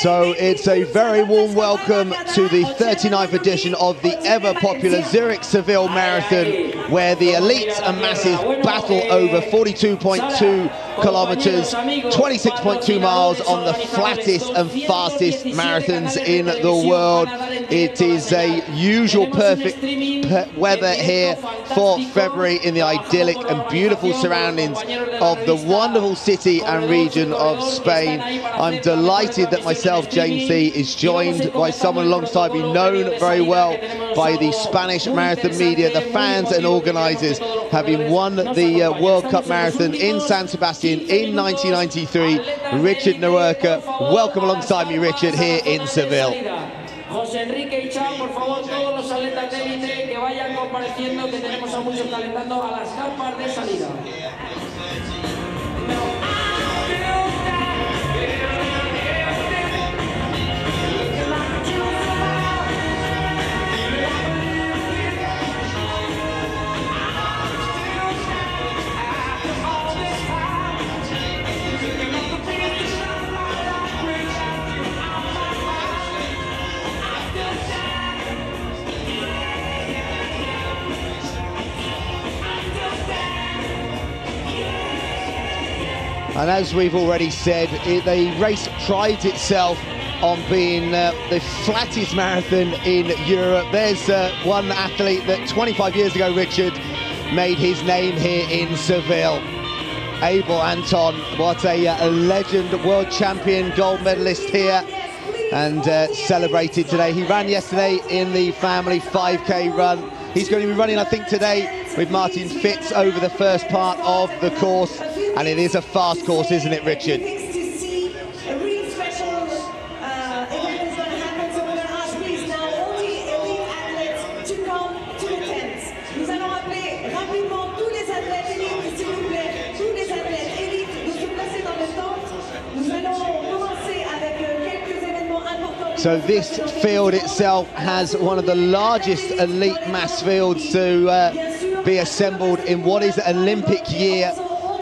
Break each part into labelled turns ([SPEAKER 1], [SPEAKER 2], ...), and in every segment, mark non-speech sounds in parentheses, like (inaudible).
[SPEAKER 1] So it's a very warm welcome to the 39th edition of the ever popular Zurich Seville Marathon, where the elites and masses battle over 42.2 kilometers, 26.2 miles on the flattest and fastest marathons in the world. It is a usual perfect weather here for February in the idyllic and beautiful surroundings of the wonderful city and region of Spain. I'm delighted that myself, James Thie, is joined by someone alongside me known very well by the Spanish marathon media, the fans and organisers, having won the uh, World Cup Marathon in San Sebastian in 1993. Richard Nerurkar, welcome alongside me, Richard, here in Seville.
[SPEAKER 2] José Enrique y Chao, por favor, todos los atletas de élite que vayan compareciendo, que tenemos a muchos calentando a las de salida.
[SPEAKER 1] And as we've already said, it, the race prides itself on being uh, the flattest marathon in Europe. There's uh, one athlete that 25 years ago, Richard, made his name here in Seville. Abel Anton, what a, uh, a legend, world champion, gold medalist here and uh, celebrated today. He ran yesterday in the family 5K run. He's going to be running, I think, today with Martin Fiz over the first part of the course. And it is a fast course, isn't it, Richard? So this field itself has one of the largest elite mass fields to uh, be assembled in what is Olympic year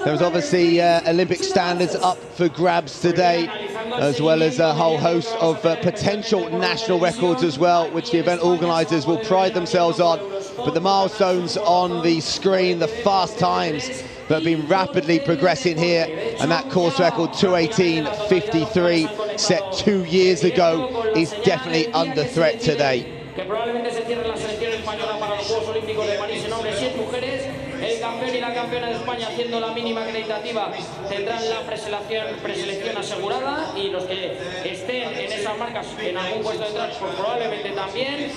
[SPEAKER 1] there's obviously uh, Olympic standards up for grabs today, as well as a whole host of uh, potential national records as well, which the event organisers will pride themselves on. But the milestones on the screen, the fast times that have been rapidly progressing here, and that course record 218.53 set two years ago is definitely under threat today.
[SPEAKER 2] Y la campeona de España haciendo la mínima acreditativa tendrán la preselección, preselección asegurada y los que estén en esas marcas en algún puesto de pues probablemente también.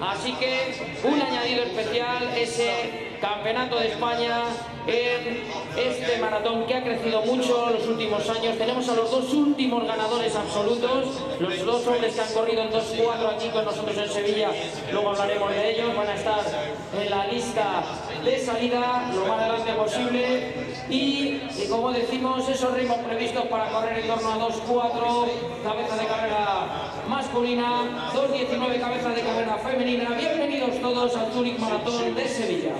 [SPEAKER 2] Así que un añadido especial, ese Campeonato de España en este maratón que ha crecido mucho los últimos años. Tenemos a los dos últimos ganadores absolutos, los dos hombres que han corrido en 2-4 aquí con nosotros en Sevilla, luego hablaremos de ellos, van a estar en la lista de salida lo más adelante posible y, como decimos, esos ritmos previstos para correr en torno a 2-4, cabeza de carrera masculina, 2-19 cabeza de carrera femenina. Bienvenidos todos al Zurich Maratón de Sevilla.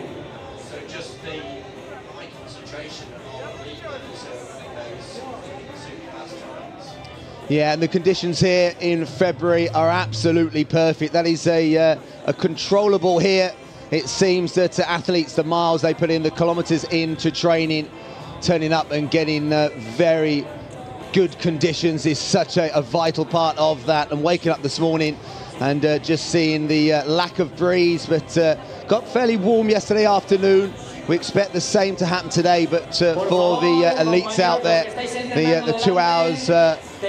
[SPEAKER 1] Yeah, and the conditions here in February are absolutely perfect. That is a, uh, a controllable here. It seems that to athletes, the miles they put in, the kilometres into training, turning up and getting uh, very good conditions is such a, a, vital part of that. And waking up this morning and uh, just seeing the uh, lack of breeze, but uh, got fairly warm yesterday afternoon. We expect the same to happen today, but uh, for the uh, elites out there, the, uh, the two hours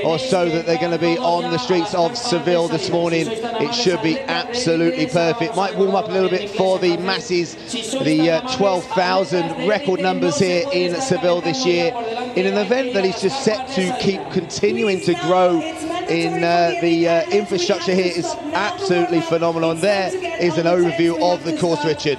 [SPEAKER 1] or so that they're going to be on the streets of Seville this morning, it should be absolutely perfect. Might warm up a little bit for the masses, the uh, 12,000 record numbers here in Seville this year, in an event that is just set to keep continuing to grow in uh, the uh, infrastructure here is absolutely phenomenal. And there is an overview of the course, Richard.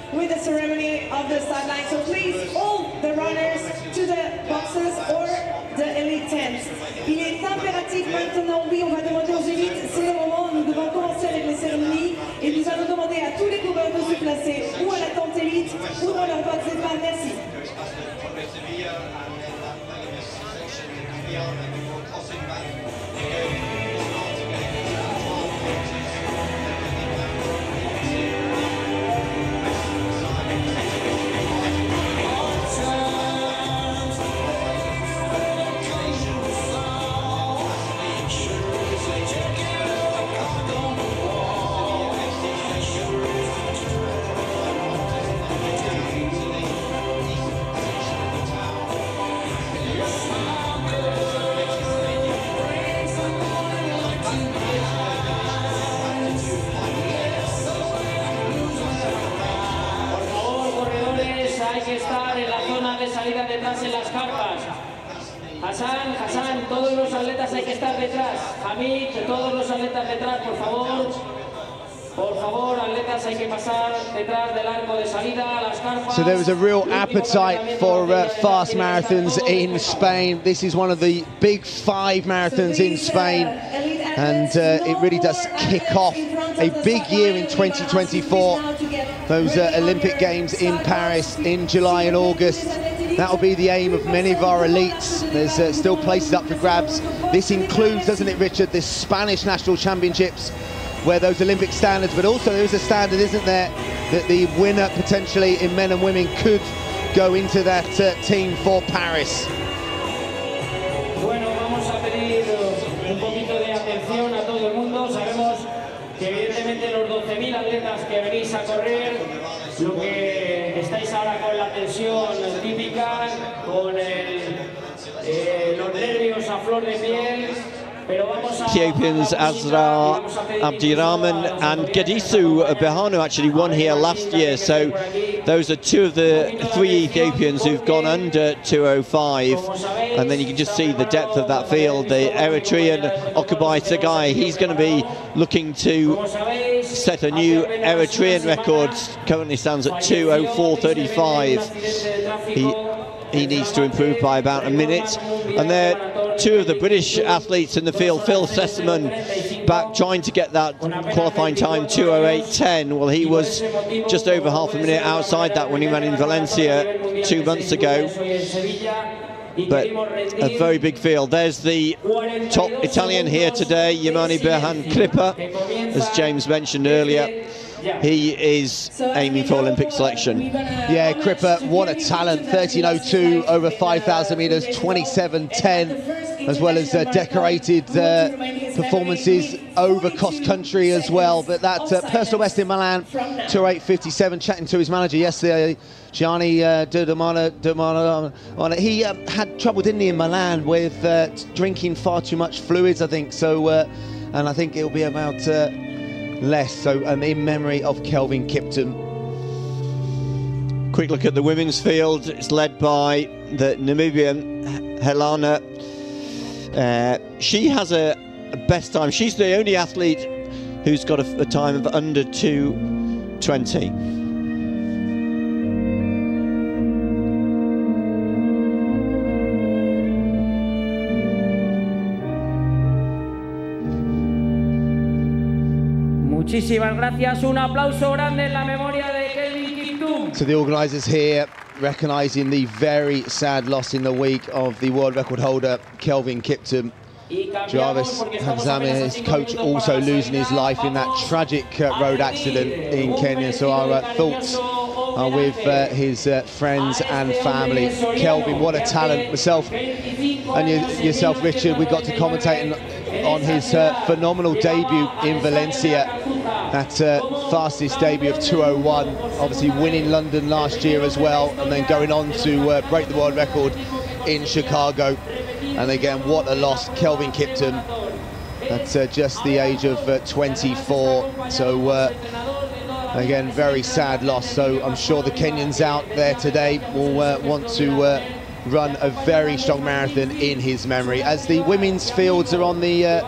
[SPEAKER 3] Atletas hay que estar detrás. Hamid, todos los atletas detrás, por favor. Por favor, atletas hay que pasar detrás del arco de salida las carpas.
[SPEAKER 1] So there was a real appetite for uh, fast marathons in Spain. This is one of the big five marathons in Spain, and uh, it really does kick off a big year in 2024. Those uh, Olympic Games in Paris in July and August. That'll be the aim of many of our elites. There's uh, still places up for grabs. This includes, doesn't it, Richard, the Spanish National Championships, where those Olympic standards, but also there is a standard, isn't there, that the winner potentially in men and women could go into that uh, team for Paris.
[SPEAKER 2] Ethiopians Azra Abdirahman and Gedisu Behanu actually won here last year. So those are two of the three Ethiopians who've gone under 205. And then you can just see the depth of that field. The Eritrean Okubai Sagai, he's going to be looking to set a new Eritrean record. Currently stands at 204.35. He, he needs to improve by about a minute. And there two of the British athletes in the field, Phil Sesemann back trying to get that qualifying time 208.10. Well, he was just over half a minute outside that when he ran in Valencia two months ago. But a very big field. There's the top Italian here today, Yemaneberhan Crippa, as James mentioned earlier. He is aiming for Olympic selection.
[SPEAKER 1] Yeah, Crippa, what a talent. 13.02 over 5,000 metres, 27.10, as well as uh, decorated uh, performances over cross country as well. But that uh, personal best in Milan, 2.8.57, chatting to his manager yesterday, Gianni uh, Demadonna, Demadonna, he um, had trouble, didn't he, in Milan with uh, drinking far too much fluids, I think. So, uh, and I think it'll be about uh, less. So, um, in memory of Kelvin Kiptum.
[SPEAKER 2] Quick look at the women's field. It's led by the Namibian Helalia. Uh, she has a, a, best time. She's the only athlete who's got a, a time of under 220.
[SPEAKER 3] Muchísimas gracias. Un aplauso grande en la memoria de Kelvin
[SPEAKER 1] So the organisers here recognising the very sad loss in the week of the world record holder Kelvin Kiptum. Gervais Hakizimana, his coach, also losing his life in that tragic uh, road accident in Kenya. So our uh, thoughts are with uh, his uh, friends and family. Kelvin, what a talent. Myself and you, yourself, Richard, we got to commentate on his uh, phenomenal debut in Valencia. That uh, fastest debut of 201, obviously winning London last year as well, and then going on to break the world record in Chicago. And again, what a loss, Kelvin Kiptum, at uh, just the age of uh, 24. So uh, again, very sad loss. So I'm sure the Kenyans out there today will want to run a very strong marathon in his memory. As the women's fields are on the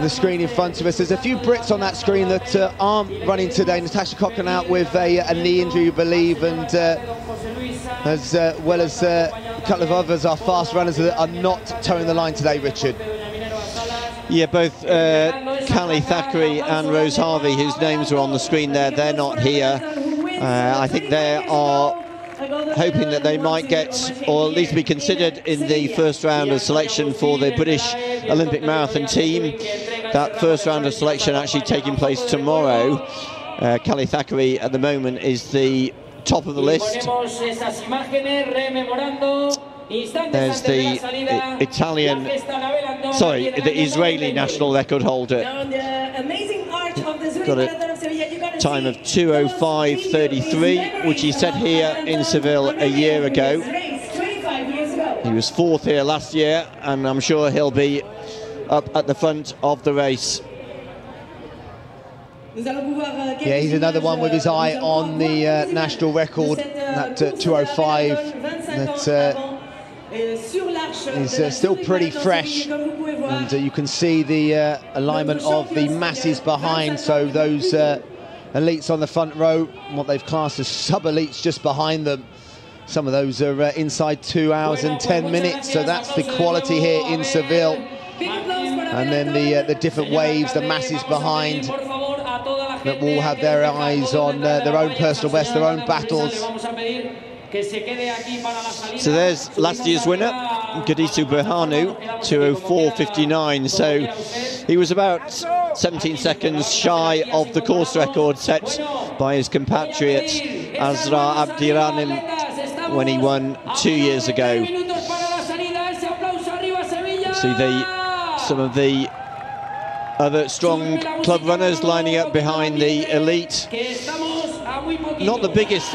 [SPEAKER 1] the screen in front of us. There's a few Brits on that screen that uh, aren't running today. Natasha Cockram out with a, a knee injury, you believe, and uh, as uh, well as a couple of others are fast runners that are not towing the line today, Richard.
[SPEAKER 2] Yeah, both uh, Calli Thackery and Rose Harvey, whose names are on the screen there, they're not here. Uh, I think they are hoping that they might get, or at least be considered in the first round of selection for the British Olympic marathon team. That first round of selection actually taking place tomorrow. Uh, Calli Thackery at the moment is the top of the list. There's the Italian, sorry, the Israeli national record holder. Got a time of 205.33, which he set here in Seville a year ago. He was fourth here last year, and I'm sure he'll be up at the front of the race.
[SPEAKER 1] Yeah, he's another one with his eye on the uh, national record, that uh, 205 that uh, is uh, still pretty fresh. And uh, you can see the uh, alignment of the masses behind. So those elites on the front row, what they've classed as sub-elites just behind them. Some of those are uh, inside two hours and 10 minutes. So that's the quality here in Seville. And then the, uh, the different waves, the masses behind that will have their eyes on uh, their own personal best, their own battles.
[SPEAKER 2] So there's last year's winner, Gadisu Berhanu, 204.59. So he was about 17 seconds shy of the course record set by his compatriot Azra Abdirahim when he won two years ago. See the some of the other strong club runners lining up behind the elite. Not the biggest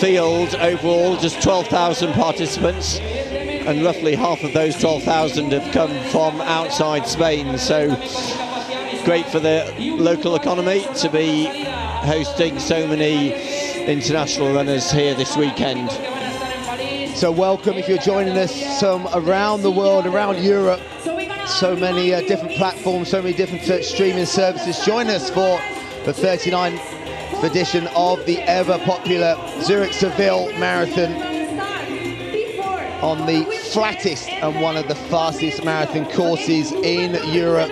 [SPEAKER 2] field overall, just 12,000 participants, and roughly half of those 12,000 have come from outside Spain. So great for the local economy to be hosting so many international runners here this weekend.
[SPEAKER 1] So welcome if you're joining us from around the world, around Europe. So many uh, different platforms, so many different uh, streaming services. Join us for the 39th edition of the ever popular Zurich Seville Marathon on the flattest and one of the fastest marathon courses in Europe.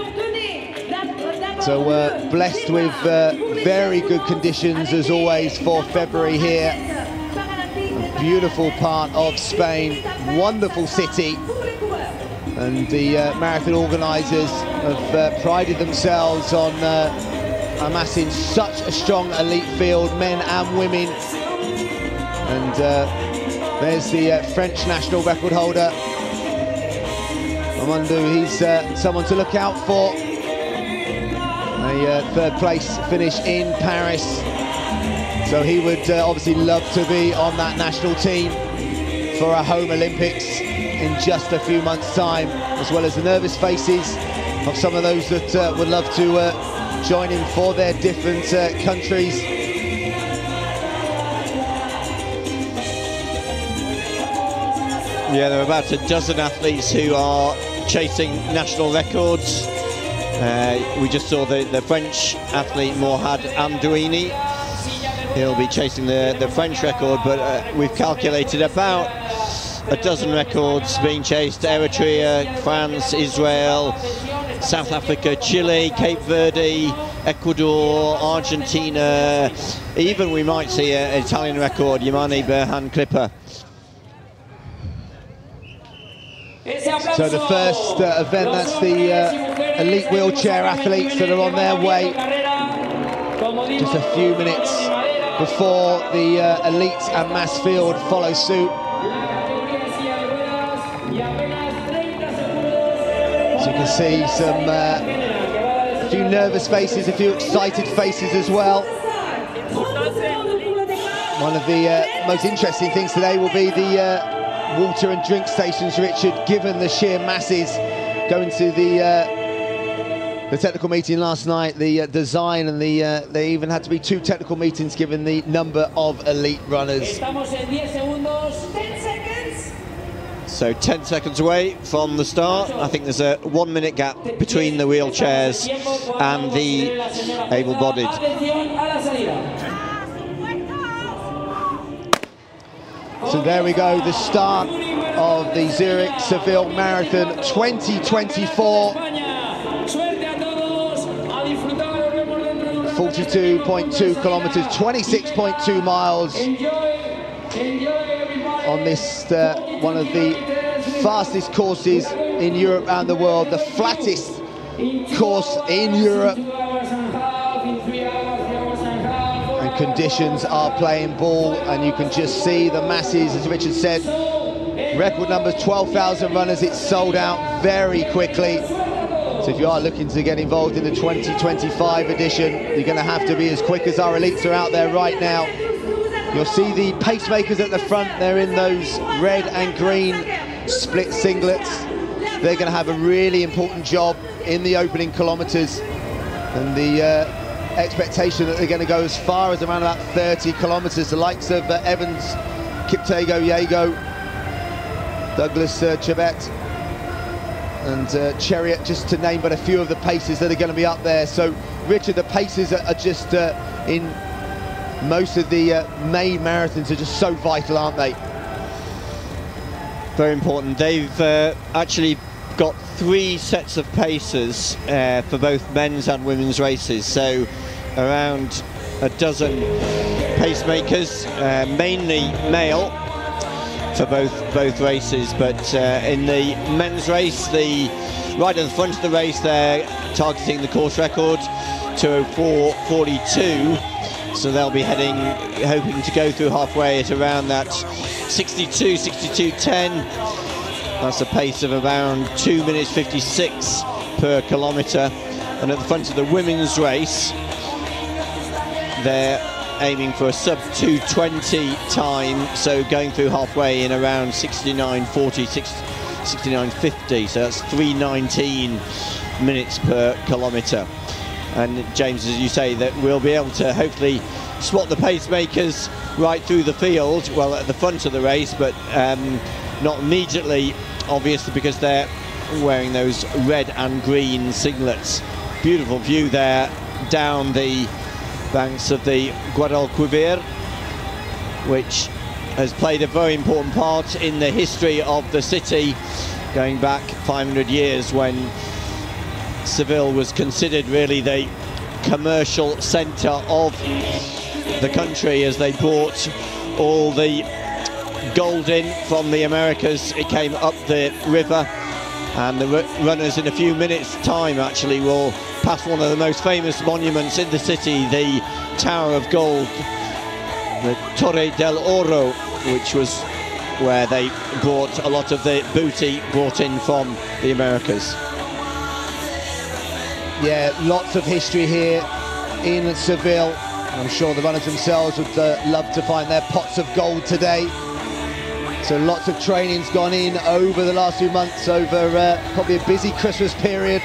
[SPEAKER 1] So we're uh, blessed with uh, very good conditions as always for February here. A beautiful part of Spain, wonderful city. And the uh, marathon organisers have uh, prided themselves on uh, amassing such a strong elite field, men and women. And there's the French national record holder, Amdouni. He's someone to look out for a uh, third place finish in Paris. So he would uh, obviously love to be on that national team for a home Olympics in just a few months' time, as well as the nervous faces of some of those that uh, would love to uh, join him for their different uh, countries.
[SPEAKER 2] Yeah, there are about a dozen athletes who are chasing national records. Uh, we just saw the, the French athlete Morhad Amdouni. He'll be chasing the, the French record, but uh, we've calculated about a dozen records being chased. Eritrea, France, Israel, South Africa, Chile, Cape Verde, Ecuador, Argentina. Even we might see an Italian record, Yemaneberhan Crippa.
[SPEAKER 1] So the first uh, event, that's the uh, elite wheelchair athletes that are on their way. Just a few minutes before the uh, elites and mass field follow suit. So you can see some, uh, a few nervous faces, a few excited faces as well. One of the uh, most interesting things today will be the uh, water and drink stations, Richard, given the sheer masses going to the uh, the technical meeting last night, the uh, design and the uh, they even had to be two technical meetings given the number of elite runners.
[SPEAKER 2] So 10 seconds away from the start. I think there's a one minute gap between the wheelchairs and the able-bodied.
[SPEAKER 1] So there we go, the start of the Zurich Seville Marathon 2024. 42.2 kilometers, 26.2 miles on this uh, one of the fastest courses in Europe and the world, the flattest course in Europe And conditions are playing ball and you can just see the masses, as Richard said, record numbers, 12,000 runners, it's sold out very quickly. So if you are looking to get involved in the 2025 edition, you're going to have to be as quick as our elites are out there right now. You'll see the pacemakers at the front, they're in those red and green split singlets. They're going to have a really important job in the opening kilometres. And the uh, expectation that they're going to go as far as around about 30 kilometres. The likes of uh, Evans, Kiptego, Yago, Douglas uh, Chebet and uh, Cheriot, just to name but a few of the paces that are going to be up there. So, Richard, the paces are, are just uh, in most of the uh, main marathons are just so vital, aren't they?
[SPEAKER 2] Very important. They've uh, actually got three sets of paces uh, for both men's and women's races. So around a dozen pacemakers, uh, mainly male for both both races. But uh, in the men's race, the right at the front of the race, they're targeting the course record 204.42. So they'll be heading, hoping to go through halfway at around that 62, 62.10. That's a pace of around 2 minutes 56 per kilometre. And at the front of the women's race, they're aiming for a sub 220 time, so going through halfway in around 69.40, 69.50, so that's 319 minutes per kilometre. And James, as you say, that we'll be able to hopefully spot the pacemakers right through the field, well at the front of the race, but um, not immediately, obviously, because they're wearing those red and green singlets. Beautiful view there down the banks of the Guadalquivir, which has played a very important part in the history of the city, going back 500 years when Seville was considered really the commercial centre of the country as they brought all the gold in from the Americas. It came up the river and the runners in a few minutes time actually will pass one of the most famous monuments in the city, the Tower of Gold, the Torre del Oro, which was where they brought a lot of the booty brought in from the Americas.
[SPEAKER 1] Yeah, lots of history here in Seville. I'm sure the runners themselves would uh, love to find their pots of gold today. So lots of training's gone in over the last few months, over uh, probably a busy Christmas period.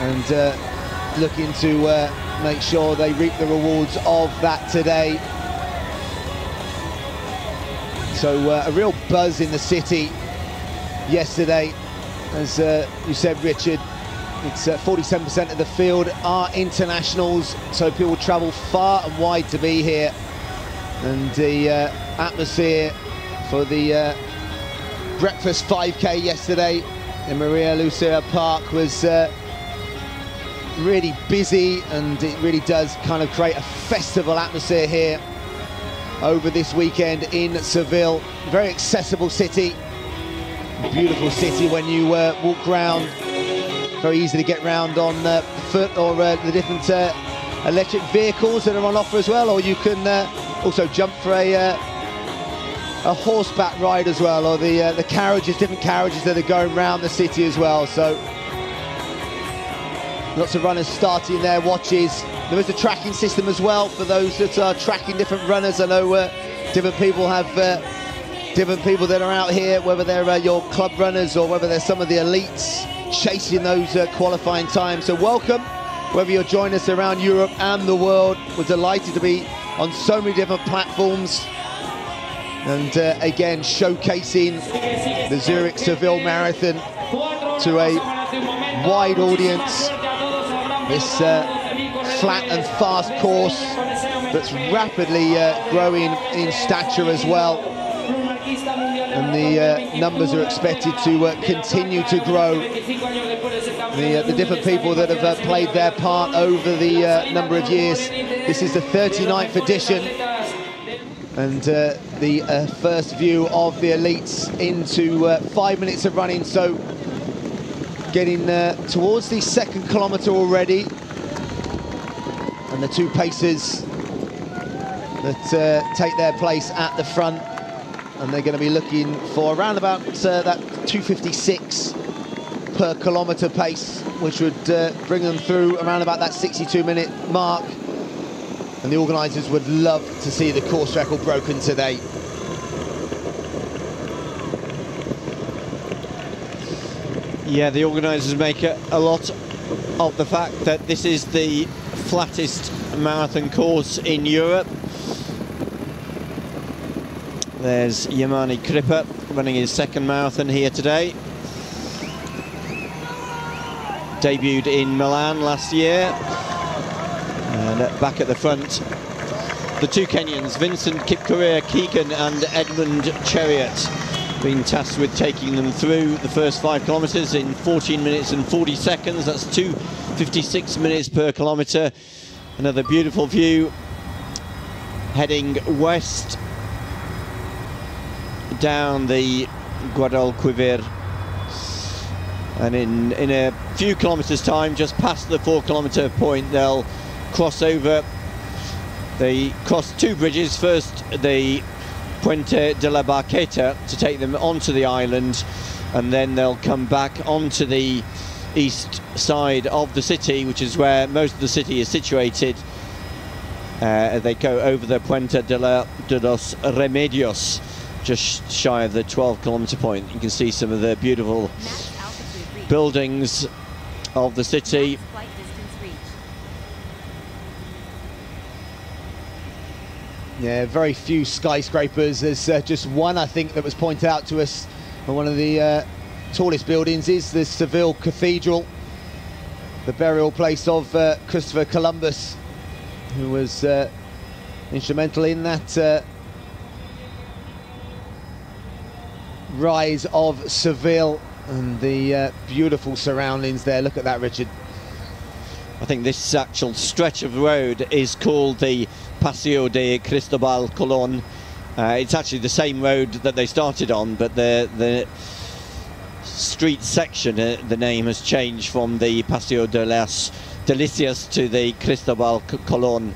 [SPEAKER 1] And uh, looking to uh, make sure they reap the rewards of that today. So uh, a real buzz in the city yesterday. As uh, you said, Richard, it's 47% uh, of the field are internationals, so people travel far and wide to be here. And the uh, atmosphere for the breakfast 5K yesterday in Maria Luisa Park was uh, really busy and it really does kind of create a festival atmosphere here over this weekend in Seville. Very accessible city, beautiful city when you uh, walk around. Very easy to get around on uh, foot or uh, the different uh, electric vehicles that are on offer as well, or you can uh, also jump for a uh, a horseback ride as well, or the the carriages, different carriages that are going around the city as well. So lots of runners starting their watches there is a tracking system as well for those that are tracking different runners. I know uh, different people have uh, different people that are out here, whether they're uh, your club runners or whether they're some of the elites chasing those uh, qualifying times. So welcome, whether you're joining us around Europe and the world. We're delighted to be on so many different platforms. And uh, again, showcasing the Zurich Seville Marathon to a wide audience. This uh, flat and fast course that's rapidly uh, growing in stature as well. And the uh, numbers are expected to uh, continue to grow. The, uh, the, different people that have uh, played their part over the number of years. This is the 39th edition and the first view of the elites into five minutes of running so getting towards the second kilometre already. And the two paces that uh, take their place at the front. And they're going to be looking for around about uh, that 256 per kilometre pace which would uh, bring them through around about that 62 minute mark. And the organisers would love to see the course record broken today.
[SPEAKER 2] Yeah, the organisers make a, lot of the fact that this is the flattest marathon course in Europe. There's Yemane Crippa running his second marathon here today. Debuted in Milan last year. And back at the front, the two Kenyans, Vincent Kipkorir Kigen and Edmund Cheriot, being tasked with taking them through the first five kilometres in 14 minutes and 40 seconds. That's 2.56 minutes per kilometre. Another beautiful view heading west down the Guadalquivir and in in a few kilometres time just past the four kilometre point they'll cross over they cross two bridges first the Puente de la Barqueta to take them onto the island and then they'll come back onto the east side of the city which is where most of the city is situated. Uh, they go over the Puente de, la, de los Remedios just shy of the 12 kilometre point. You can see some of the beautiful buildings of the city.
[SPEAKER 1] Yeah, very few skyscrapers. There's uh, just one, I think, that was pointed out to us. One of the uh, tallest buildings is the Seville Cathedral, the burial place of uh, Christopher Columbus, who was uh, instrumental in that uh, rise of Seville and the uh, beautiful surroundings there. Look at that, Richard.
[SPEAKER 2] I think this actual stretch of road is called the Paseo de Cristobal Colon. Uh, it's actually the same road that they started on, but the the street section, uh, the name has changed from the Paseo de las Delicias to the Cristobal Colon.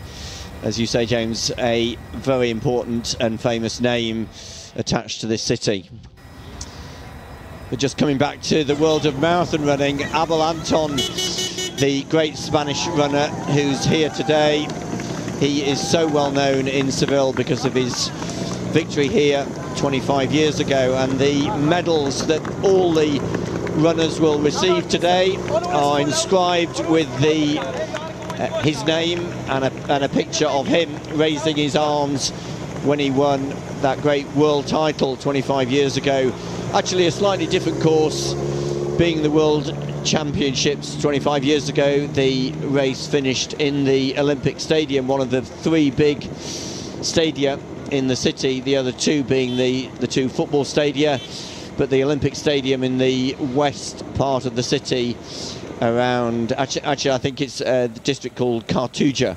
[SPEAKER 2] As you say, James, a very important and famous name attached to this city. But just coming back to the world of marathon running, Abel Anton, the great Spanish runner who's here today. He is so well known in Seville because of his victory here 25 years ago and the medals that all the runners will receive today are inscribed with the uh, his name and a, and a picture of him raising his arms when he won that great world title 25 years ago. Actually a slightly different course being the World Championships 25 years ago the race finished in the Olympic Stadium one of the three big stadia in the city the other two being the the two football stadia but the Olympic Stadium in the west part of the city around actually, actually I think it's uh, the district called Cartuja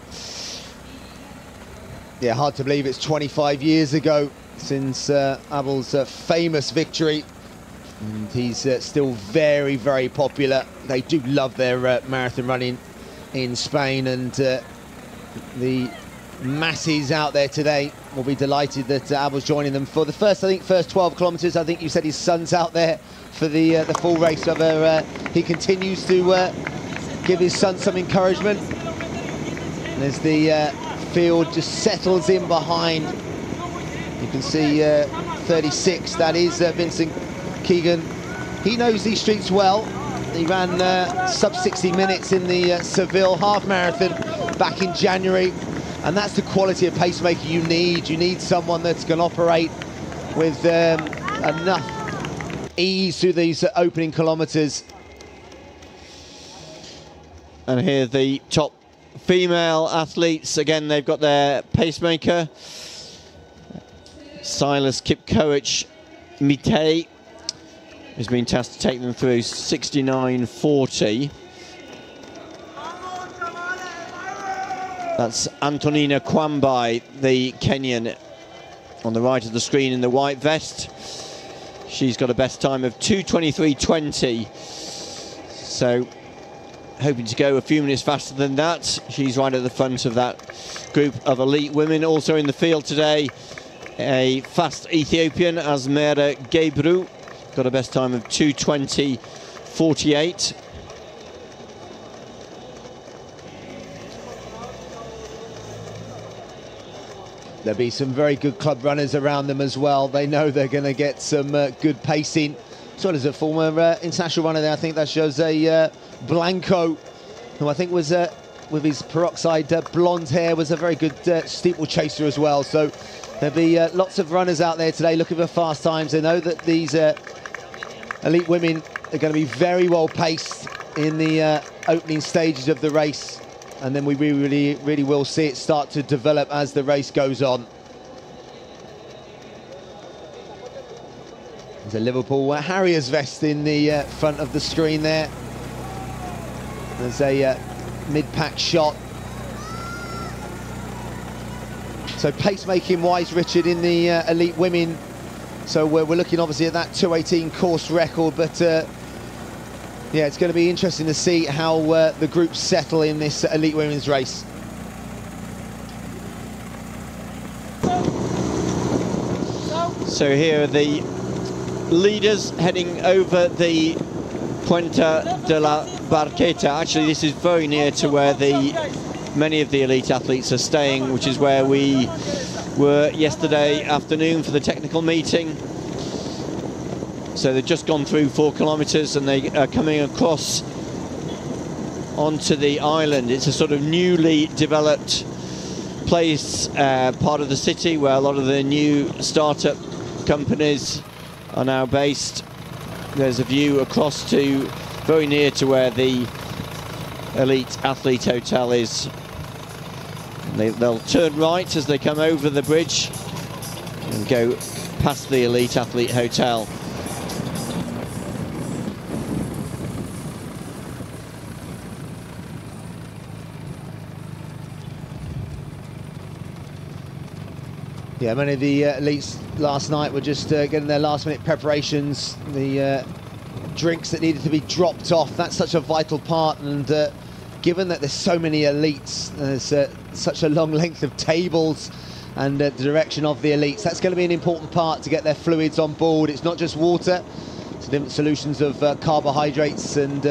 [SPEAKER 1] yeah hard to believe it's 25 years ago since uh, Abel's uh, famous victory. And he's uh, still very, very popular. They do love their uh, marathon running in Spain, and uh, the masses out there today will be delighted that uh, Abel's joining them for the first, I think, first 12 kilometres. I think you said his son's out there for the the full race. Whether he continues to give his son some encouragement. And as the field just settles in behind you can see uh, 36, that is uh, Vincent Kigen. He knows these streets well. He ran uh, sub 60 minutes in the uh, Seville half marathon back in January. And that's the quality of pacemaker you need. You need someone that's going to operate with um, enough ease through these uh, opening kilometres.
[SPEAKER 2] And here the top female athletes. Again, they've got their pacemaker. Silas Kipkoech Mite has been tasked to take them through 69.40. That's Antonina Kwambai, the Kenyan, on the right of the screen in the white vest. She's got a best time of 2.23.20. So hoping to go a few minutes faster than that. She's right at the front of that group of elite women. Also in the field today, a fast Ethiopian, Asmera Gebru, got a best time of 220.48.
[SPEAKER 1] There'll be some very good club runners around them as well. They know they're going to get some uh, good pacing. As well as a former uh, international runner there, I think that's Jose uh, Blanco, who I think was uh, with his peroxide uh, blonde hair, was a very good uh, steeplechaser as well. So there'll be lots of runners out there today looking for fast times. They know that these elite women are going to be very well paced in the uh, opening stages of the race. And then we really, really will see it start to develop as the race goes on. There's a Liverpool Harriers vest in the uh, front of the screen there. There's a uh, mid-pack shot. So pacemaking-wise, Richard, in the uh, elite women, so we're, we're, looking obviously at that 218 course record, but uh, yeah, it's going to be interesting to see how uh, the groups settle in this elite women's race.
[SPEAKER 2] So here are the leaders heading over the Puente de la Barqueta. Actually, this is very near to where the many of the elite athletes are staying, which is where we were yesterday afternoon for the technical meeting. So they've just gone through four kilometres and they are coming across onto the island. It's a sort of newly developed place, uh, part of the city where a lot of the new startup companies are now based. There's a view across to very near to where the Elite Athlete Hotel is. They, will turn right as they come over the bridge and go past the Elite Athlete Hotel.
[SPEAKER 1] Yeah, many of the uh, elites last night were just uh, getting their last minute preparations, the uh, drinks that needed to be dropped off. That's such a vital part and uh, given that there's so many elites, there's uh, such a long length of tables and uh, the direction of the elites, that's going to be an important part to get their fluids on board. It's not just water, it's different solutions of carbohydrates and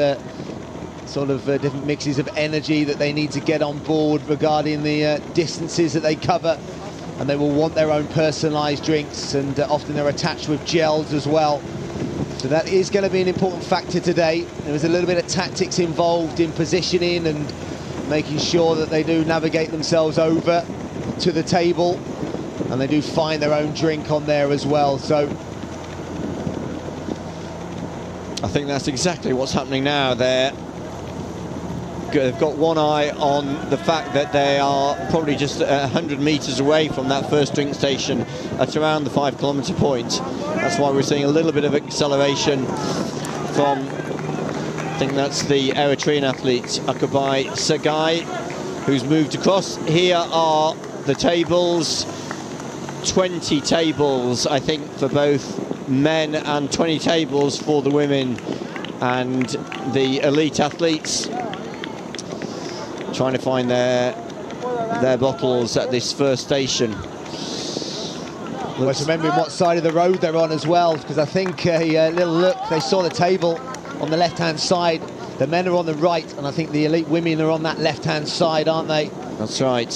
[SPEAKER 1] sort of different mixes of energy that they need to get on board regarding the distances that they cover and they will want their own personalised drinks and uh, often they're attached with gels as well. So that is going to be an important factor today. There is a little bit of tactics involved in positioning and making sure that they do navigate themselves over to the table and they do find their own drink on there as well. So
[SPEAKER 2] I think that's exactly what's happening now. They're they've got one eye on the fact that they are probably just uh, 100 metres away from that first drink station at around the five kilometre point. That's why we're seeing a little bit of acceleration from, I think that's the Eritrean athlete, Akabai Sagai, who's moved across. Here are the tables, 20 tables, I think, for both men and 20 tables for the women and the elite athletes trying to find their their bottles at this first station.
[SPEAKER 1] Well, remembering what side of the road they're on as well, because I think a, a little look, they saw the table on the left-hand side. The men are on the right, and I think the elite women are on that left-hand side, aren't they?
[SPEAKER 2] That's right.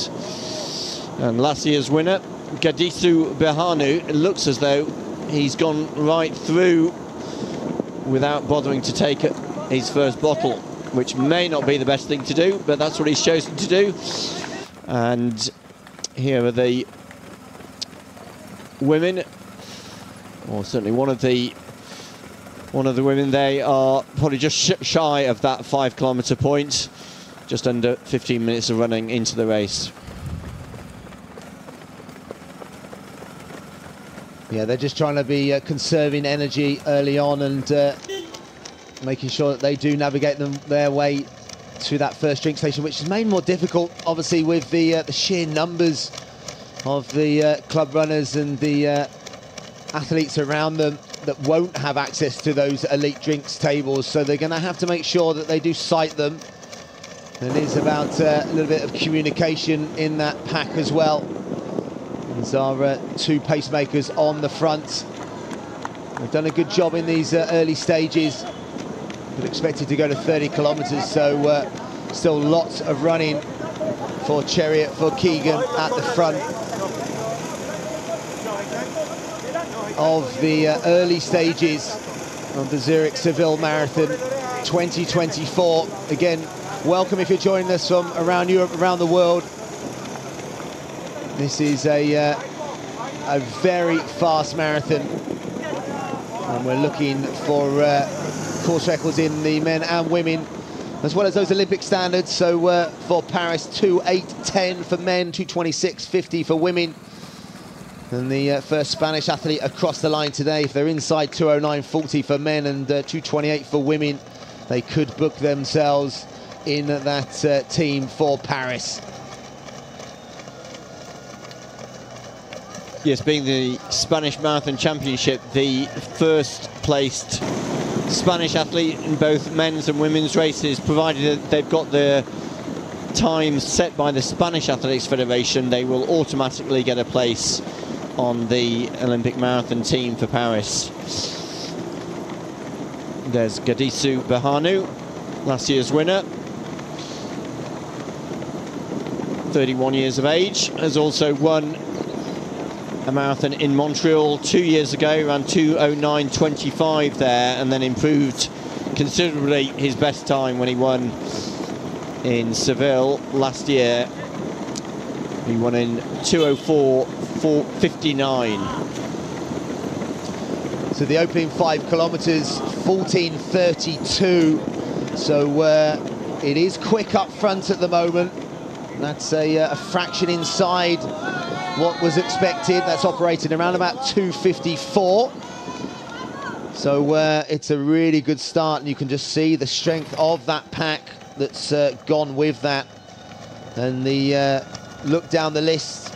[SPEAKER 2] And last year's winner, Gadisu Behanu, it looks as though he's gone right through without bothering to take his first bottle which may not be the best thing to do, but that's what he's chosen to do. And here are the women, or certainly one of the one of the women. They are probably just sh shy of that five kilometre point, just under 15 minutes of running into the race.
[SPEAKER 1] Yeah, they're just trying to be uh, conserving energy early on and uh, making sure that they do navigate them their way to that first drink station, which is made more difficult, obviously, with the uh, the sheer numbers of the uh, club runners and the uh, athletes around them that won't have access to those elite drinks tables. So they're going to have to make sure that they do site them. And it is about uh, a little bit of communication in that pack as well. These are uh, two pacemakers on the front. They've done a good job in these uh, early stages but expected to go to 30 kilometres, so uh, still lots of running for Cheriot, for Kigen at the front of the uh, early stages of the Zurich Seville Marathon 2024. Again, welcome if you're joining us from around Europe, around the world. This is a, uh, a very fast marathon. And we're looking for uh, course records in the men and women, as well as those Olympic standards. So uh, for Paris, 2.8.10 for men, 2.26.50 for women. And the uh, first Spanish athlete across the line today, if they're inside 209.40 for men and uh, 228 for women, they could book themselves in that uh, team for Paris.
[SPEAKER 2] Yes, being the Spanish Marathon Championship, the first placed Spanish athlete in both men's and women's races, provided that they've got the times set by the Spanish Athletics Federation, they will automatically get a place on the Olympic marathon team for Paris. There's Gadisu Bahanu, last year's winner. 31 years of age, has also won a marathon in Montreal two years ago, ran 209.25 there, and then improved considerably his best time when he won in Seville last year. He won in 204.59.
[SPEAKER 1] So the opening five kilometres, 14.32. So uh, it is quick up front at the moment. That's a, uh, a fraction inside what was expected. That's operating around about 254. So uh, it's a really good start, and you can just see the strength of that pack that's uh, gone with that. And the uh, look down the list,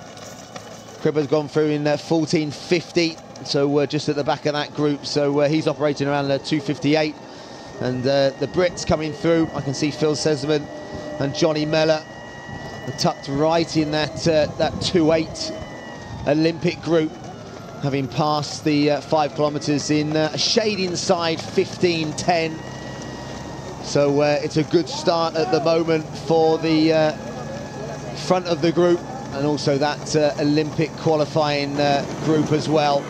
[SPEAKER 1] Crippa's gone through in 1450, so we're just at the back of that group. So uh, he's operating around 258. And uh, the Brits coming through, I can see Phil Sesemann and Johnny Mellor tucked right in that uh, that 2-8 Olympic group, having passed the uh, five kilometres in uh, a shade inside 15-10. So uh, it's a good start at the moment for the uh, front of the group and also that uh, Olympic qualifying group as well.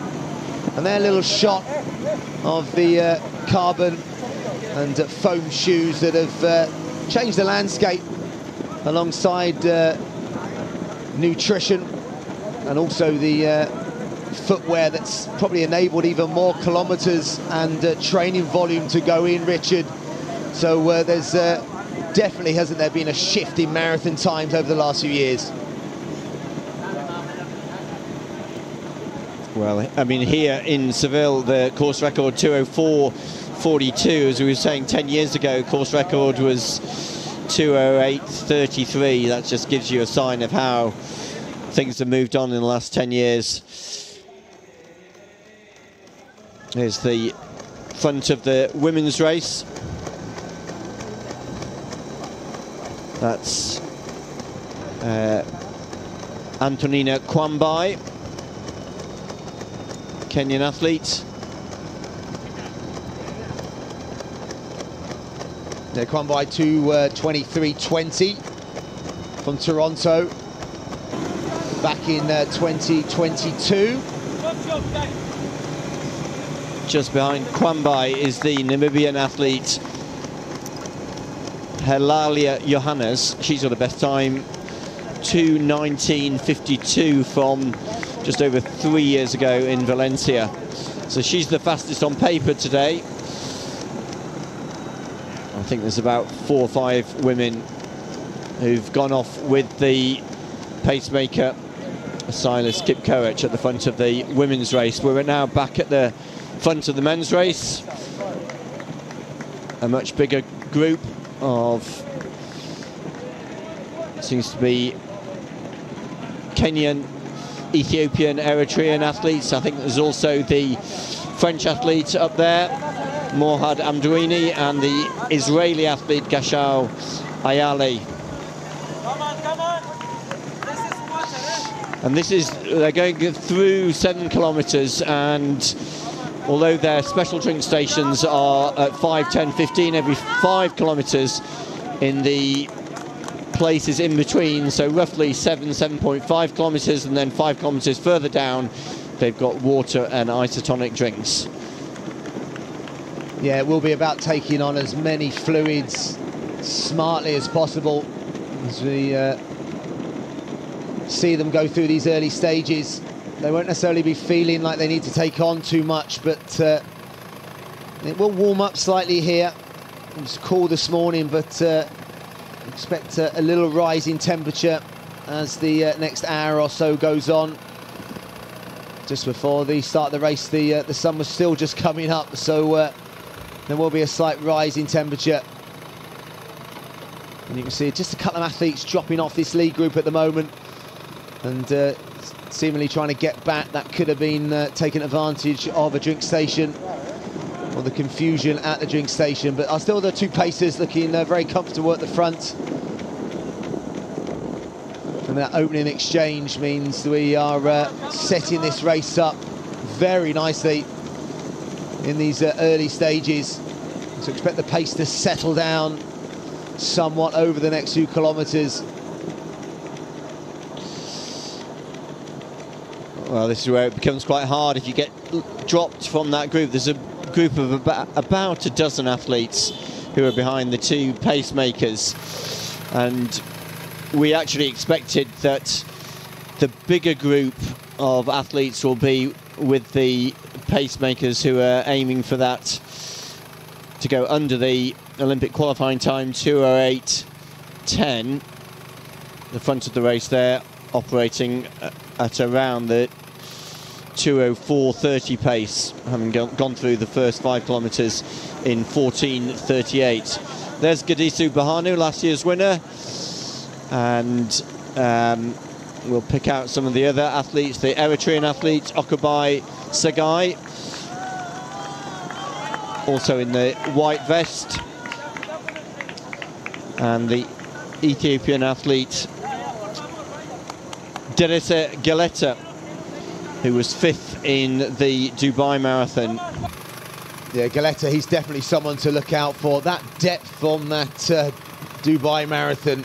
[SPEAKER 1] And their little shot of the carbon and foam shoes that have changed the landscape alongside uh, nutrition and also the uh, footwear that's probably enabled even more kilometres and uh, training volume to go in, Richard. So uh, there's uh, definitely, hasn't there, been a shift in marathon times over the last few years?
[SPEAKER 2] Well, I mean, here in Seville, the course record 204.42, as we were saying 10 years ago, course record was 208.33. That just gives you a sign of how things have moved on in the last 10 years. Here's the front of the women's race. That's uh, Antonina Kwambai, Kenyan athlete.
[SPEAKER 1] They're come by to uh, 23.20 from Toronto back in uh, 2022.
[SPEAKER 2] Just behind Kwambai is the Namibian athlete Helalia Johannes. She's got the best time 2.19.52 from just over three years ago in Valencia. So she's the fastest on paper today. I think there's about four or five women who've gone off with the pacemaker Silas Kipkoech at the front of the women's race. We're now back at the front of the men's race. A much bigger group of seems to be Kenyan, Ethiopian, Eritrean athletes. I think there's also the French athlete up there. Morhad Amdouni and the Israeli athlete Gashau Ayale. And this is, they're going through seven kilometres and although their special drink stations are at 5, 10, 15 every five kilometres in the places in between, so roughly 7, 7.5 kilometres and then 5 kilometres further down, they've got water and isotonic drinks.
[SPEAKER 1] Yeah, it will be about taking on as many fluids smartly as possible as we uh, see them go through these early stages. They won't necessarily be feeling like they need to take on too much, but uh, it will warm up slightly here. It was cool this morning, but uh, expect a, a, little rise in temperature as the uh, next hour or so goes on. Just before the start of the race, the uh, the sun was still just coming up, so uh, there will be a slight rise in temperature. And you can see just a couple of athletes dropping off this lead group at the moment and uh, seemingly trying to get back. That could have been uh, taken advantage of a drink station or the confusion at the drink station. But are still the two pacers looking uh, very comfortable at the front. And that opening exchange means we are uh, setting this race up very nicely in these uh, early stages. So expect the pace to settle down somewhat over the next few kilometres.
[SPEAKER 2] Well, this is where it becomes quite hard if you get dropped from that group. There's a group of about, about a dozen athletes who are behind the two pacemakers. And we actually expected that the bigger group of athletes will be with the pacemakers who are aiming for that to go under the Olympic qualifying time 208.10 the front of the race there operating at around the 204.30 pace having gone through the first five kilometres in 14.38 there's Gadisu Bahanu last year's winner. And um, we'll pick out some of the other athletes the Eritrean athlete Okubai Sagai also in the white vest and the Ethiopian athlete Derese Geleta who was fifth in the Dubai Marathon.
[SPEAKER 1] Yeah, Geleta, he's definitely someone to look out for. That depth on that uh, Dubai Marathon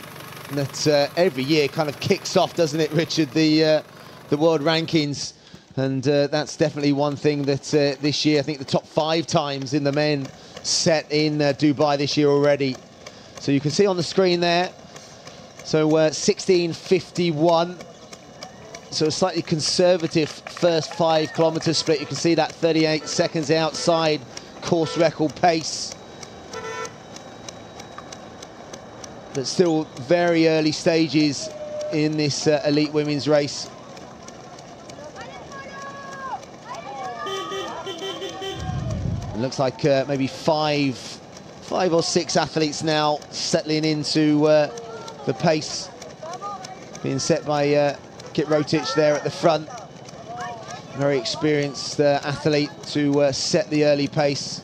[SPEAKER 1] that uh, every year kind of kicks off, doesn't it, Richard, the, uh, the world rankings. And uh, that's definitely one thing that uh, this year, I think the top five times in the men set in uh, Dubai this year already. So you can see on the screen there, so 16.51. So a slightly conservative first five kilometre split. You can see that 38 seconds outside course record pace. But still very early stages in this uh, elite women's race. Looks like uh, maybe five, five or six athletes now settling into uh, the pace being set by uh, Kit Rotich there at the front. Very experienced uh, athlete to uh, set the early pace.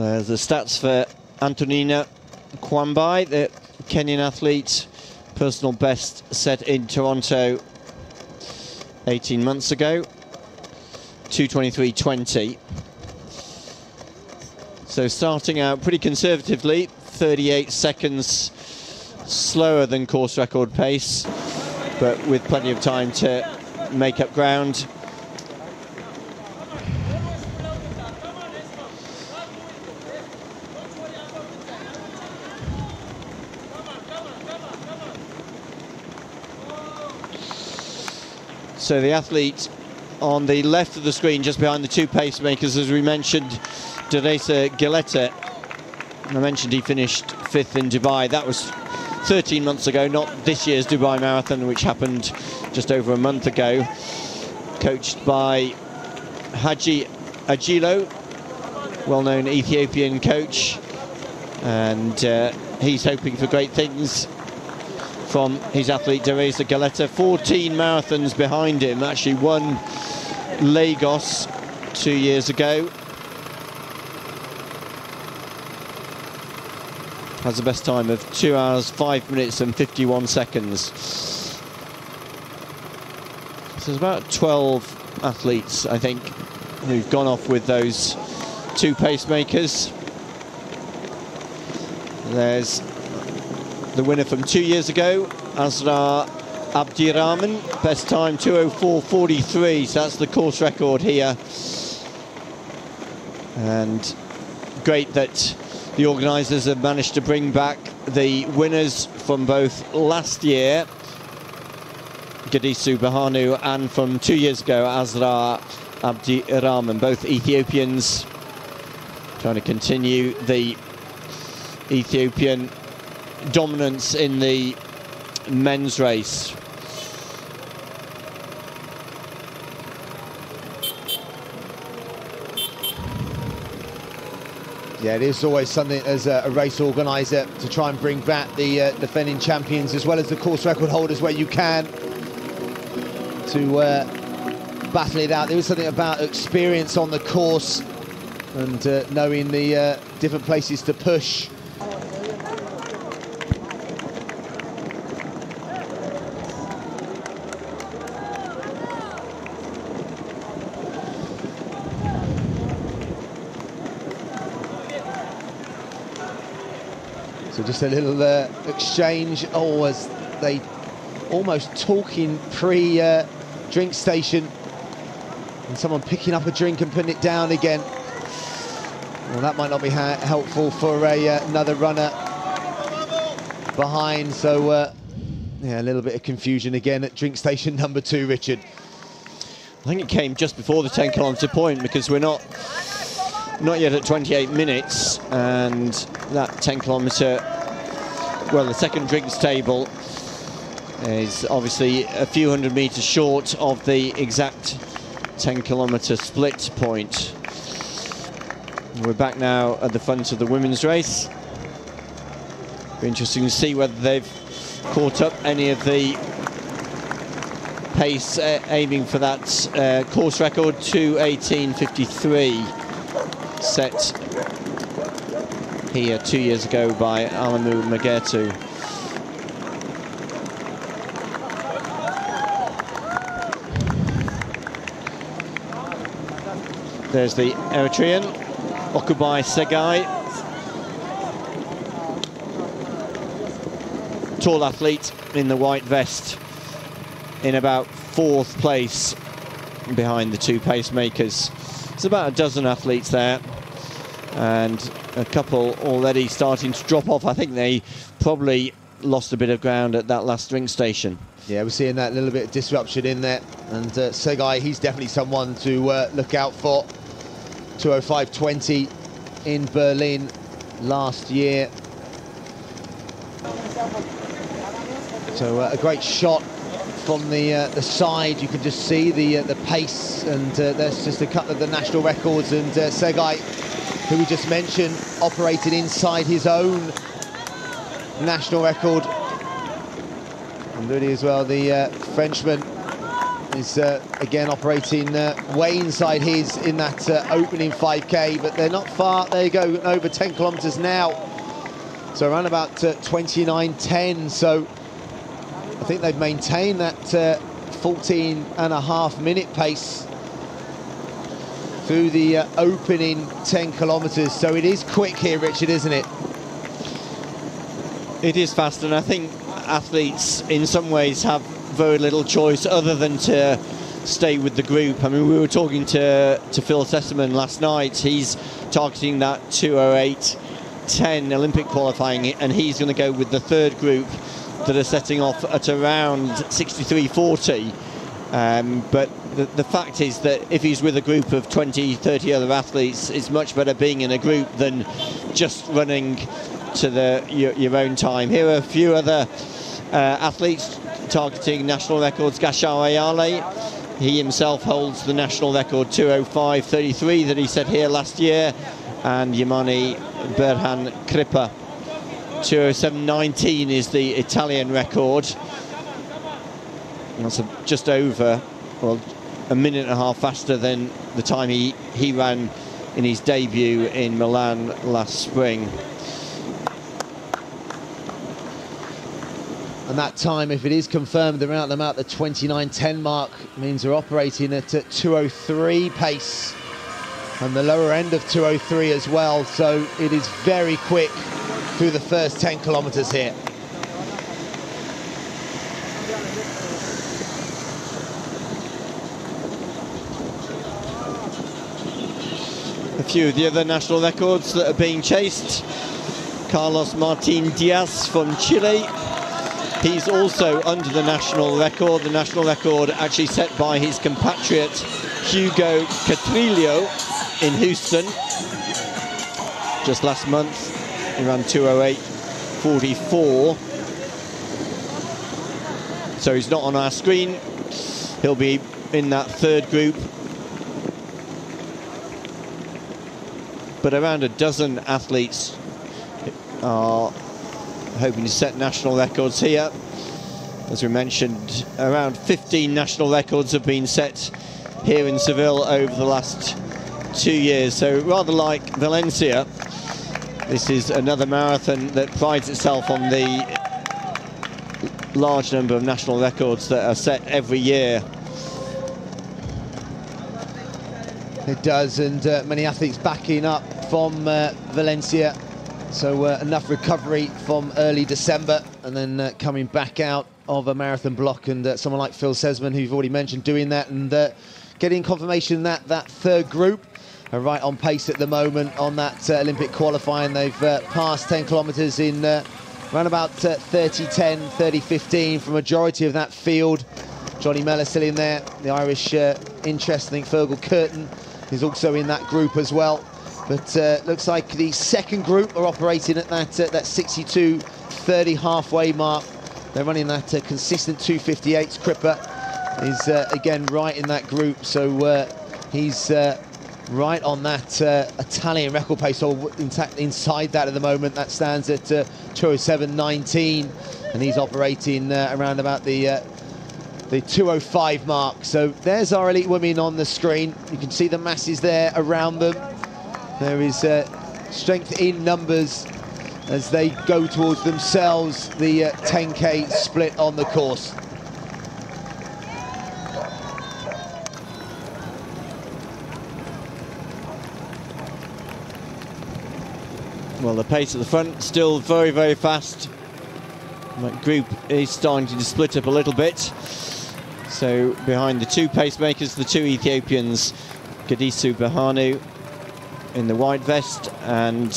[SPEAKER 2] There's the stats for Antonina Kwambai, the Kenyan athlete. Personal best set in Toronto 18 months ago. 223.20. So starting out pretty conservatively, 38 seconds slower than course record pace, but with plenty of time to make up ground. So the athlete on the left of the screen, just behind the two pacemakers, as we mentioned, Deresa Geleta. I mentioned he finished fifth in Dubai. That was 13 months ago, not this year's Dubai Marathon, which happened just over a month ago. Coached by Haji Adilo, well-known Ethiopian coach. And uh, he's hoping for great things from his athlete Deresa Geleta. 14 marathons behind him, actually won Lagos two years ago has the best time of 2 hours, 5 minutes and 51 seconds. So there's about 12 athletes, I think, who've gone off with those two pacemakers. There's the winner from two years ago, Asrar Abdirahman, best time 204.43, so that's the course record here. And great that the organisers have managed to bring back the winners from both last year, Gadisu Bahanu, and from two years ago, Asrar Abdirahman, both Ethiopians trying to continue the Ethiopian dominance in the men's race.
[SPEAKER 1] Yeah, it is always something as a, a race organiser to try and bring back the uh, defending champions as well as the course record holders where you can to uh, battle it out. There is something about experience on the course and uh, knowing the uh, different places to push. Just a little uh, exchange. Oh, as they almost talking pre-drink uh, station. And someone picking up a drink and putting it down again. Well, that might not be helpful for a, uh, another runner behind. So, uh, yeah, a little bit of confusion again at drink station (laughs) number two, Richard.
[SPEAKER 2] I think it came just before the 10 kilometre point because we're not not yet at 28 minutes and that 10 kilometre well the second drinks table is obviously a few hundred meters short of the exact 10 kilometre split point. We're back now at the front of the women's race. Be interesting to see whether they've caught up any of the pace uh, aiming for that uh, course record. 218.53 set here two years ago by Alamu Magetu. There's the Eritrean, Okubai Segai. Tall athlete in the white vest in about fourth place behind the two pacemakers. There's about a dozen athletes there and a couple already starting to drop off. I think they probably lost a bit of ground at that last drink station.
[SPEAKER 1] Yeah, we're seeing that little bit of disruption in there. And uh, Segai, he's definitely someone to uh, look out for. 205.20 in Berlin last year. So uh, a great shot from the uh, the side. You can just see the uh, the pace, and uh, there's just a couple of the national records. And uh, Segai, who we just mentioned, operated inside his own national record. And really as well, the uh, Frenchman is uh, again operating way inside his in that opening 5K, but they're not far. There you go, over 10 kilometres now. So around about 29.10. So I think they've maintained that uh, 14 and a half minute pace through the uh, opening 10 kilometres. So it is quick here, Richard, isn't it?
[SPEAKER 2] It is fast, and I think athletes in some ways have very little choice other than to stay with the group. I mean, we were talking to, to Phil Sesemann last night. He's targeting that 208.10 Olympic qualifying, and he's going to go with the third group that are setting off at around 63.40. Um, but the, the, fact is that if he's with a group of 20, 30 other athletes, it's much better being in a group than just running to the your, your own time. Here are a few other uh, athletes targeting national records. Gashau Ayale, he himself holds the national record 205.33 that he set here last year, and Yamani Berhan Kripa 207.19 is the Italian record. That's just over, well, a minute and a half faster than the time he, he ran in his debut in Milan last spring.
[SPEAKER 1] And that time, if it is confirmed, they're out them out the 29.10 mark, means they're operating at 203 pace and the lower end of 203 as well. So it is very quick through the first 10 kilometres here.
[SPEAKER 2] Few of the other national records that are being chased. Carlos Martin Diaz from Chile. He's also under the national record. The national record actually set by his compatriot Hugo Catrileo in Houston just last month. He ran 208.44. So he's not on our screen. He'll be in that third group. But around a dozen athletes are hoping to set national records here. As we mentioned, around 15 national records have been set here in Seville over the last two years. So rather like Valencia, this is another marathon that prides itself on the large number of national records that are set every year.
[SPEAKER 1] It does, and uh, many athletes backing up from uh, Valencia. So uh, enough recovery from early December and then uh, coming back out of a marathon block and uh, someone like Phil Sesemann, who you've already mentioned, doing that and uh, getting confirmation that that third group are right on pace at the moment on that Olympic qualifying. They've passed 10 kilometres in around about 30-10, 30-15 for majority of that field. Johnny Mellor still in there. The Irish interest, I think Fergal Curtin is also in that group as well. But uh, looks like the second group are operating at that uh, that 62-30 halfway mark. They're running that uh, consistent 258. Crippa is uh, again right in that group, so uh, he's uh, right on that Italian record pace. So inside that at the moment, that stands at 207.19, and he's operating around about the the 205 mark. So there's our elite women on the screen. You can see the masses there around them. There is uh, strength in numbers as they go towards themselves the uh, 10k split on the course.
[SPEAKER 2] Well, the pace at the front still very, very fast. That group is starting to split up a little bit. So behind the two pacemakers, the two Ethiopians, Gadisu Bahanu in the white vest and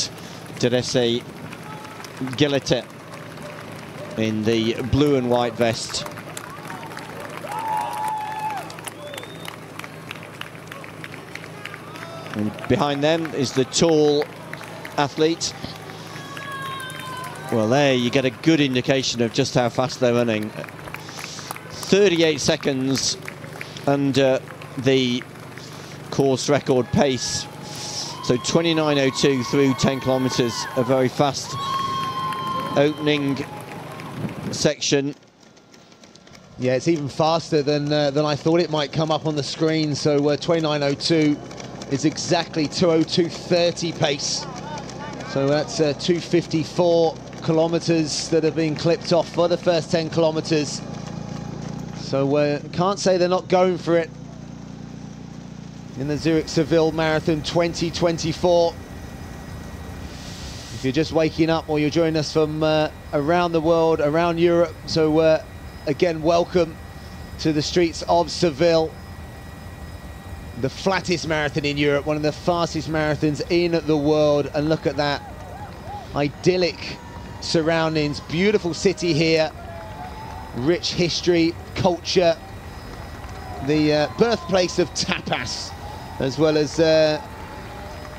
[SPEAKER 2] Derese Geleta in the blue and white vest. And behind them is the tall athlete. Well, there you get a good indication of just how fast they're running. 38 seconds under the course record pace so 29.02 through 10 kilometres, a very fast opening section.
[SPEAKER 1] Yeah, it's even faster than uh, than I thought it might come up on the screen. So uh, 29.02 is exactly 202.30 pace. So that's uh, 254 kilometres that have been clipped off for the first 10 kilometres. So uh, can't say they're not going for it in the Zurich Seville Marathon 2024. If you're just waking up or you're joining us from uh, around the world, around Europe, so uh, again, welcome to the streets of Seville. The flattest marathon in Europe, one of the fastest marathons in the world. And look at that idyllic surroundings, beautiful city here, rich history, culture, the uh, birthplace of tapas as well as uh,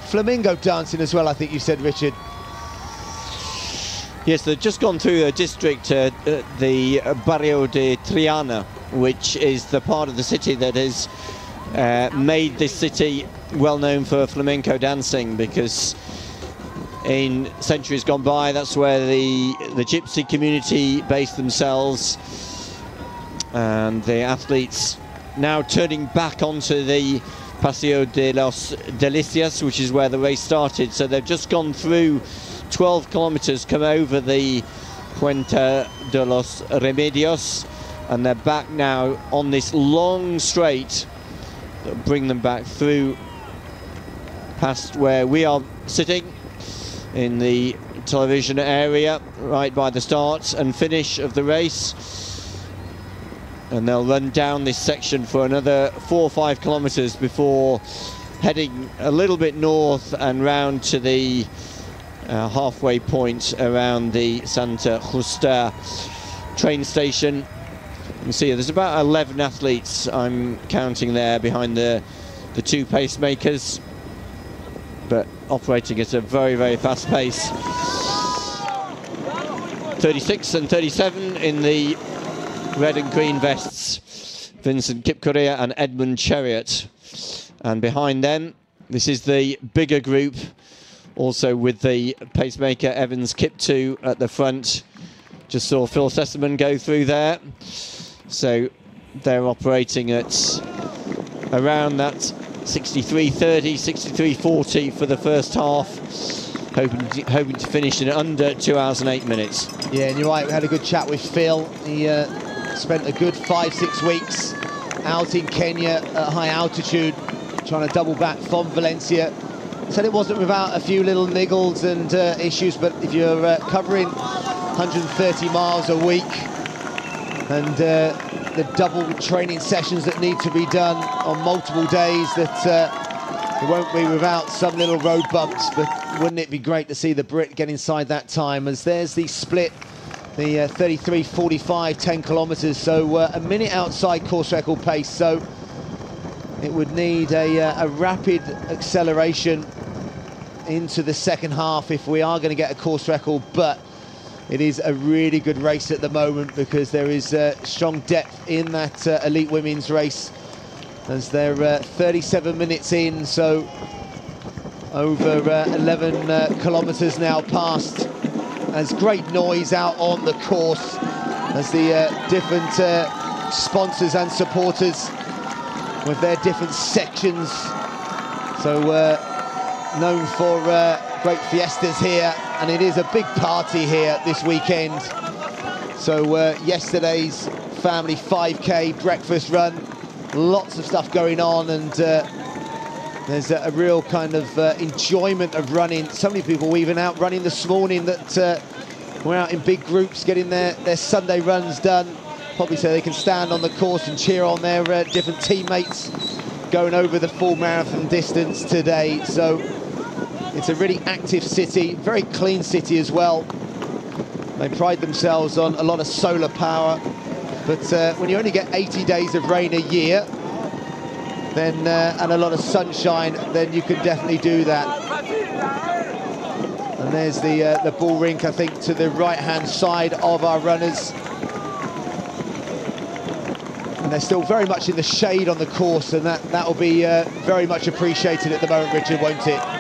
[SPEAKER 1] flamenco dancing as well, I think you said, Richard.
[SPEAKER 2] Yes, they've just gone through a district, uh, uh, the Barrio de Triana, which is the part of the city that has uh, made this city well known for flamenco dancing because in centuries gone by, that's where the, the gypsy community based themselves. And the athletes now turning back onto the Paseo de los Delicias, which is where the race started. So they've just gone through 12 kilometres, come over the Puente de los Remedios, and they're back now on this long straight that bring them back through past where we are sitting in the television area right by the start and finish of the race and they'll run down this section for another four or five kilometres before heading a little bit north and round to the uh, halfway point around the Santa Justa train station. You see there's about 11 athletes I'm counting there behind the, the two pacemakers, operating at a very, very fast pace. 36 and 37 in the red and green vests. Vincent Kipkorea and Edmund Cheriot. And behind them, this is the bigger group, also with the pacemaker Evans Kiptoo at the front. Just saw Phil Sesemann go through there. So they're operating at around that 63.30, 63.40 for the first half. Hoping to, hoping to finish in under two hours and eight minutes.
[SPEAKER 1] Yeah, and you're right, we had a good chat with Phil. He uh, spent a good five, six weeks out in Kenya at high altitude, trying to double back from Valencia. Said it wasn't without a few little niggles and uh, issues, but if you're uh, covering 130 miles a week and uh, the double training sessions that need to be done on multiple days, that uh, it won't be without some little road bumps, but wouldn't it be great to see the Brit get inside that time? As there's the split the uh, 33 45 10 kilometers so uh, a minute outside course record pace. So it would need a, uh, a rapid acceleration into the second half if we are going to get a course record but it is a really good race at the moment because there is uh, strong depth in that uh, elite women's race as they're uh, 37 minutes in so over uh, 11 uh, kilometers now past there's great noise out on the course as the uh, different sponsors and supporters with their different sections. So known for great fiestas here, and it is a big party here this weekend. So uh, yesterday's family 5K breakfast run, lots of stuff going on, and uh, there's a, a, real kind of uh, enjoyment of running. So many people were even out running this morning that uh, were out in big groups getting their, their Sunday runs done. Probably so they can stand on the course and cheer on their uh, different teammates going over the full marathon distance today. So it's a really active city, very clean city as well. They pride themselves on a lot of solar power. But uh, when you only get 80 days of rain a year, then uh, and a lot of sunshine, then you can definitely do that. And there's the uh, the bull rink, I think, to the right-hand side of our runners. And they're still very much in the shade on the course, and that that will be uh, very much appreciated at the moment, Richard, won't it?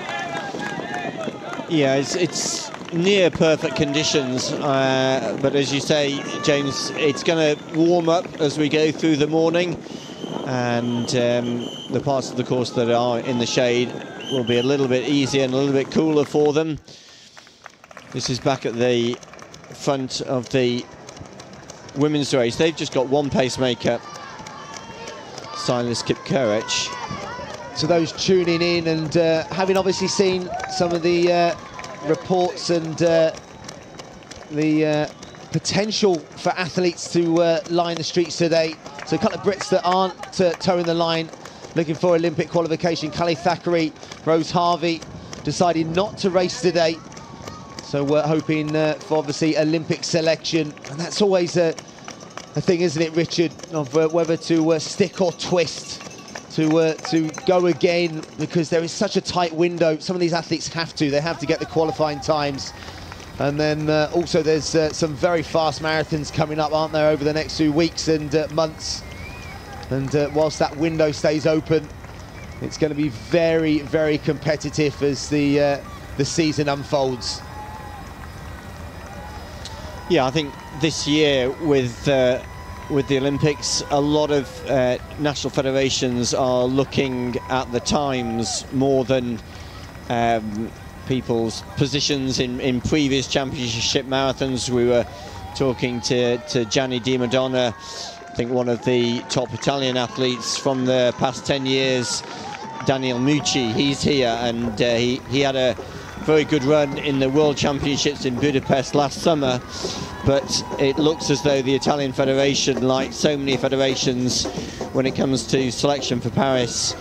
[SPEAKER 2] Yeah, it's it's near perfect conditions, uh, but as you say, James, it's going to warm up as we go through the morning and um, the parts of the course that are in the shade will be a little bit easier and a little bit cooler for them. This is back at the front of the women's race. They've just got one pacemaker, Silas Kipkerich.
[SPEAKER 1] So those tuning in and uh, having obviously seen some of the uh, reports and uh, the uh, potential for athletes to uh, line the streets today, so a couple of Brits that aren't uh, towing the line, looking for Olympic qualification. Calli Thackery, Rose Harvey, deciding not to race today. So we're hoping uh, for obviously Olympic selection, and that's always a, a thing, isn't it, Richard, of uh, whether to stick or twist to uh, to go again because there is such a tight window. Some of these athletes have to; they have to get the qualifying times. And then uh, also there's uh, some very fast marathons coming up, aren't there, over the next few weeks and uh, months. And uh, whilst that window stays open, it's going to be very, very competitive as the uh, the season unfolds.
[SPEAKER 2] Yeah, I think this year with with the Olympics, a lot of national federations are looking at the times more than um, people's positions in, in previous championship marathons. We were talking to, to Gianni Demadonna, I think one of the top Italian athletes from the past 10 years, Daniel Meucci. He's here and uh, he, he had a very good run in the World Championships in Budapest last summer, but it looks as though the Italian Federation, like so many federations when it comes to selection for Paris,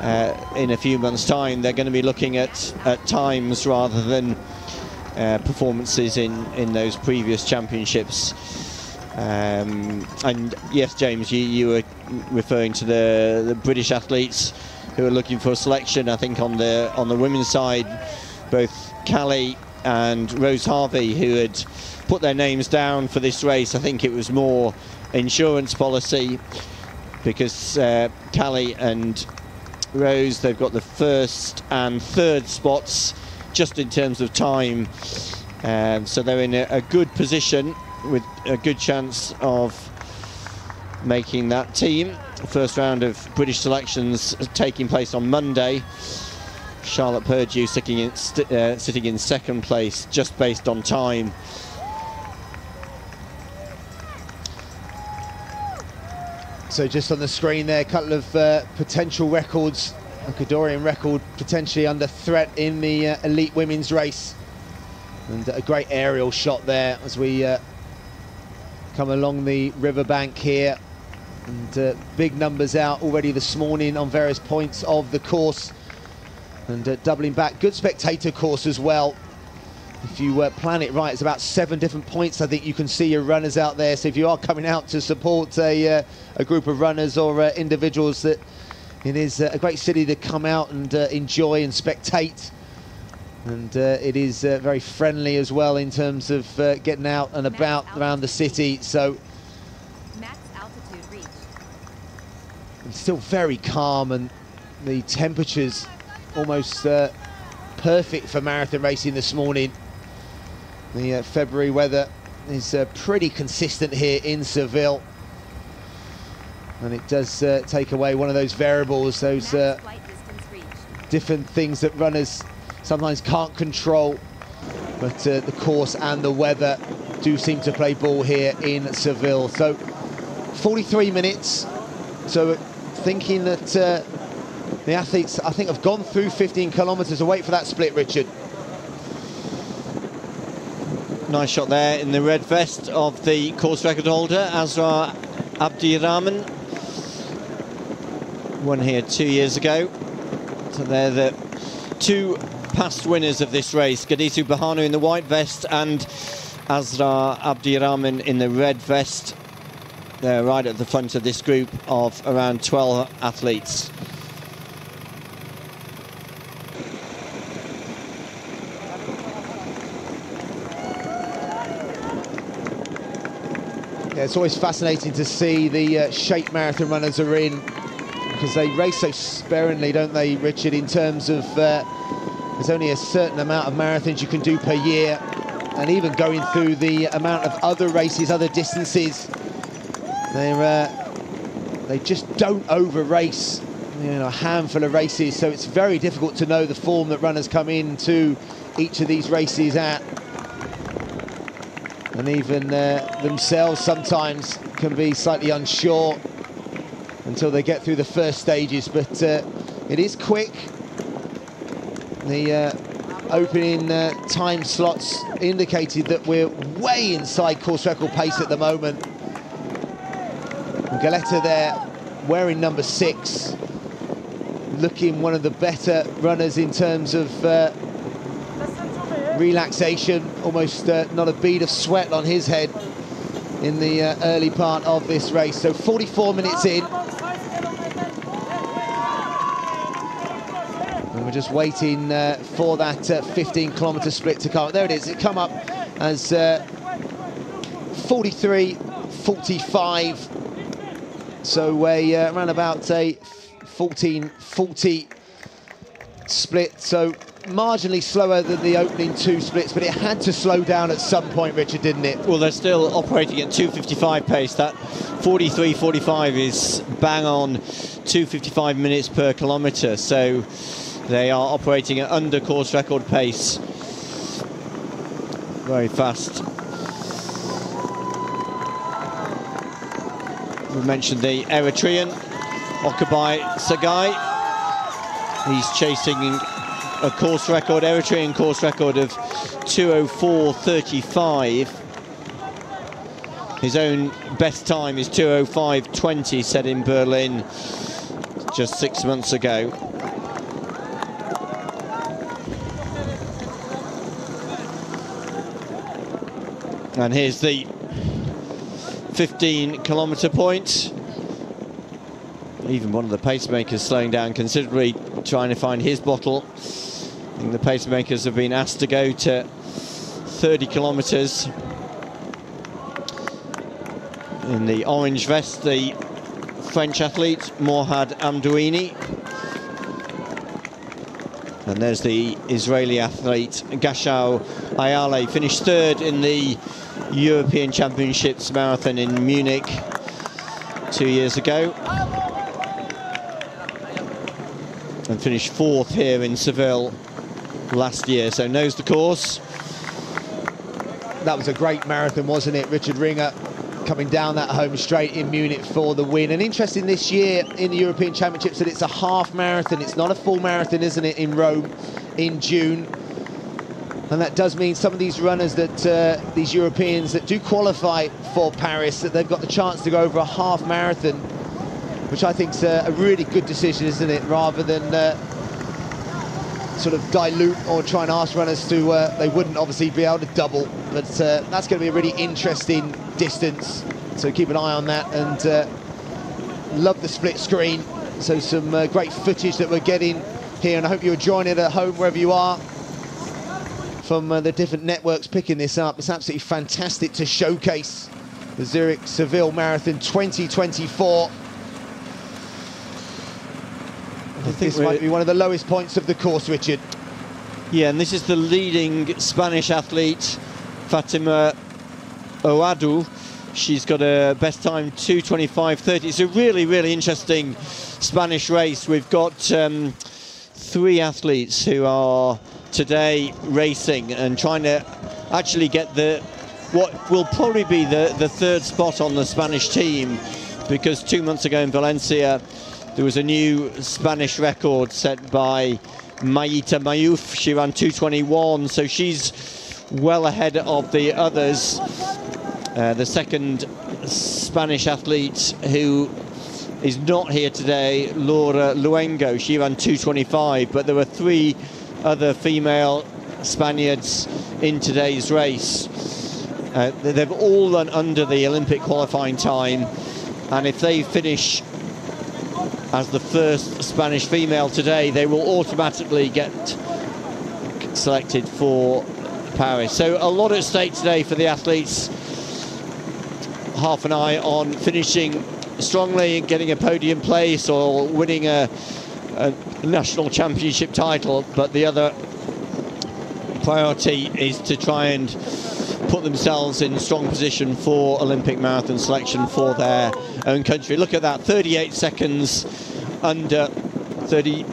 [SPEAKER 2] uh, in a few months' time, they're going to be looking at, at times rather than uh, performances in, in those previous championships. Um, and yes, James, you, you were referring to the, the British athletes who are looking for a selection. I think on the on the women's side, both Calli and Rose Harvey, who had put their names down for this race. I think it was more insurance policy because uh, Calli and Rose, they've got the first and third spots just in terms of time. Um, so they're in a, a, good position with a good chance of making that team. First round of British selections taking place on Monday. Charlotte Purdue sitting in, uh, sitting in second place just based on time.
[SPEAKER 1] So just on the screen there, a couple of uh, potential records. A Ecuadorian record potentially under threat in the uh, elite women's race. And a great aerial shot there as we uh, come along the riverbank here. And uh, big numbers out already this morning on various points of the course. And uh, doubling back, good spectator course as well if you uh, plan it right, it's about seven different points. I think you can see your runners out there. So if you are coming out to support a, uh, a group of runners or uh, individuals, that it is uh, a great city to come out and uh, enjoy and spectate. And uh, it is very friendly as well in terms of getting out and about around the city. So it's still very calm and the temperatures almost perfect for marathon racing this morning. The uh, February weather is uh, pretty consistent here in Seville. And it does uh, take away one of those variables, those uh, different things that runners sometimes can't control. But uh, the course and the weather do seem to play ball here in Seville. So 43 minutes. So thinking that uh, the athletes, I think, have gone through 15 kilometres. Wait for that split, Richard.
[SPEAKER 2] Nice shot there in the red vest of the course record holder, Asrar Abdirahman. Won here two years ago. So they're the two past winners of this race. Gadisu Bahanu in the white vest and Asrar Abdirahman in the red vest. They're right at the front of this group of around 12 athletes.
[SPEAKER 1] Yeah, it's always fascinating to see the uh, shape marathon runners are in because they race so sparingly, don't they, Richard, in terms of uh, there's only a certain amount of marathons you can do per year and even going through the amount of other races, other distances, they're, uh, they just don't over race you know, a handful of races, so it's very difficult to know the form that runners come into each of these races at and even uh, themselves sometimes can be slightly unsure until they get through the first stages but uh, it is quick. The uh, opening uh, time slots indicated that we're way inside course record pace at the moment. Geleta there wearing number six looking one of the better runners in terms of uh, relaxation, almost uh, not a bead of sweat on his head in the uh, early part of this race. So 44 minutes in. And we're just waiting uh, for that uh, 15 kilometre split to come. There it is, it come up as uh, 43, 45. So a, uh, around about a 14, 40 split. So marginally slower than the opening two splits, but it had to slow down at some point, Richard, didn't it?
[SPEAKER 2] Well, they're still operating at 255 pace. That 43.45 is bang on 255 minutes per kilometre. So they are operating at under course record pace. Very fast. We mentioned the Eritrean, Okabai Sagai. He's chasing a course record, Eritrean course record of 204.35. His own best time is 205.20, set in Berlin just six months ago. And here's the 15 kilometre point. Even one of the pacemakers slowing down considerably, trying to find his bottle. Think the pacemakers have been asked to go to 30 kilometres. In the orange vest, the French athlete Morhad Amdouni. And there's the Israeli athlete Gashau Ayale, finished third in the European Championships marathon in Munich two years ago. And finished fourth here in Seville last year, so knows the course.
[SPEAKER 1] That was a great marathon, wasn't it? Richard Ringer coming down that home straight in Munich for the win. And interesting this year in the European Championships that it's a half marathon. It's not a full marathon, isn't it, in Rome in June. And that does mean some of these runners that, uh, these Europeans that do qualify for Paris, that they've got the chance to go over a half marathon, which I think is a, a really good decision, isn't it? Rather than uh, sort of dilute or try and ask runners to, uh, they wouldn't obviously be able to double, but uh, that's going to be a really interesting distance. So keep an eye on that and uh, love the split screen. So some uh, great footage that we're getting here and I hope you're enjoying it at home wherever you are from uh, the different networks picking this up. It's absolutely fantastic to showcase the Zurich Seville Marathon 2024. I think this might be one of the lowest points of the course, Richard.
[SPEAKER 2] Yeah, and this is the leading Spanish athlete, Fatima Ouhaddou. She's got a best time 225.30. It's a really, really interesting Spanish race. We've got um, three athletes who are today racing and trying to actually get the what will probably be the, the third spot on the Spanish team because two months ago in Valencia there was a new Spanish record set by Majida Maayouf. She ran 221, so she's well ahead of the others. Uh, the second Spanish athlete who is not here today, Laura Luengo. She ran 225, but there were three other female Spaniards in today's race. Uh, they've all run under the Olympic qualifying time, and if they finish as the first Spanish female today, they will automatically get selected for Paris. So a lot at stake today for the athletes. Half an eye on finishing strongly and getting a podium place or winning a, a national championship title, but the other priority is to try and put themselves in strong position for Olympic marathon selection for their own country. Look at that, 38 seconds under 30.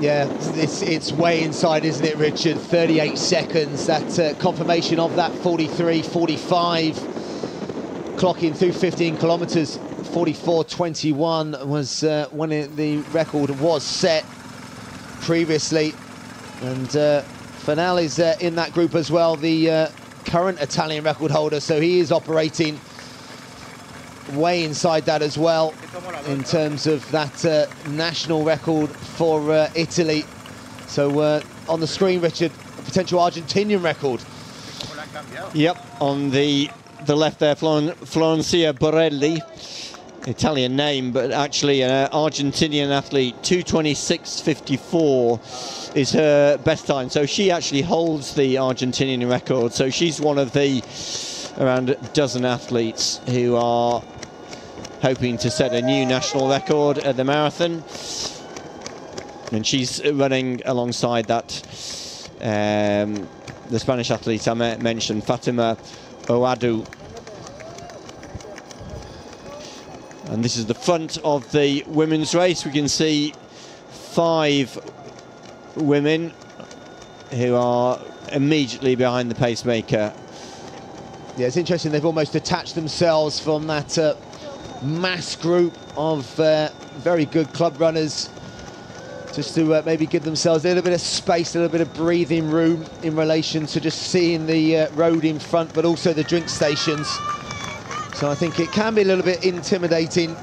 [SPEAKER 1] Yeah, it's, it's way inside, isn't it, Richard? 38 seconds, that uh, confirmation of that 43, 45, clocking through 15 kilometres, 44.21 was uh, when it, the record was set previously. And uh, Faniel is uh, in that group as well, the uh, current Italian record holder, so he is operating way inside that as well in terms of that uh, national record for uh, Italy. So uh, on the screen, Richard, a potential Argentinian record.
[SPEAKER 2] Yep, on the the left there, Flor Florencia Borelli, Italian name, but actually an Argentinian athlete, 226.54 is her best time. So she actually holds the Argentinian record. So she's one of the around a dozen athletes who are hoping to set a new national record at the marathon. And she's running alongside that, um, the Spanish athlete I mentioned, Fatima Ouhaddou. And this is the front of the women's race. We can see five women who are immediately behind the pacemaker.
[SPEAKER 1] Yeah, it's interesting. They've almost detached themselves from that uh, mass group of uh, very good club runners just to uh, maybe give themselves a little bit of space, a little bit of breathing room in relation to just seeing the uh, road in front, but also the drink stations. So I think it can be a little bit intimidating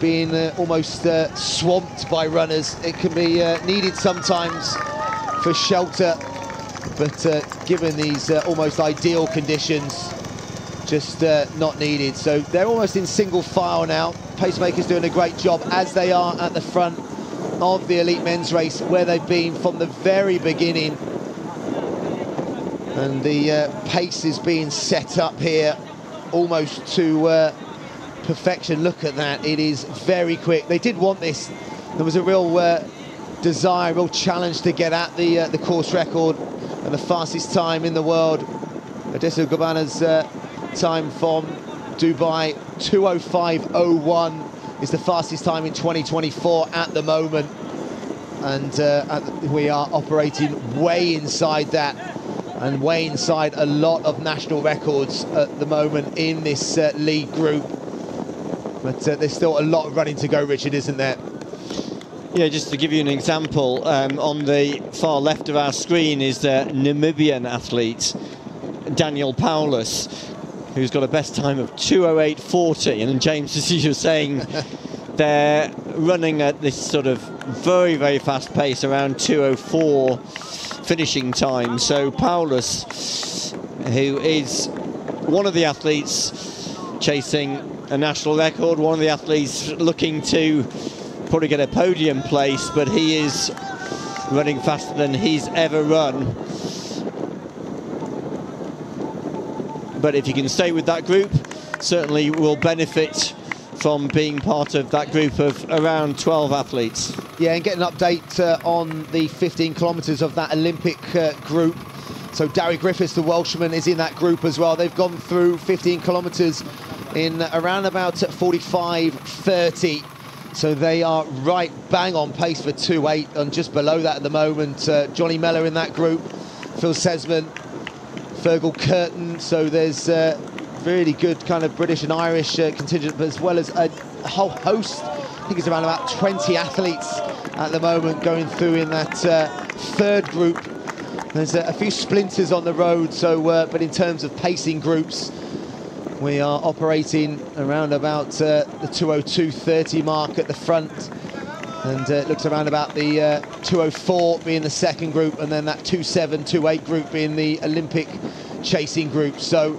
[SPEAKER 1] being uh, almost uh, swamped by runners. It can be uh, needed sometimes for shelter but uh, given these uh, almost ideal conditions, just uh, not needed. So they're almost in single file now. Pacemakers doing a great job, as they are at the front of the elite men's race, where they've been from the very beginning. And the pace is being set up here almost to uh, perfection. Look at that, it is very quick. They did want this. There was a real uh, desire, real challenge to get at the uh, the course record and the fastest time in the world. Addisu Gobena's uh, time from Dubai, 205.01 is the fastest time in 2024 at the moment. And uh, at the, we are operating way inside that and way inside a lot of national records at the moment in this uh, league group. But uh, there's still a lot of running to go, Richard, isn't there?
[SPEAKER 2] Yeah, just to give you an example, um, on the far left of our screen is the Namibian athlete, Daniel Paulus, who's got a best time of 208.40. And James, (laughs) as you were saying, (laughs) they're running at this sort of very, very fast pace, around 204 finishing time. So Paulus, who is one of the athletes chasing a national record, one of the athletes looking to probably get a podium place, but he is running faster than he's ever run. But if you can stay with that group, certainly will benefit from being part of that group of around 12 athletes.
[SPEAKER 1] Yeah, and get an update uh, on the 15 kilometres of that Olympic uh, group. So Dewi Griffiths, the Welshman, is in that group as well. They've gone through 15 kilometres in around about 45.30. So they are right bang on pace for 2.8 and just below that at the moment. Uh, Johnny Mellor in that group, Phil Sesemann, Fergal Curtin. So there's uh, really good kind of British and Irish uh, contingent, as well as a whole host. I think it's around about 20 athletes at the moment going through in that uh, third group. There's a, a, few splinters on the road, so uh, but in terms of pacing groups, we are operating around about uh, the 202.30 mark at the front. And uh, it looks around about the uh, 204 being the second group, and then that 27, 28 group being the Olympic chasing group. So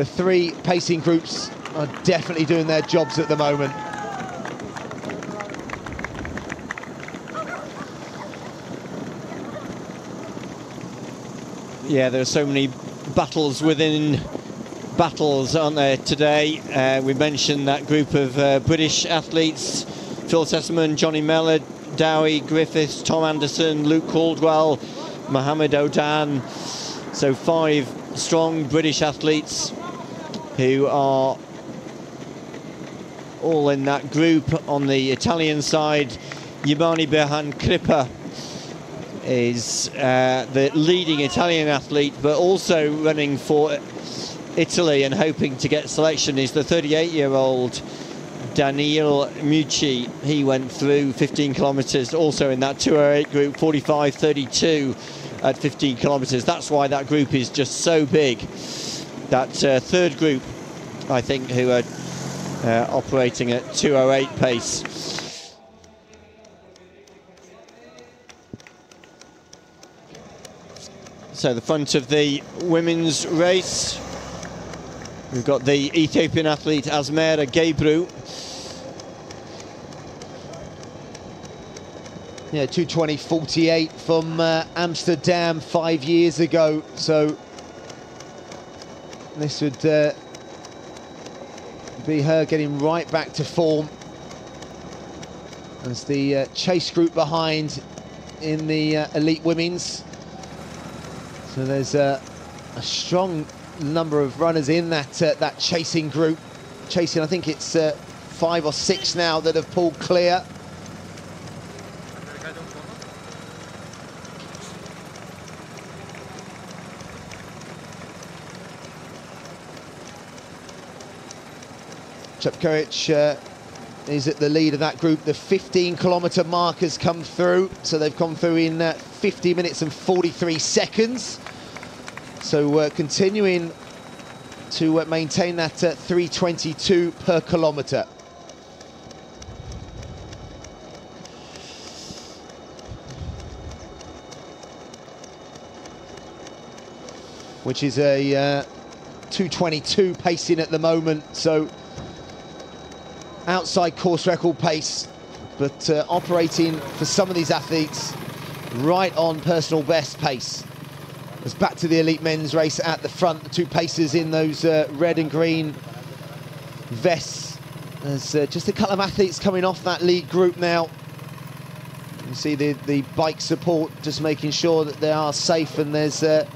[SPEAKER 1] the three pacing groups are definitely doing their jobs at the moment.
[SPEAKER 2] Yeah, there are so many battles within battles, aren't there, today? Uh, we mentioned that group of uh, British athletes, Phil Sesemann, Johnny Mellor, Dewi, Griffiths, Tom Anderson, Luke Caldwell, Mohamed Aadan. So five strong British athletes who are all in that group. On the Italian side, Yemaneberhan Crippa is uh, the leading Italian athlete, but also running for Italy and hoping to get selection is the 38-year-old Daniele Meucci. He went through 15 kilometres, also in that 208 group, 45-32 at 15 kilometres. That's why that group is just so big. That uh, third group, I think, who are uh, operating at 208 pace. So the front of the women's race, we've got the Ethiopian athlete Asmera Gebru.
[SPEAKER 1] Yeah, 220.48 from uh, Amsterdam five years ago. So this would uh, be her getting right back to form as the uh, chase group behind in the uh, elite women's. So there's a, strong number of runners in that uh, that chasing group. Chasing, I think it's uh, five or six now that have pulled clear. Chepkoech uh, is at the lead of that group. The 15 kilometre mark has come through. So they've come through in uh, 50 minutes and 43 seconds. So uh, continuing to uh, maintain that uh, 322 per kilometre. which is a uh, 222 pacing at the moment. So outside course record pace, but uh, operating for some of these athletes right on personal best pace. It's back to the elite men's race at the front. The two pacers in those uh, red and green vests. There's uh, just a couple of athletes coming off that lead group now. You see the, the bike support just making sure that they are safe and there's uh,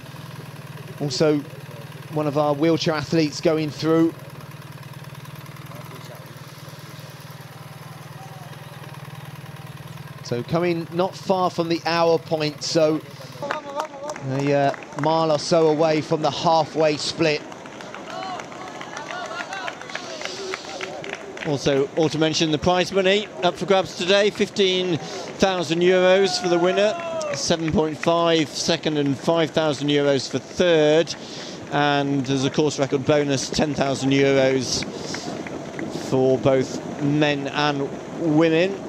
[SPEAKER 1] also one of our wheelchair athletes going through. So coming not far from the hour point, so a uh, mile or so away from the halfway split.
[SPEAKER 2] Also, ought to mention the prize money up for grabs today 15,000 euros for the winner, 7.5 second, and 5,000 euros for third. And there's a course record bonus 10,000 euros for both men and women.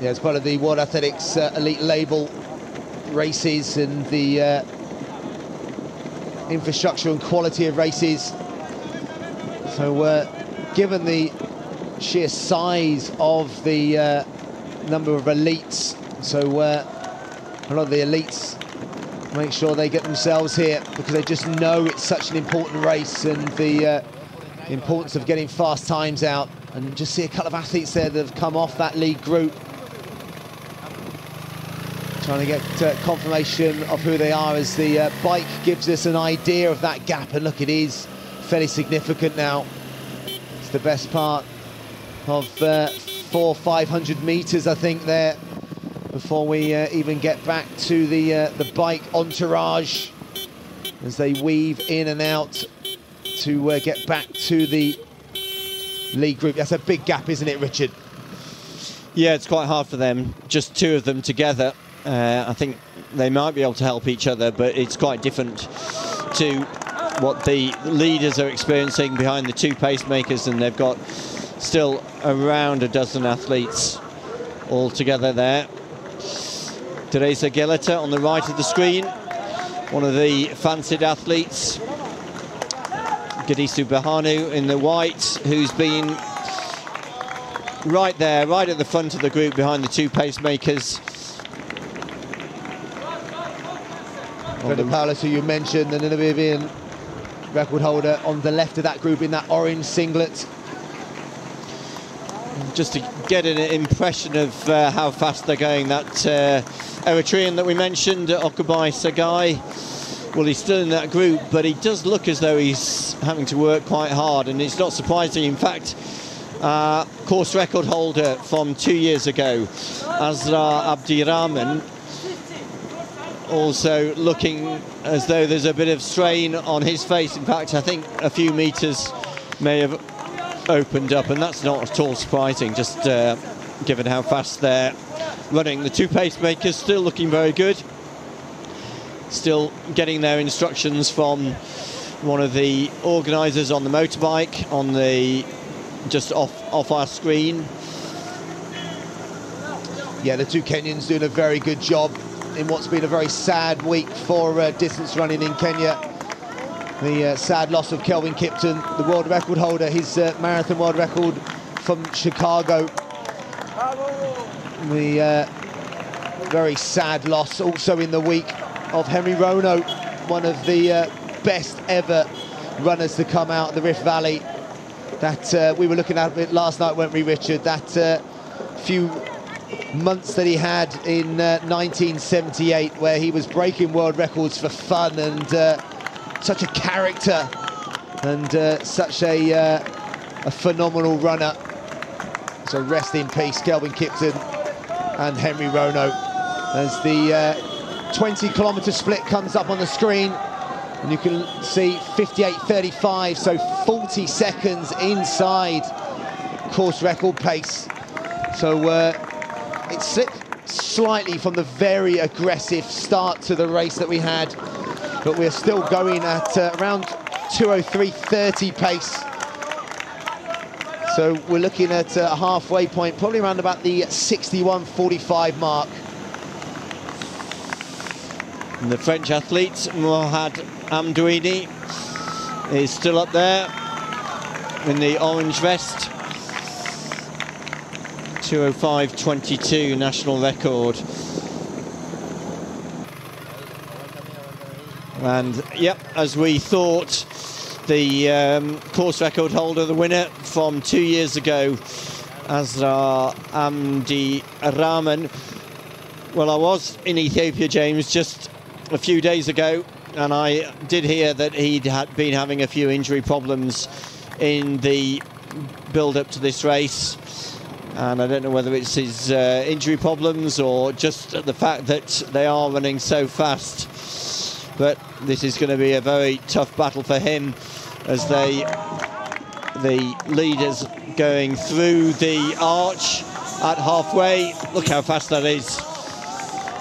[SPEAKER 1] Yeah, as part of the World Athletics uh, Elite Label races and the uh, infrastructure and quality of races. So, uh, given the sheer size of the uh, number of elites, so uh, a lot of the elites make sure they get themselves here because they just know it's such an important race and the uh, importance of getting fast times out. And just see a couple of athletes there that have come off that lead group trying to get uh, confirmation of who they are as the uh, bike gives us an idea of that gap. And look it is fairly significant now. It's the best part of uh, four 500 meters I think there before we uh, even get back to the uh, the bike entourage as they weave in and out to uh, get back to the lead group. That's a big gap isn't it Richard?
[SPEAKER 2] Yeah, it's quite hard for them, just two of them together. Uh, I think they might be able to help each other, but it's quite different to what the leaders are experiencing behind the two pacemakers, and they've got still around a dozen athletes all together there. Deresa Geleta on the right of the screen, one of the fancied athletes. Gadisu Bahanu in the white, who's been right there, right at the front of the group behind the two pacemakers.
[SPEAKER 1] Freddy Paulus, who you mentioned, the Namibian record holder on the left of that group in that orange singlet.
[SPEAKER 2] Just to get an impression of uh, how fast they're going, that uh, Eritrean that we mentioned, Okubai Sagai, well, he's still in that group, but he does look as though he's having to work quite hard, and it's not surprising. In fact, uh, course record holder from two years ago, Asrar Abderehman, also looking as though there's a bit of strain on his face. In fact, I think a few metres may have opened up, and that's not at all surprising, just uh, given how fast they're running. The two pacemakers still looking very good, still getting their instructions from one of the organisers on the motorbike on the just off off our screen.
[SPEAKER 1] Yeah, the two Kenyans doing a very good job in what's been a very sad week for uh, distance running in Kenya. The uh, sad loss of Kelvin Kiptum, the world record holder, his uh, marathon world record from Chicago. The uh, very sad loss also in the week of Henry Rono, one of the uh, best ever runners to come out of the Rift Valley. That uh, we were looking at it last night, weren't we, Richard? That few months that he had in uh, 1978 where he was breaking world records for fun and uh, such a character and uh, such a, uh, a phenomenal runner. So rest in peace, Kelvin Kiptum and Henry Rono. As the uh, 20 kilometre split comes up on the screen and you can see 58.35, so 40 seconds inside course record pace. So uh, it slipped slightly from the very aggressive start to the race that we had, but we're still going at uh, around 203.30 pace. So we're looking at a halfway point, probably around about the 61.45 mark.
[SPEAKER 2] And the French athlete, Morhad Amdouni, is still up there in the orange vest. 205.22 national record. And yep, as we thought, the um, course record holder, the winner from two years ago, Azra Amdi Rahman. Well, I was in Ethiopia, James, just a few days ago, and I did hear that he'd had been having a few injury problems in the build up to this race. And I don't know whether it's his uh, injury problems or just the fact that they are running so fast. But this is going to be a very tough battle for him as they the leaders going through the arch at halfway. Look how fast that is.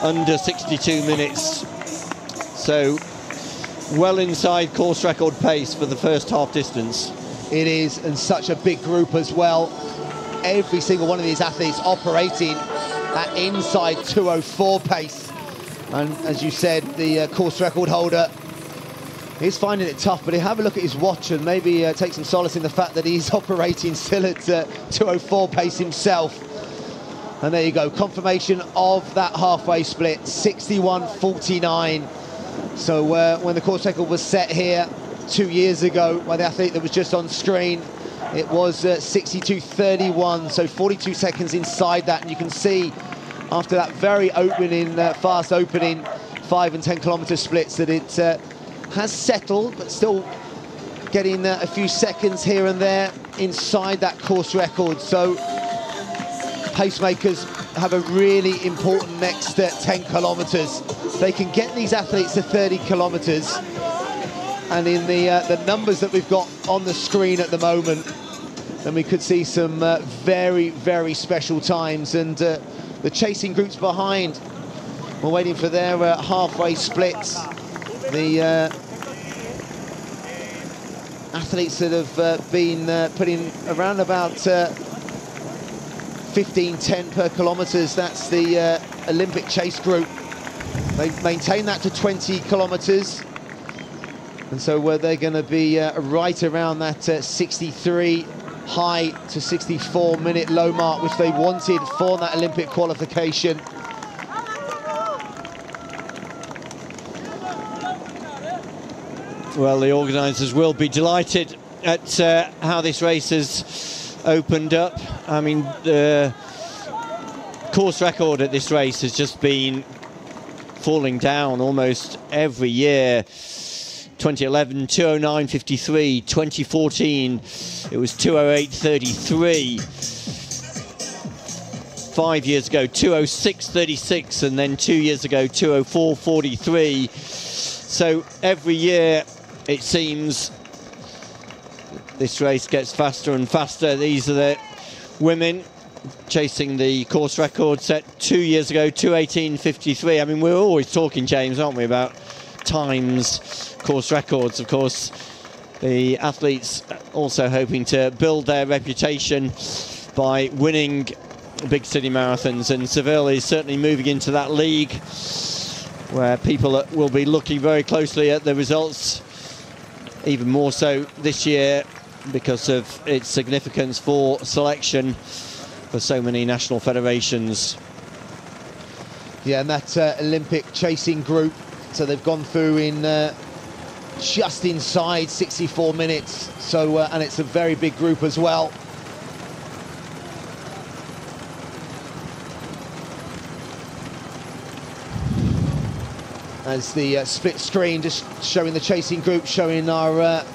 [SPEAKER 2] Under 62 minutes. So well inside course record pace for the first half distance.
[SPEAKER 1] It is and such a big group as well every single one of these athletes operating at inside 204 pace and as you said, the uh, course record holder He's finding it tough, but have a look at his watch and maybe uh, take some solace in the fact that he's (laughs) operating still at uh, 204 pace himself. And there you go, confirmation of that halfway split, 61.49. So uh, when the course record was set here two years ago by the athlete that was just on screen, it was uh, 62.31, so 42 seconds inside that, and you can see after that very opening, uh, fast opening, five and 10 kilometer splits that it uh, has settled, but still getting uh, a few seconds here and there inside that course record. So pacemakers have a really important next uh, 10 kilometers. They can get these athletes to 30 kilometers. And in the, uh, the numbers that we've got on the screen at the moment, then we could see some uh, very, very special times. And uh, the chasing groups behind. We're waiting for their uh, halfway splits. The uh, athletes that have uh, been uh, putting around about 15.10 uh, per kilometres, that's the Olympic chase group. They've maintained that to 20 kilometres. And so they're going to be right around that 63 high to 64 minute low mark, which they wanted for that Olympic qualification.
[SPEAKER 2] Well, the organisers will be delighted at uh, how this race has opened up. I mean, the course record at this race has just been falling down almost every year. 2011 209.53 2014 it was 208.33 five years ago 206.36 and then two years ago 204.43 so every year it seems this race gets faster and faster. These are the women chasing the course record set two years ago 218.53 I mean we're always talking James aren't we about times course records. Of course, the athletes also hoping to build their reputation by winning big city marathons, and Seville is certainly moving into that league where people will be looking very closely at the results, even more so this year because of its significance for selection for so many national federations.
[SPEAKER 1] Yeah, and that uh, Olympic chasing group, so they've gone through in uh, just inside 64 minutes. So, uh, and it's a very big group as well. As the uh, split screen just showing the chasing group, showing our uh,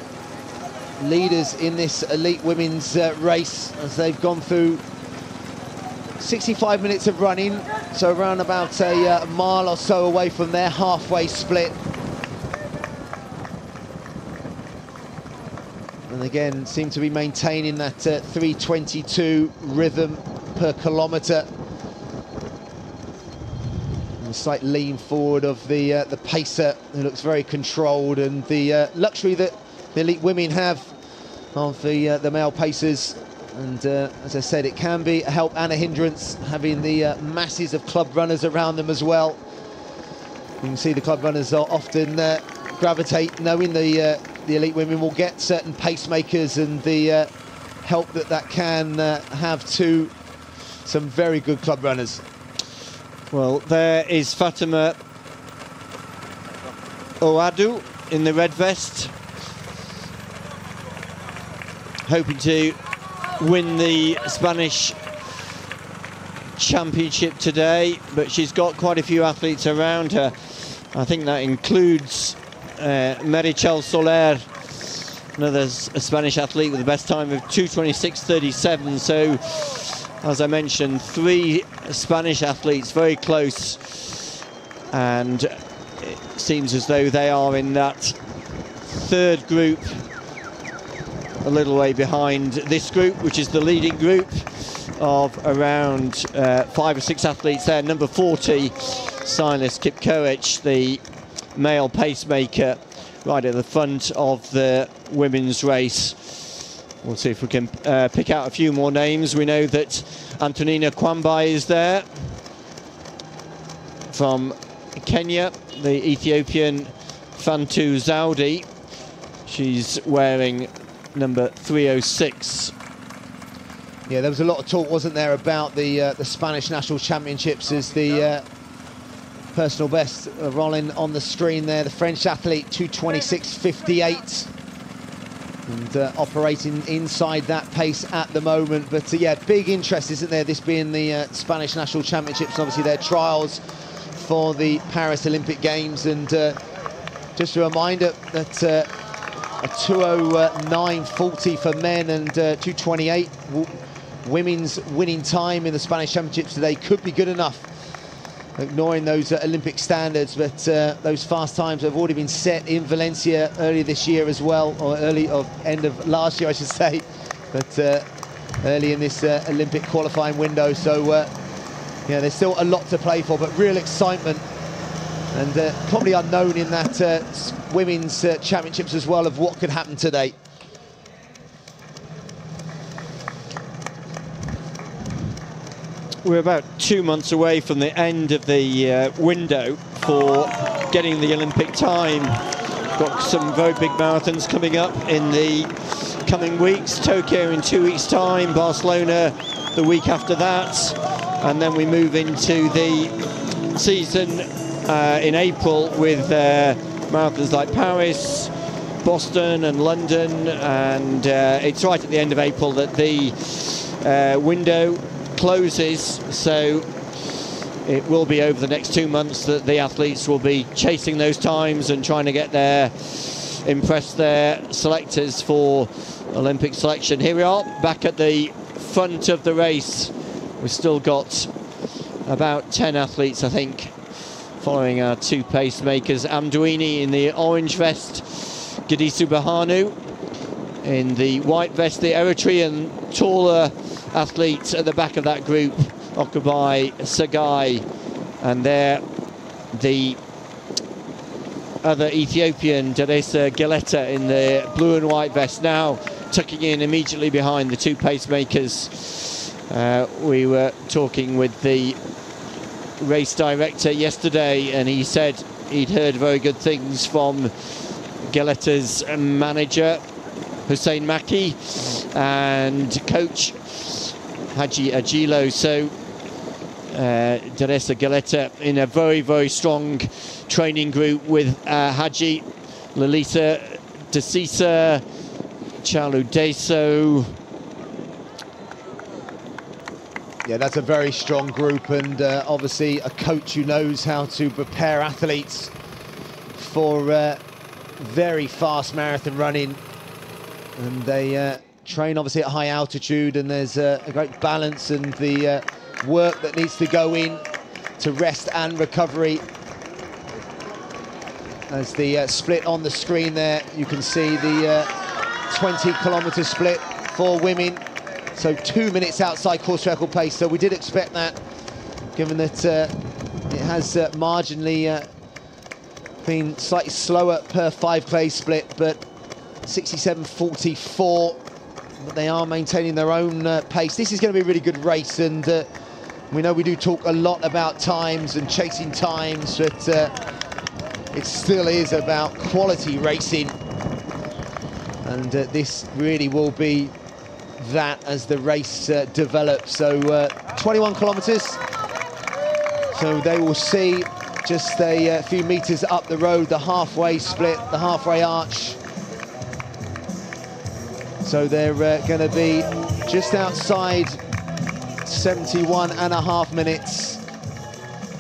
[SPEAKER 1] leaders in this elite women's uh, race as they've gone through 65 minutes of running, so around about a uh, mile or so away from their halfway split. Again seem to be maintaining that uh, 322 rhythm per kilometre. A slight lean forward of the uh, the pacer who looks very controlled and the uh, luxury that the elite women have of the uh, the male pacers and uh, as I said it can be a help and a hindrance having the uh, masses of club runners around them as well You can see the club runners are often gravitate, knowing the the elite women will get certain pacemakers and the uh, help that that can uh, have to some very good club runners.
[SPEAKER 2] Well, there is Fatima Ouhaddou in the red vest, hoping to win the Spanish championship today, but she's got quite a few athletes around her. I think that includes uh, Meritxell Soler, another Spanish athlete with the best time of 226.37. So, as I mentioned, three Spanish athletes very close, and it seems as though they are in that third group, a little way behind this group, which is the leading group of around uh, five or six athletes there. Number 40, Silas Kipkoech, the male pacemaker, right at the front of the women's race. We'll see if we can uh, pick out a few more names. We know that Antonina Kwambai is there from Kenya, the Ethiopian Fantu Zaudi. She's wearing number 306
[SPEAKER 1] yeah, there was a lot of talk, wasn't there, about the uh, the Spanish National Championships as the uh, personal best uh, rolling on the screen there. The French athlete, 226.58. And uh, operating inside that pace at the moment. But uh, yeah, big interest, isn't there? This being the uh, Spanish National Championships, obviously their trials for the Paris Olympic Games. And just a reminder that a 209.40 for men and 228 women's winning time in the Spanish Championships today could be good enough. Ignoring those uh, Olympic standards, but uh, those fast times have already been set in Valencia earlier this year as well, or early of end of last year, I should (laughs) say, but uh, early in this uh, Olympic qualifying window. So, uh, yeah, there's still a lot to play for, but real excitement and uh, probably unknown in that women's championships as well of what could happen today.
[SPEAKER 2] We're about two months away from the end of the uh, window for getting the Olympic time. Got some very big marathons coming up in the coming weeks. Tokyo in two weeks' time, Barcelona the week after that, and then we move into the season uh, in April with uh, marathons like Paris, Boston, and London, and uh, it's right at the end of April that the uh, window closes, so it will be over the next two months that the athletes will be chasing those times and trying to get their impress their selectors for Olympic selection. Here we are back at the front of the race. We've still got about 10 athletes, I think, following our two pacemakers. Amdouni in the orange vest, Gadisu Bahanu in the white vest, the Eritrean taller athletes at the back of that group, Okabai, Sagai, and there the other Ethiopian, Deresa Geleta, in the blue and white vest, now tucking in immediately behind the two pacemakers. Uh, we were talking with the race director yesterday, and he said he'd heard very good things from Geleta's manager, Hussein Maki, and coach Haji Adilo. So uh, Deresa Geleta in a very, very strong training group with uh, Haji, Lelisa Desisa, Chalu Deso.
[SPEAKER 1] Yeah, that's a very strong group and uh, obviously a coach who knows how to prepare athletes for uh, very fast marathon running. And they uh, train obviously at high altitude and there's a, a great balance and the uh, work that needs to go in to rest and recovery. As the uh, split on the screen there, you can see the uh, 20 kilometer split for women. So two minutes outside course record pace. So we did expect that, given that uh, it has uh, marginally been slightly slower per five clay split, but 67.44 but they are maintaining their own uh, pace. This is going to be a really good race, and uh, we know we do talk a lot about times and chasing times, but uh, it still is about quality racing. And uh, this really will be that as the race uh, develops. So uh, 21 kilometres. So they will see just a few metres up the road, the halfway split, the halfway arch. So they're uh, going to be just outside 71 and a half minutes.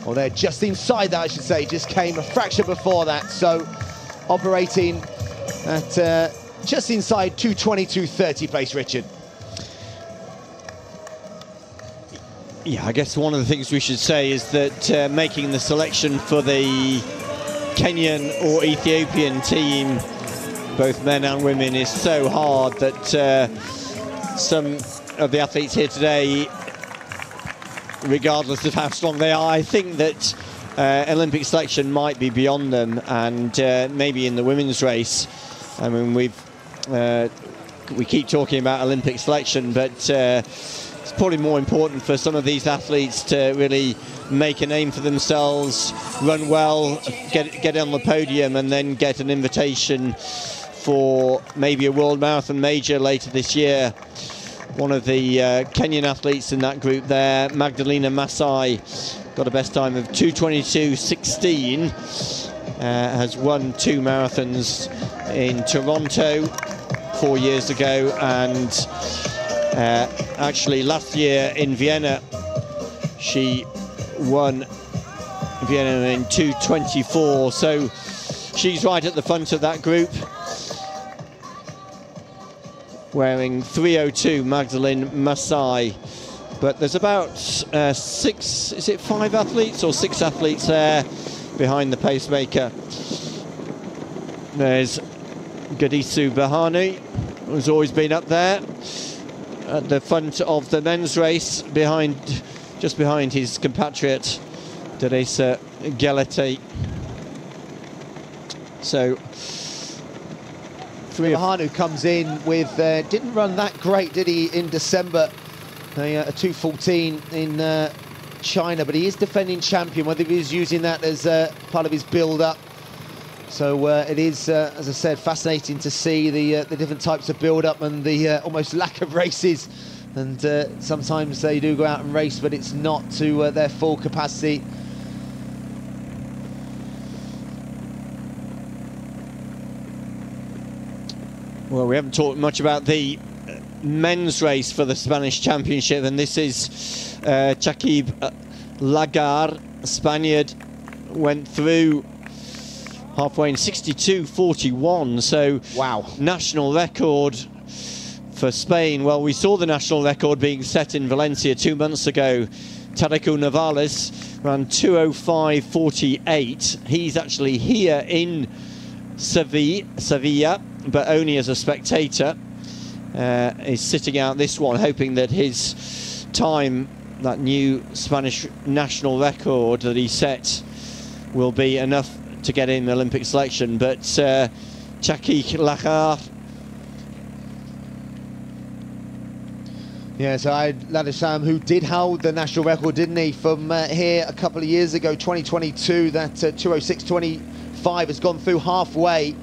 [SPEAKER 1] Or they're just inside that, I should say. Just came a fraction before that. So operating at uh, just inside 220-230 place, Richard.
[SPEAKER 2] Yeah, I guess one of the things we should say is that uh, making the selection for the Kenyan or Ethiopian team, both men and women, is so hard that uh, some of the athletes here today, regardless of how strong they are, I think that uh, Olympic selection might be beyond them, and uh, maybe in the women's race. I mean, we've uh, we keep talking about Olympic selection, but uh, it's probably more important for some of these athletes to really make a name for themselves, run well, get get on the podium, and then get an invitation for maybe a world marathon major later this year. One of the uh, Kenyan athletes in that group there, Magdalena Masai, got a best time of 222.16. Uh, has won two marathons in Toronto four years ago and uh, actually last year in Vienna she won Vienna in 224 so she's right at the front of that group wearing 302 Magdalene Masai but there's about uh, six is it five athletes or six athletes there behind the pacemaker there's Gadisu Bahani, who's always been up there at the front of the men's race, behind, just behind his compatriot Deresa Geleta. So,
[SPEAKER 1] three comes in with uh, didn't run that great, did he, in December? A, uh, a 214 in uh, China, but he is defending champion. Whether he's using that as uh, part of his build-up so uh, it is, uh, as I said, fascinating to see the the different types of build-up and the almost (laughs) lack of races. And sometimes they do go out and race, but it's not to their full capacity.
[SPEAKER 2] Well, we haven't talked much about the uh, men's race for the Spanish Championship, and this is uh, Chakib uh, Lachgar, Spaniard, went through halfway in 62.41. So,
[SPEAKER 1] wow,
[SPEAKER 2] national record for Spain. Well, we saw the national record being set in Valencia two months ago. Tariku Novales ran 205.48. He's actually here in Sevilla, Sevilla, but only as a spectator. Uh, is sitting out this one, hoping that his time, that new Spanish national record that he set, will be enough to get in the Olympic selection. But uh, Chaki
[SPEAKER 1] Lachgar. so Ayad Lamdassem, who did hold the national record, didn't he, from uh, here a couple of years ago, 2022. That uh, 206.25 has gone through halfway,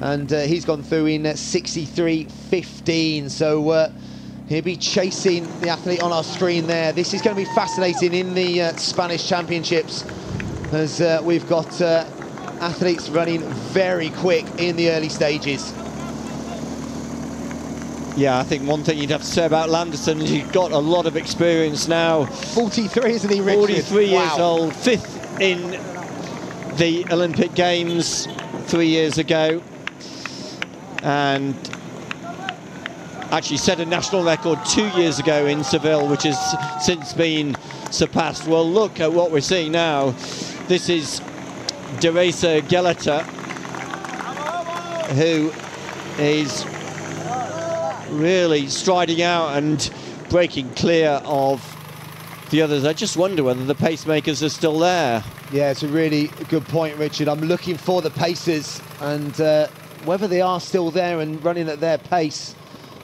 [SPEAKER 1] and uh, he's gone through in 63.15. So uh, he'll be chasing the athlete on our screen there. This is going to be fascinating in the uh, Spanish Championships, as uh, we've got athletes running very quick in the early stages.
[SPEAKER 2] Yeah, I think one thing you'd have to say about Lamdassem is he's got a lot of experience now.
[SPEAKER 1] 43, isn't he, Richard?
[SPEAKER 2] 43 wow. years old, fifth in the Olympic Games three years ago. And actually set a national record two years ago in Seville, which has since been surpassed. Well, look at what we're seeing now. This is Deresa Geleta, who is really striding out and breaking clear of the others. I just wonder whether the pacemakers are still there.
[SPEAKER 1] Yeah, it's a really good point, Richard. I'm looking for the paces and uh, whether they are still there and running at their pace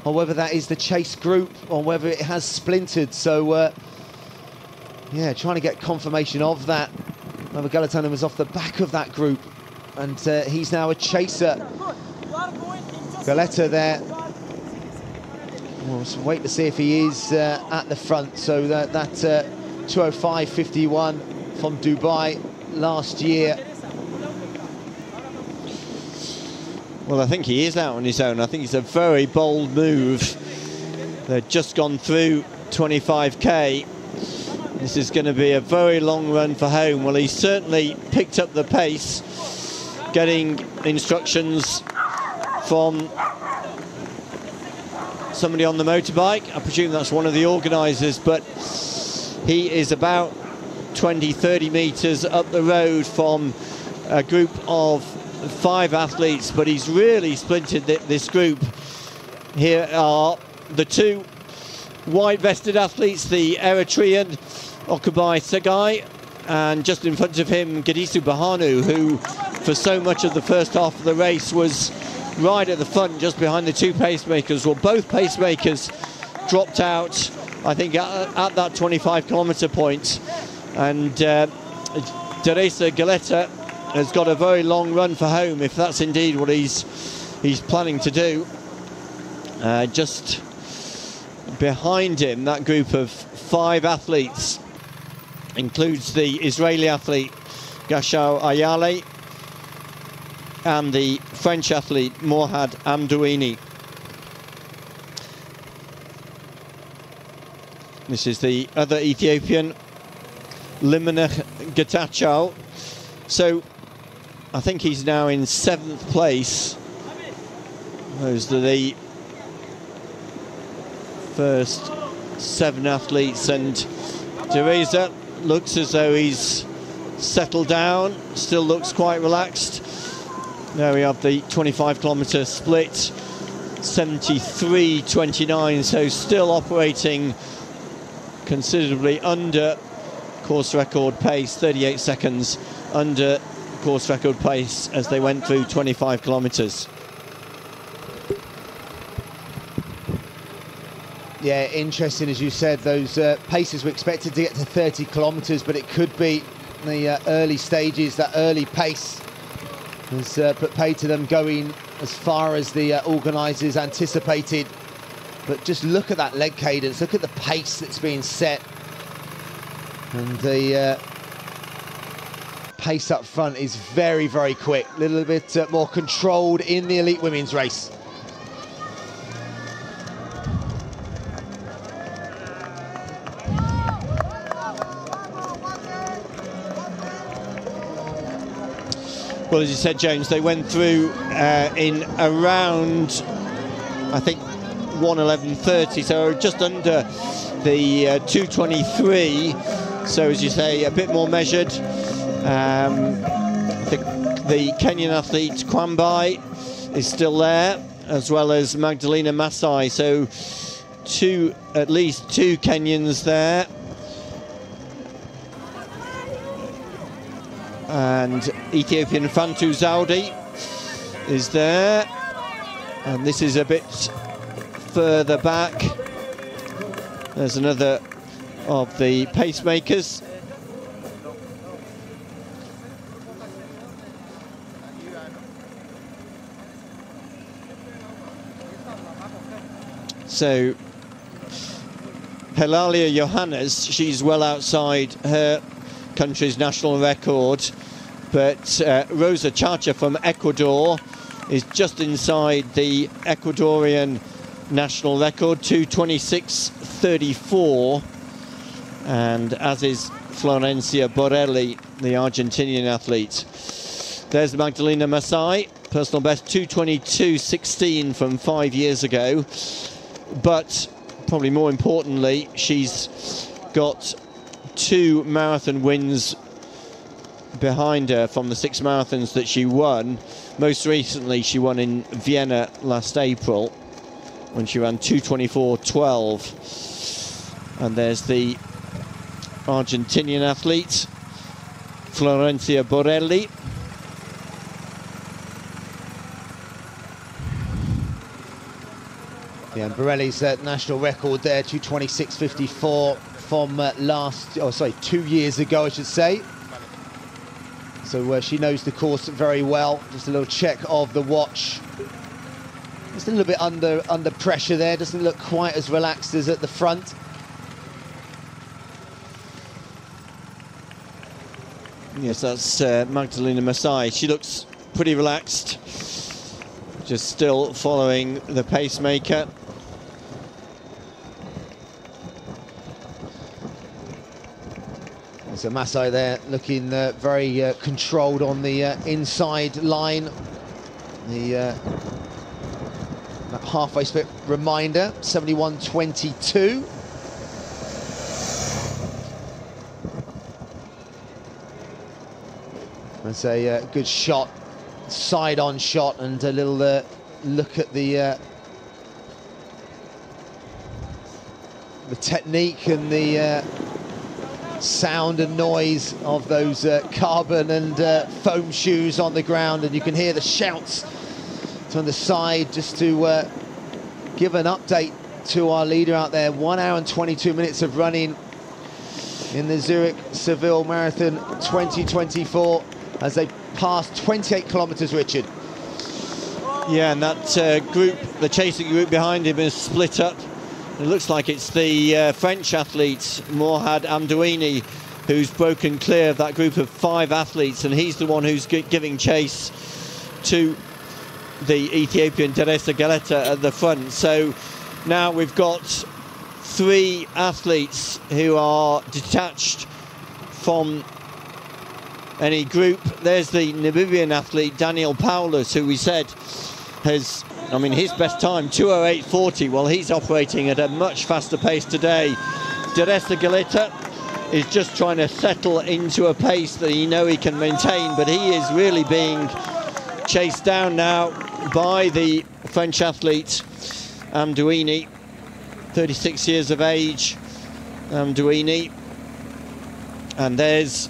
[SPEAKER 1] or whether that is the chase group or whether it has splintered. So, uh, yeah, trying to get confirmation of that. Remember, Galatano was off the back of that group. and uh, he's now a chaser. Geleta there. We'll wait to see if he is uh, at the front. So that, that uh, 205.51 from Dubai last year.
[SPEAKER 2] Well, I think he is out on his own. I think it's a very bold move. They've just gone through 25k. This is going to be a very long run for home. Well, he's certainly picked up the pace, getting instructions from somebody on the motorbike. I presume that's one of the organisers, but he is about 20, 30 metres up the road from a group of five athletes, but he's really splintered this group. Here are the two white vested athletes, the Eritrean Okubai Segai, and just in front of him, Gadisu Bahanu, who for so much of the first half of the race was right at the front, just behind the two pacemakers. Well, both pacemakers dropped out, I think, at, at that 25 kilometre point. And uh, Deresa Geleta has got a very long run for home, if that's indeed what he's he's planning to do. Uh, just behind him, that group of five athletes includes the Israeli athlete Gashau Ayale and the French athlete Morhad Amdouni. This is the other Ethiopian, Limonech Getachew. So I think he's now in seventh place. Those are the first seven athletes and Deresa looks as though he's settled down, still looks quite relaxed. There we have the 25 kilometre split, 73.29, so still operating considerably under course record pace, 38 seconds under course record pace as they went through 25 kilometres.
[SPEAKER 1] Yeah, interesting, as you said, those uh, paces were expected to get to 30 kilometres, but it could be the uh, early stages, that early pace has uh, put pay to them going as far as the uh, organisers anticipated. But just look at that leg cadence, look at the pace that's being set. And the uh, pace up front is very, very quick. A little bit uh, more controlled in the elite women's race.
[SPEAKER 2] Well, as you said, James, they went through uh, in around, I think, 111.30, so just under the uh, 223. So, as you say, a bit more measured. Um, the, the Kenyan athlete Kwambai is still there, as well as Magdalena Masai. So two, at least two Kenyans there. And Ethiopian Fantu Zaudi is there. And this is a bit further back. There's another of the pacemakers. So Helalia Johannes, she's well outside her country's national record, but uh, Rosa Chacha from Ecuador is just inside the Ecuadorian national record, 226.34, and as is Florencia Borelli, the Argentinian athlete. There's Magdalena Masai, personal best 222.16 from five years ago but probably more importantly, she's got two marathon wins behind her from the six marathons that she won. Most recently, she won in Vienna last April when she ran 224.12. And there's the Argentinian athlete, Florencia Borelli,
[SPEAKER 1] Yeah, and Borelli's uh, national record there, 226.54 from uh, last, oh sorry, two years ago, I should say. So uh, she knows the course very well. Just a little check of the watch. Just a little bit under under pressure there. Doesn't look quite as relaxed as at the front.
[SPEAKER 2] Yes, that's uh, Magdalena Masai. She looks pretty relaxed. Just still following the pacemaker.
[SPEAKER 1] So Masai there looking uh, very uh, controlled on the uh, inside line. The uh, halfway split reminder, 71.22. That's a uh, good shot, side-on shot, and a little uh, look at the the technique and the sound and noise of those uh, carbon and uh, foam shoes on the ground and you can hear the shouts from the side. Just to uh, give an update to our leader out there one hour and 22 minutes of running in the Zurich Seville Marathon 2024 as they pass 28 kilometers Richard.
[SPEAKER 2] Yeah and that uh, group the chasing group behind him is split up it looks like it's the uh, French athlete, Morhad Amdouni, who's broken clear of that group of five athletes, and he's the one who's giving chase to the Ethiopian Deresa Geleta at the front. So now we've got three athletes who are detached from any group. There's the Namibian athlete, Daniel Paulus, who we said has I mean, his best time, 208.40. Well, he's operating at a much faster pace today. Deresa Geleta is just trying to settle into a pace that he know he can maintain, but he is really being chased down now by the French athlete Amdouni, 36 years of age, Amdouni. And there's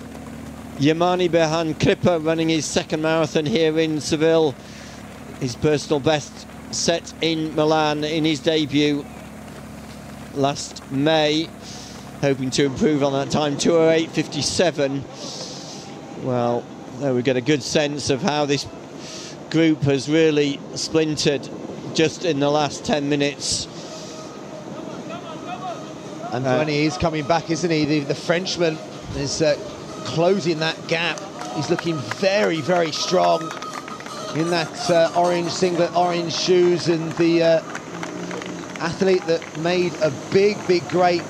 [SPEAKER 2] Yemaneberhan Crippa running his second marathon here in Seville. His personal best set in Milan in his debut last May, hoping to improve on that time, 208.57. Well, there we get a good sense of how this group has really splintered just in the last 10 minutes.
[SPEAKER 1] And uh, is coming back, isn't he? The, the Frenchman is uh, closing that gap. He's looking very, very strong in that uh, orange singlet, orange shoes, and the uh, athlete that made a big, big, great.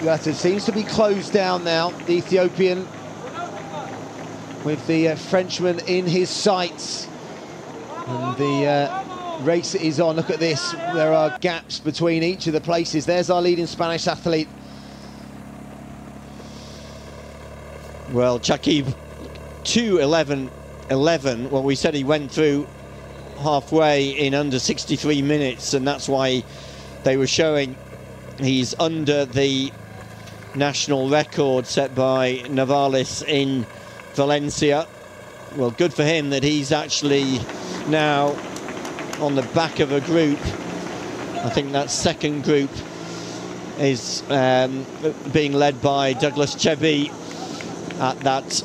[SPEAKER 1] It seems to be closed down now. The Ethiopian with the uh, Frenchman in his sights, and the uh, race is on. Look at this. There are gaps between each of the places. There's our leading Spanish athlete.
[SPEAKER 2] Well, Chakib 211 11. Well, we said he went through halfway in under 63 minutes, and that's why they were showing he's under the national record set by Novales in Valencia. Well, good for him that he's actually now on the back of a group. I think that second group is um, being led by Douglas Chevy at that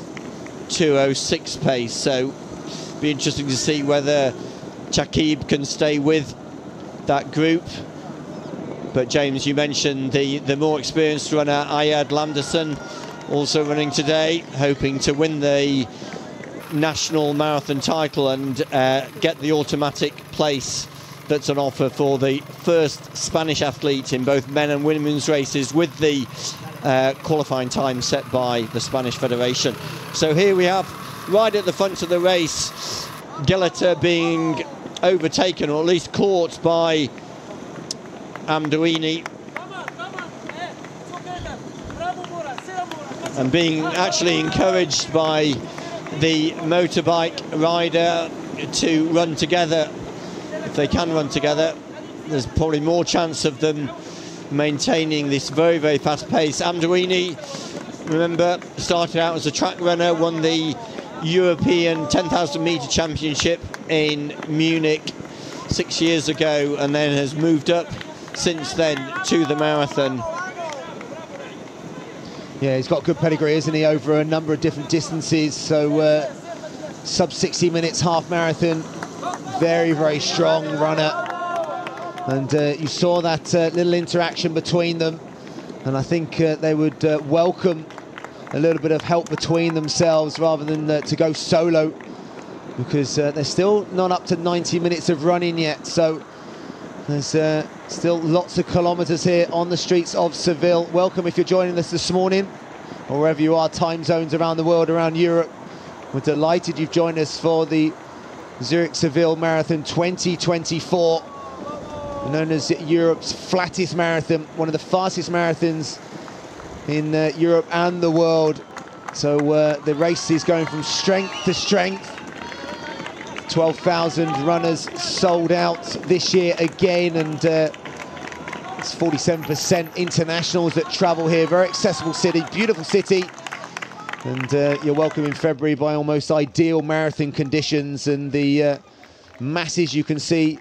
[SPEAKER 2] 206 pace. So be interesting to see whether Chakib can stay with that group. But James, you mentioned the, the more experienced runner, Ayad Lamdassem, also running today, hoping to win the national marathon title and uh, get the automatic place that's on offer for the first Spanish athlete in both men and women's races with the uh, qualifying time set by the Spanish Federation. So here we have, right at the front of the race, Geleta being overtaken or at least caught by Amdouni and being actually encouraged by the motorbike rider to run together if they can run together there's probably more chance of them maintaining this very, very fast pace. Amdouni, remember, started out as a track runner, won the European 10,000 metre championship in Munich six years ago, and then has moved up since then to the marathon.
[SPEAKER 1] Yeah, he's got good pedigree, isn't he, over a number of different distances. So uh, sub 60 minutes half marathon, very, very strong runner. And uh, you saw that uh, little interaction between them. And I think uh, they would uh, welcome a little bit of help between themselves rather than to go solo because they're still not up to 90 minutes of running yet. So there's uh, still lots of kilometres here on the streets of Seville. Welcome if you're joining us this morning, or wherever you are, time zones around the world, around Europe. We're delighted you've joined us for the Zurich Seville Marathon 2024, known as Europe's flattest marathon, one of the fastest marathons in uh, Europe and the world. So uh, the race is going from strength to strength. 12,000 runners sold out this year again and uh, it's 47% internationals that travel here. Very accessible city, beautiful city. And uh, you're welcome in February by almost ideal marathon conditions and the uh, masses you can see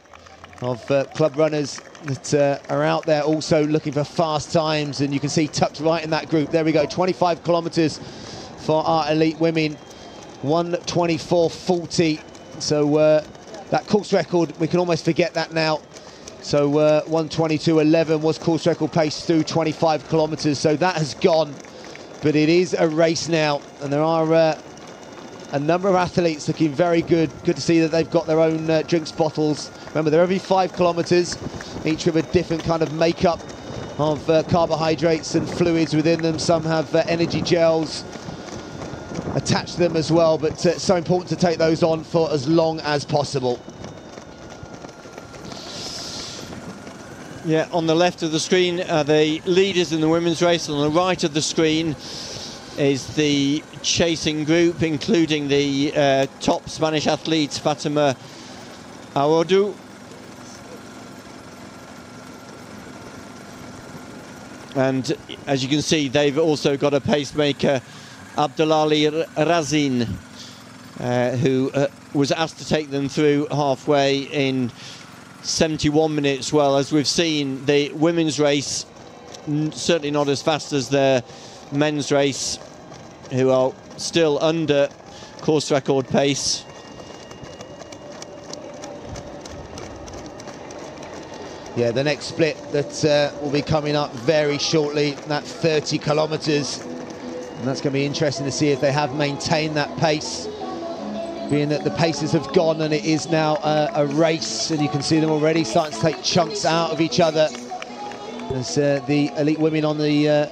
[SPEAKER 1] of uh, club runners that uh, are out there also looking for fast times and you can see tucked right in that group. There we go, 25 kilometers for our elite women, 124.40 so uh, that course record, we can almost forget that now. So uh, 122.11 was course record pace through 25 kilometres. So that has gone, but it is a race now, and there are uh, a number of athletes looking very good. Good to see that they've got their own uh, drinks bottles. Remember, they're every five kilometres, each with a different kind of makeup of uh, carbohydrates and fluids within them. Some have uh, energy gels, attached to them as well, but uh, so important to take those on for as long as possible.
[SPEAKER 2] Yeah, on the left of the screen are the leaders in the women's race. On the right of the screen is the chasing group, including the uh, top Spanish athletes, Fatima Ouhaddou. And as you can see, they've also got a pacemaker Abdulali Razin, uh, who uh, was asked to take them through halfway in 71 minutes. Well, as we've seen, the women's race certainly not as fast as the men's race, who are still under course record pace.
[SPEAKER 1] Yeah, the next split that uh, will be coming up very shortly, that 30 kilometres and that's going to be interesting to see if they have maintained that pace, being that the paces have gone and it is now a, race, and you can see them already starting to take chunks out of each other. There's uh, the elite women on the uh,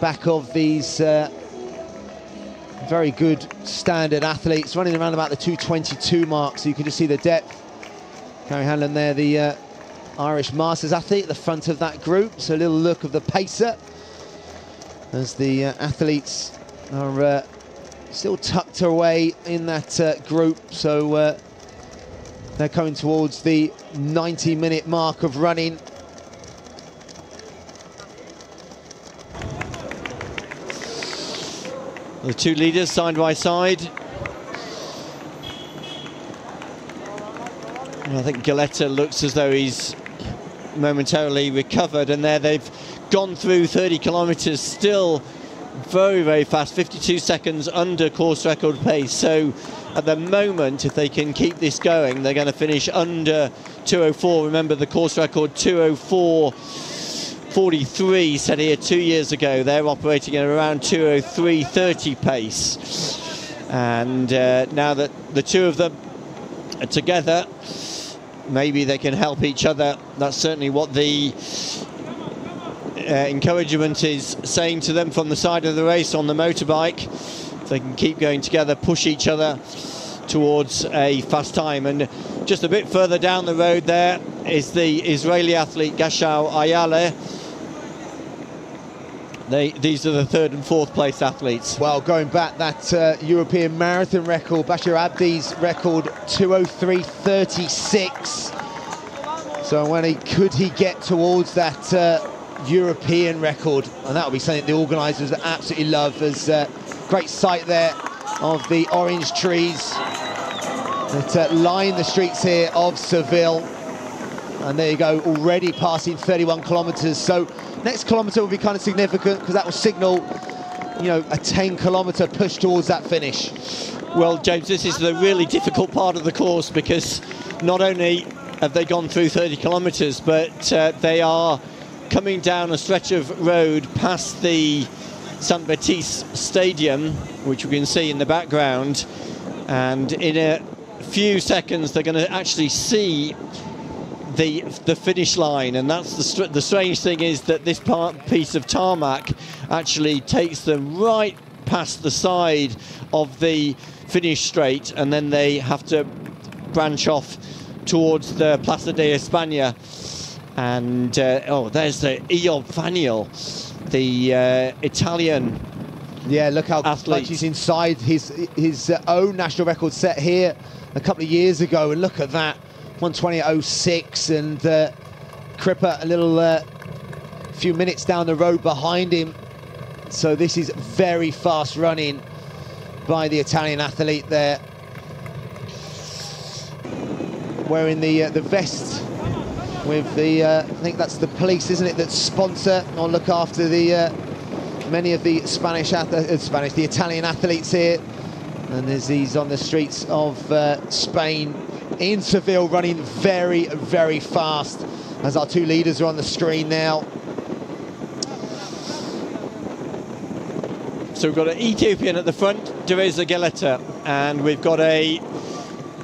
[SPEAKER 1] back of these uh, very good standard athletes, running around about the 222 mark, so you can just see the depth. Carrie Hanlon there, the uh, Irish Masters athlete at the front of that group. So a little look of the pacer as the uh, athletes are uh, still tucked away in that uh, group. So uh, they're coming towards the 90 minute mark of running.
[SPEAKER 2] The two leaders side by side. I think Geleta looks as though he's momentarily recovered and there they've gone through 30 kilometres still very, very fast, 52 seconds under course record pace. So at the moment, if they can keep this going, they're going to finish under 204. Remember the course record 204. 43 set here two years ago. They're operating at around 203.30 pace. And uh, now that the two of them are together, maybe they can help each other. That's certainly what the uh, encouragement is saying to them from the side of the race on the motorbike. If they can keep going together, push each other towards a fast time. And just a bit further down the road there is the Israeli athlete Gashau Ayale. They, these are the third and fourth place athletes.
[SPEAKER 1] Well, going back, that uh, European marathon record, Bashir Abdi's record, 203.36. So when he could he get towards that uh, European record, and that will be something the organisers absolutely love. There's a great sight there of the orange trees that uh, line the streets here of Seville. And there you go, already passing 31 kilometres. So next kilometre will be kind of significant because that will signal, you know, a 10 kilometre push towards that finish.
[SPEAKER 2] Well, James, this is the really difficult part of the course because not only have they gone through 30 kilometres, but uh, they are coming down a stretch of road past the St. Baptiste Stadium, which we can see in the background. And in a few seconds, they're going to actually see the the finish line. And that's the, the strange thing is that this part, piece of tarmac actually takes them right past the side of the finish straight, and then they have to branch off towards the Plaza de España. And uh, oh, there's the Eyob Faniel the uh, Italian.
[SPEAKER 1] Yeah, look how
[SPEAKER 2] athlete.
[SPEAKER 1] much he's inside his his uh, own national record set here a couple of years ago, and look at that, 120.06, and uh, Crippa a little uh, few minutes down the road behind him. So this is very fast running by the Italian athlete there. Wearing the uh, the vest with the, uh, I think that's the police, isn't it, that sponsor or look after the uh, many of the Spanish, uh, Spanish, the Italian athletes here. And as he's on the streets of uh, Spain in Seville, running very, very fast. As our two leaders are on the screen now.
[SPEAKER 2] So we've got an Ethiopian at the front, Deresa Geleta, and we've got a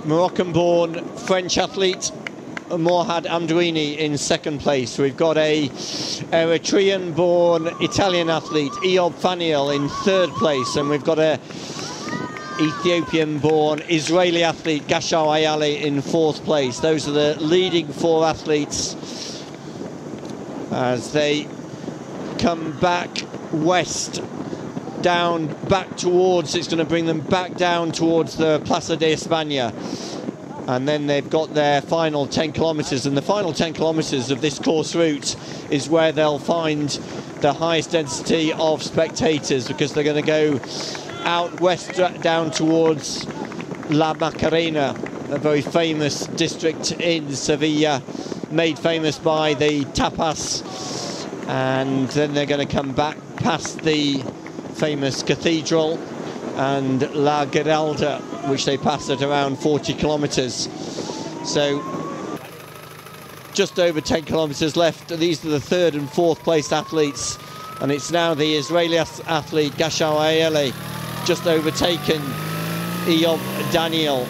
[SPEAKER 2] Moroccan-born French athlete, Morhad Amdouni in second place. We've got a Eritrean-born Italian athlete, Eyob Faniel, in third place, and we've got a Ethiopian-born Israeli athlete, Gashau Ayale, in fourth place. Those are the leading four athletes as they come back west down back towards it's going to bring them back down towards the Plaza de España and then they've got their final 10 kilometres and the final 10 kilometres of this course route is where they'll find the highest density of spectators because they're going to go out west down towards La Macarena a very famous district in Sevilla made famous by the tapas and then they're going to come back past the famous cathedral and La Giralda, which they pass at around 40 kilometres. So just over 10 kilometres left. These are the third and fourth place athletes, and it's now the Israeli athlete Gashau Ayale just overtaken Eyob Faniel.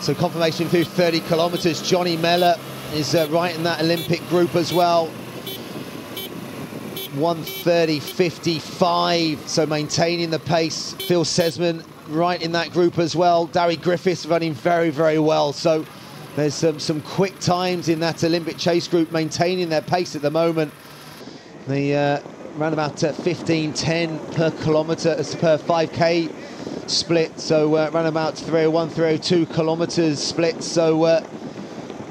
[SPEAKER 1] So confirmation through 30 kilometres. Johnny Mellor is uh, right in that Olympic group as well. 130.55, so maintaining the pace. Phil Sesemann right in that group as well. Dewi Griffiths running very, very well. So there's some, some quick times in that Olympic chase group maintaining their pace at the moment. The uh, around about uh, 15.10 per kilometre, uh, per 5k split. So uh, around about 301, 302 kilometres split. So uh,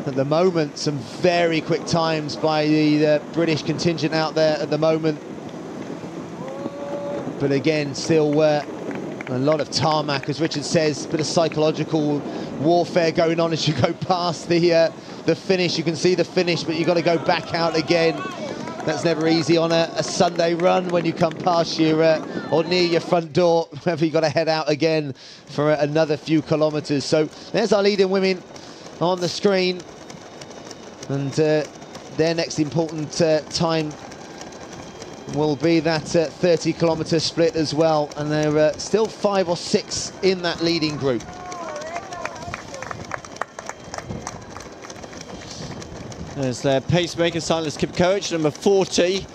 [SPEAKER 1] at the moment. Some very quick times by the, the, British contingent out there at the moment. But again, still uh, a lot of tarmac, as Richard says, a bit of psychological warfare going on as you go (laughs) past the uh, the finish. You can see the finish, but you've got to go back out again. That's never easy on a, a Sunday run when you come past your uh, or near your front door. (laughs) Whenever you've got to head out again for another few kilometres. So there's our leading women on the screen. And uh, their next important uh, time will be that uh, 30 kilometre split as well. And they're uh, still five or six in that leading group.
[SPEAKER 2] There's their pacemaker, Silas Kipkoech, number 40.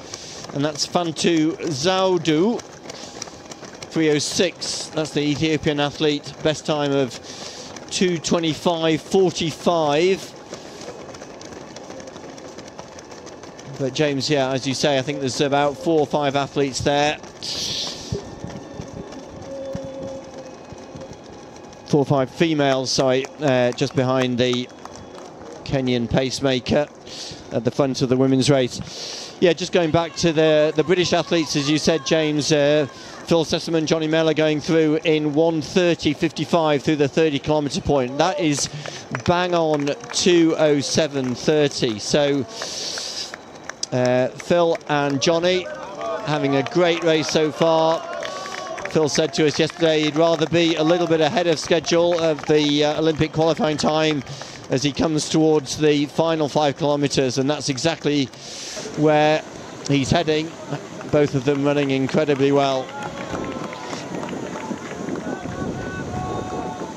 [SPEAKER 2] And that's Fantu Zaudu, 306. That's the Ethiopian athlete. Best time of 225.45. But James, yeah, as you say, I think there's about four or five athletes there. Four or five females, sorry, uh, just behind the Kenyan pacemaker at the front of the women's race. Yeah, just going back to the, the British athletes, as you said, James, uh, Phil Sesemann, Johnny Mellor going through in 130.55 through the 30 kilometre point. That is bang on 207.30. So Uh, Phil and Johnny having a great race so far. Phil said to us yesterday he'd rather be a little bit ahead of schedule of the uh, Olympic qualifying time as he comes towards the final five kilometres, and that's exactly where he's heading. Both of them running incredibly well.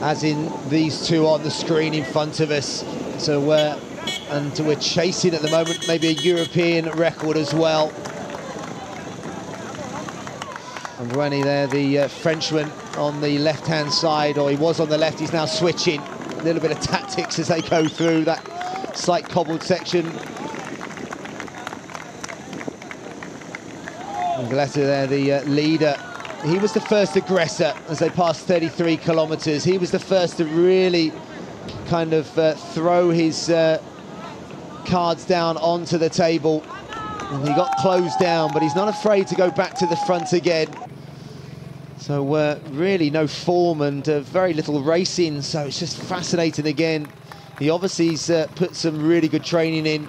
[SPEAKER 1] As in these two on the screen in front of us. So, uh, and we're chasing at the moment maybe a European record as well. And Rennie there, the uh, Frenchman on the left-hand side, or he was on the left, he's now switching. A little bit of tactics as they go through that slight cobbled section. And Geleta there, the uh, leader. He was the first aggressor as they passed 33 kilometres. He was the first to really kind of uh, throw his uh, cards down onto the table. And he got closed down, but he's not afraid to go back to the front again. So uh, really no form and uh, very little racing, so it's just fascinating again. He obviously's uh, put some really good training in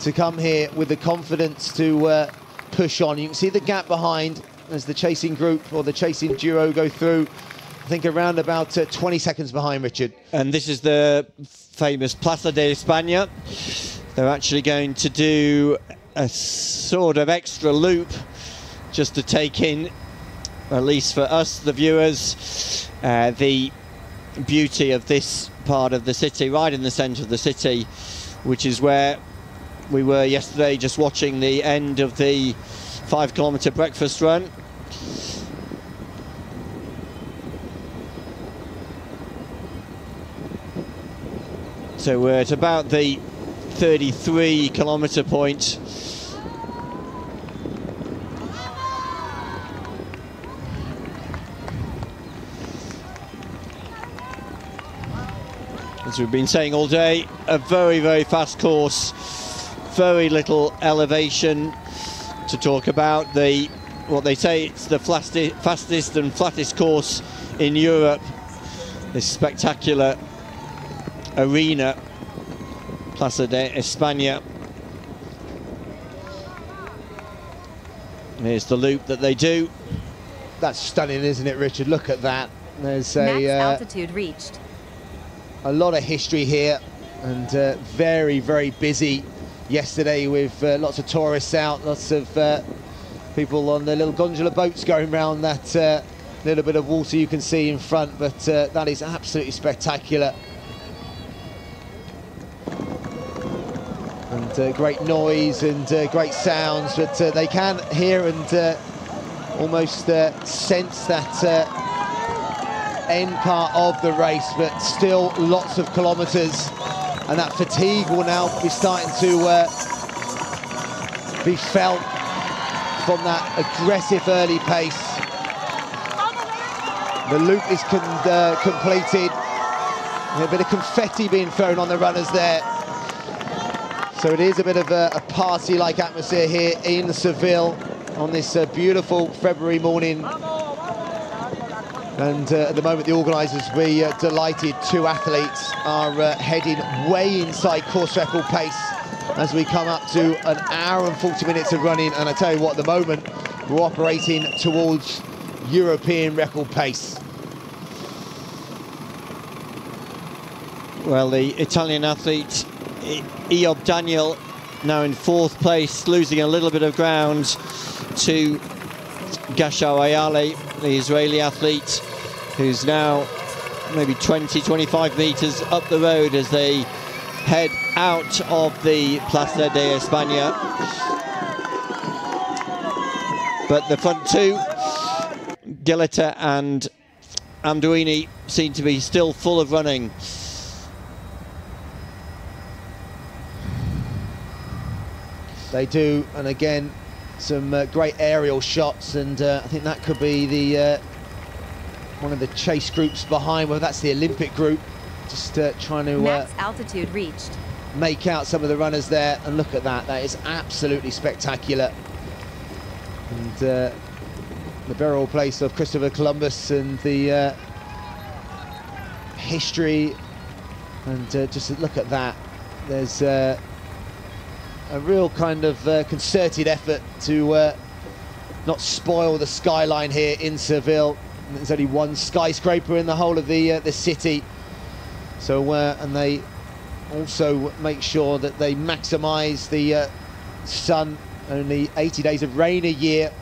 [SPEAKER 1] to come here with the confidence to uh, push on. You can see the gap behind as the chasing group or the chasing duo go through. I think around about uh, 20 seconds behind Richard.
[SPEAKER 2] And this is the famous Plaza de España. They're actually going to do a sort of extra loop just to take in at least for us, the viewers, uh, the beauty of this part of the city, right in the centre of the city, which is where we were yesterday just watching the end of the five kilometre breakfast run. So we're at about the 33 kilometre point as we've been saying all day, a very, very fast course, very little elevation to talk about. The what they say it's the fastest and flattest course in Europe. This spectacular arena, Plaza de España. Here's the loop that they do.
[SPEAKER 1] That's stunning, isn't it, Richard? Look at that. There's
[SPEAKER 4] a Max uh, altitude reached
[SPEAKER 1] a lot of history here and uh, very, very busy yesterday with uh, lots of tourists out, lots of uh, people on the little gondola boats going around that uh, little bit of water you can see in front, but uh, that is absolutely spectacular. And uh, great noise and great sounds, but they can hear and almost sense that end part of the race, but still lots of kilometres. And that fatigue will now be starting to uh, be felt from that aggressive early pace. The loop is uh, completed. A bit of confetti being thrown on the runners there. So it is a bit of a, a party-like atmosphere here in Seville on this uh, beautiful February morning and uh, at the moment, the organisers will be uh, delighted. Two athletes are uh, heading way inside course record pace as we come up to an hour and 40 minutes of running. And I tell you what, at the moment, we're operating towards European record pace.
[SPEAKER 2] Well, the Italian athlete, Eyob Faniel, now in fourth place, losing a little bit of ground to Gashau Ayale, the Israeli athlete, who's now maybe 20, 25 metres up the road as they head out of the Plaza de España. But the front two, Geleta and Amdouni, seem to be still full of running.
[SPEAKER 1] They do, and again, some uh, great aerial shots, and uh, I think that could be the uh, one of the chase groups behind, whether that's the Olympic group, just uh, trying to
[SPEAKER 4] uh, max altitude reached.
[SPEAKER 1] Make out some of the runners there, and look at that. That is absolutely spectacular. And uh, the burial place of Christopher Columbus and the history, and just look at that. There's a real kind of uh, concerted effort to uh, not spoil the skyline here in Seville. There's only one skyscraper in the whole of the uh, the city, so uh, and they also make sure that they maximise the uh, sun. Only 80 days of rain a year,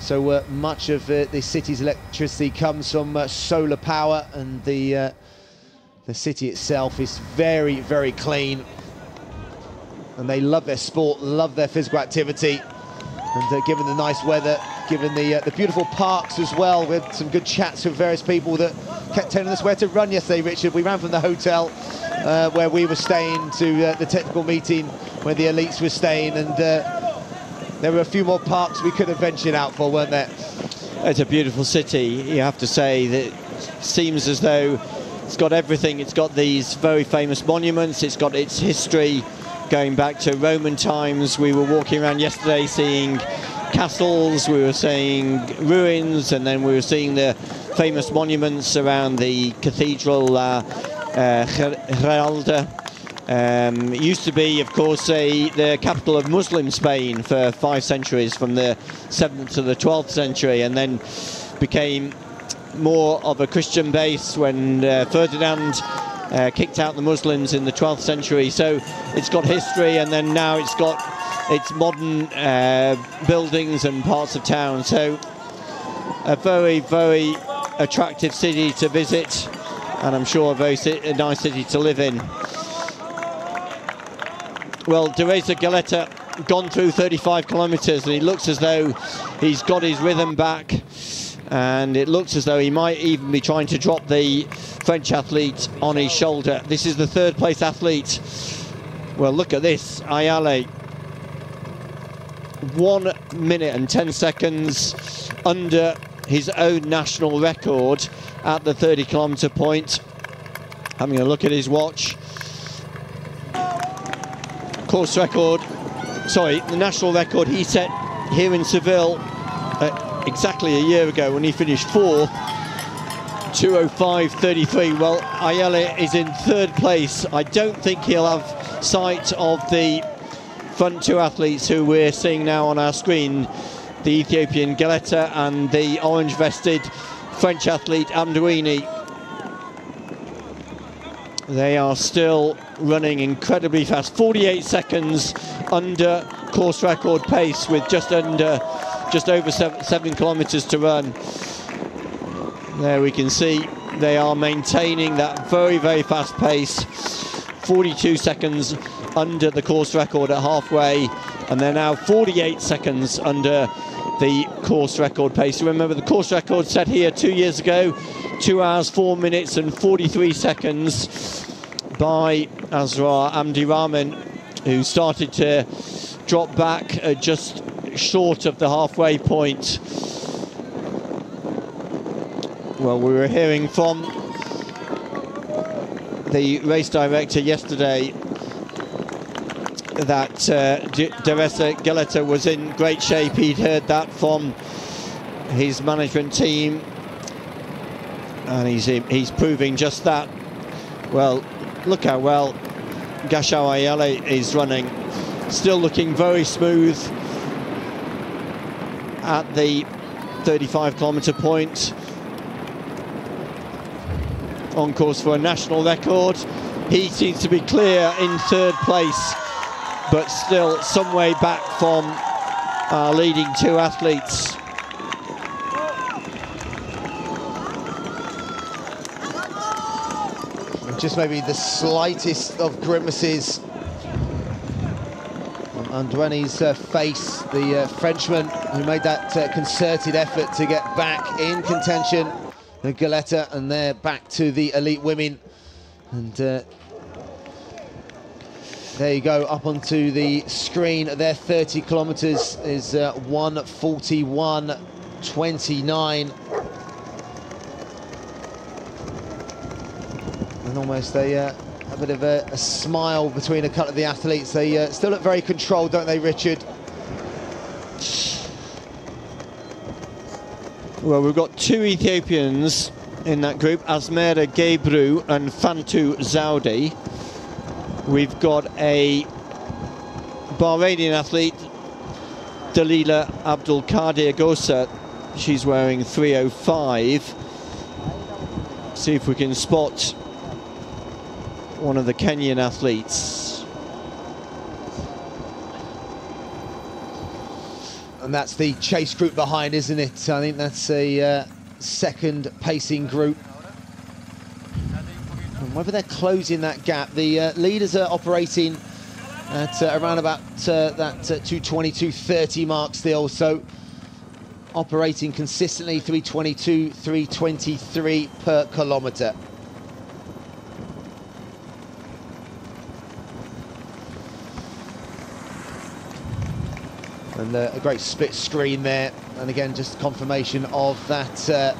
[SPEAKER 1] so uh, much of uh, the city's electricity comes from uh, solar power, and the the city itself is very, very clean. And they love their sport, love their physical activity. And given the nice weather, given the uh, the beautiful parks as well, with some good chats with various people that kept telling us where to run yesterday, Richard. We ran from the hotel uh, where we were staying to uh, the technical meeting where the elites were staying, and uh, there were a few more parks we could have ventured out for, weren't there?
[SPEAKER 2] It's a beautiful city. You have to say that seems as though it's got everything. It's got these very famous monuments. It's got its history going back to Roman times. We were walking around yesterday seeing castles, we were seeing ruins, and then we were seeing the famous monuments around the cathedral uh, uh, Giralda. Um, it used to be, of course, a, the capital of Muslim Spain for five centuries, from the 7th to the 12th century, and then became more of a Christian base when uh, Ferdinand uh, kicked out the Muslims in the 12th century. So it's got history, and then now it's got its modern uh, buildings and parts of town. So a very, very attractive city to visit, and I'm sure a very a nice city to live in. Well, Deresa Geleta gone through 35 kilometres, and he looks as though he's got his rhythm back and it looks as though he might even be trying to drop the French athlete on his shoulder. This is the third place athlete. Well, look at this, Ayale. One minute and 10 seconds under his own national record at the 30 kilometre point. Having a look at his watch. Course record, sorry, the national record he set here in Seville uh, exactly a year ago when he finished fourth. 205.33. Well, Ayale is in third place. I don't think he'll have sight of the front two athletes who we're seeing now on our screen the Ethiopian Geleta and the orange vested French athlete Amdouni. They are still running incredibly fast, 48 seconds under course record pace with just under just over seven, seven kilometres to run. There we can see they are maintaining that very, very fast pace. 42 seconds under the course record at halfway, and they're now 48 seconds under the course record pace. Remember the course record set here two years ago, two hours, four minutes and 43 seconds by Asrar Abderehman, who started to drop back at just short of the halfway point. Well, we were hearing from the race director yesterday that uh, Deresa Geleta was in great shape. He'd heard that from his management team, and he's he's proving just that. Well, look how well Gashau Ayale is running. Still looking very smooth at the 35 kilometre point on course for a national record. He seems to be clear in third place, but still some way back from our leading two athletes.
[SPEAKER 1] Just maybe the slightest of grimaces on Amdouni's uh, face, the uh, Frenchman who made that uh, concerted effort to get back in contention. The Geleta, and they're back to the elite women. And uh, there you go, up onto the screen. Their 30 kilometres is uh, 141.29. And almost a, uh, a bit of a, a, smile between a couple of the athletes. They uh, still look very controlled, don't they, Richard?
[SPEAKER 2] Well, we've got two Ethiopians in that group, Asmera Gebru and Fantu Zaudi. We've got a Bahrainian athlete, Dalila Abdul Qadir Gosa. She's wearing 305. See if we can spot one of the Kenyan athletes.
[SPEAKER 1] And that's the chase group behind, isn't it? I think that's a uh, second pacing group. Whether they're closing that gap, the uh, leaders are operating at uh, around about uh, that uh, 220, 230 mark still. So operating consistently 322, 323 per kilometre. And uh, a great split screen there. And again, just confirmation of that uh,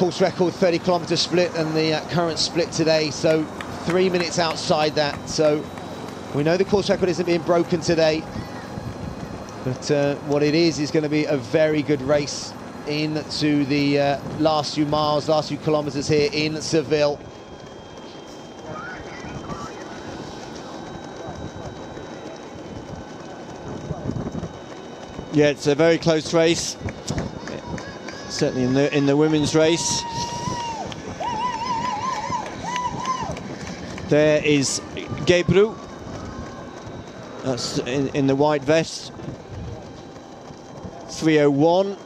[SPEAKER 1] course record 30 kilometre split and the uh, current split today. So three minutes outside that. So we know the course record isn't being broken today. But uh, what it is is going to be a very good race into the uh, last few miles, last few kilometres here in Seville.
[SPEAKER 2] Yeah, it's a very close race. Certainly in the in the women's race. There is Gebru. That's in, in the white vest. 301.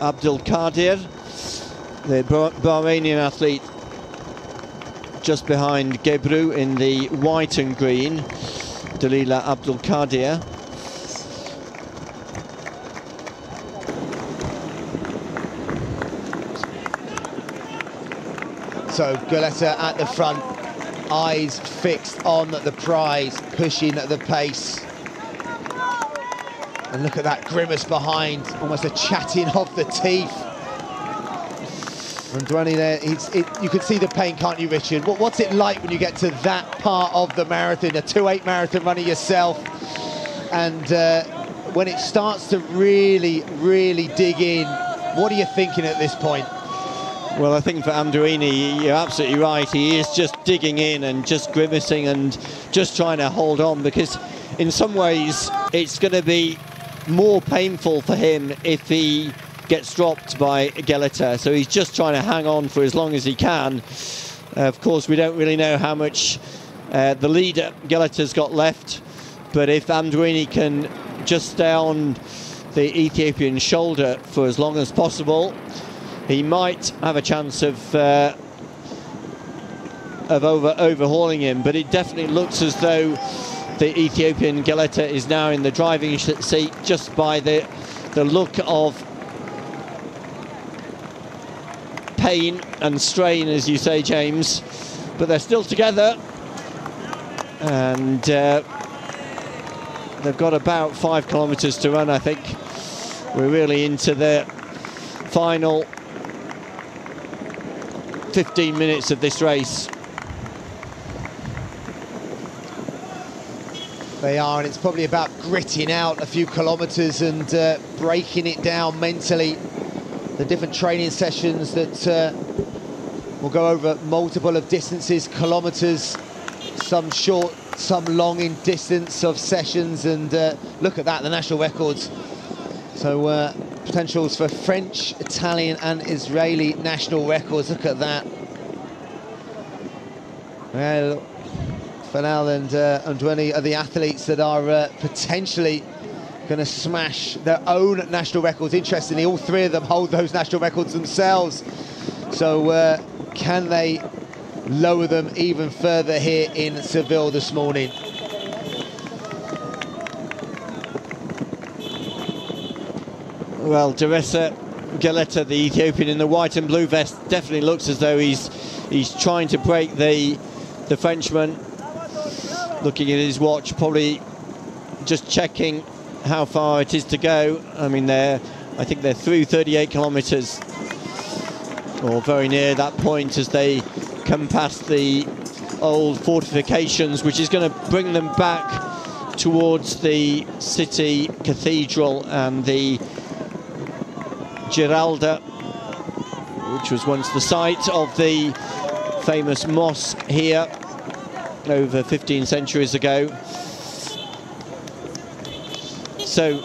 [SPEAKER 2] Abdul Qadir, the Bahrainian athlete just behind Gebru in the white and green, Dalila Abdul Qadir.
[SPEAKER 1] So Geleta at the front, eyes fixed on the prize, pushing at the pace. And look at that grimace behind, almost a chatting of the teeth. From Dwayne there, it, you can see the pain, can't you, Richard? What, what's it like when you get to that part of the marathon, a 2-8 marathon running yourself, and uh, when it starts to really, really dig in, what are you thinking at this point?
[SPEAKER 2] Well, I think for Amdouni, you're absolutely right. He is just digging in and just grimacing and just trying to hold on because in some ways it's going to be more painful for him if he gets dropped by Geleta. So he's just trying to hang on for as long as he can. Uh, of course, we don't really know how much uh, the leader, Geleta's got left. But if Amdouni can just stay on the Ethiopian shoulder for as long as possible, he might have a chance of uh, of over overhauling him. But it definitely looks as though the Ethiopian Geleta is now in the driving seat just by the the look of pain and strain, as you say, James. But they're still together, and uh, they've got about five kilometres to run. I think we're really into the final 15 minutes of this race.
[SPEAKER 1] They are, and it's probably about gritting out a few kilometres and uh, breaking it down mentally. The different training sessions that uh, will go over multiple of distances, kilometres, some short, some long in distance of sessions, and uh, look at that, the national records. So uh, potentials for French, Italian and Israeli national records. Look at that. Well, Faniel and uh, Amdouni are the athletes that are uh, potentially going to smash their own national records. Interestingly, all three of them hold those national records themselves. So uh, can they lower them even further here in Seville this morning?
[SPEAKER 2] Well, Deresa Geleta, the Ethiopian in the white and blue vest, definitely looks as though he's he's trying to break the the Frenchman. Looking at his watch, probably just checking how far it is to go. I mean, they're I think they're through 38 kilometres, or very near that point as they come past the old fortifications, which is going to bring them back towards the city cathedral and the Giralda which was once the site of the famous mosque here over 15 centuries ago. So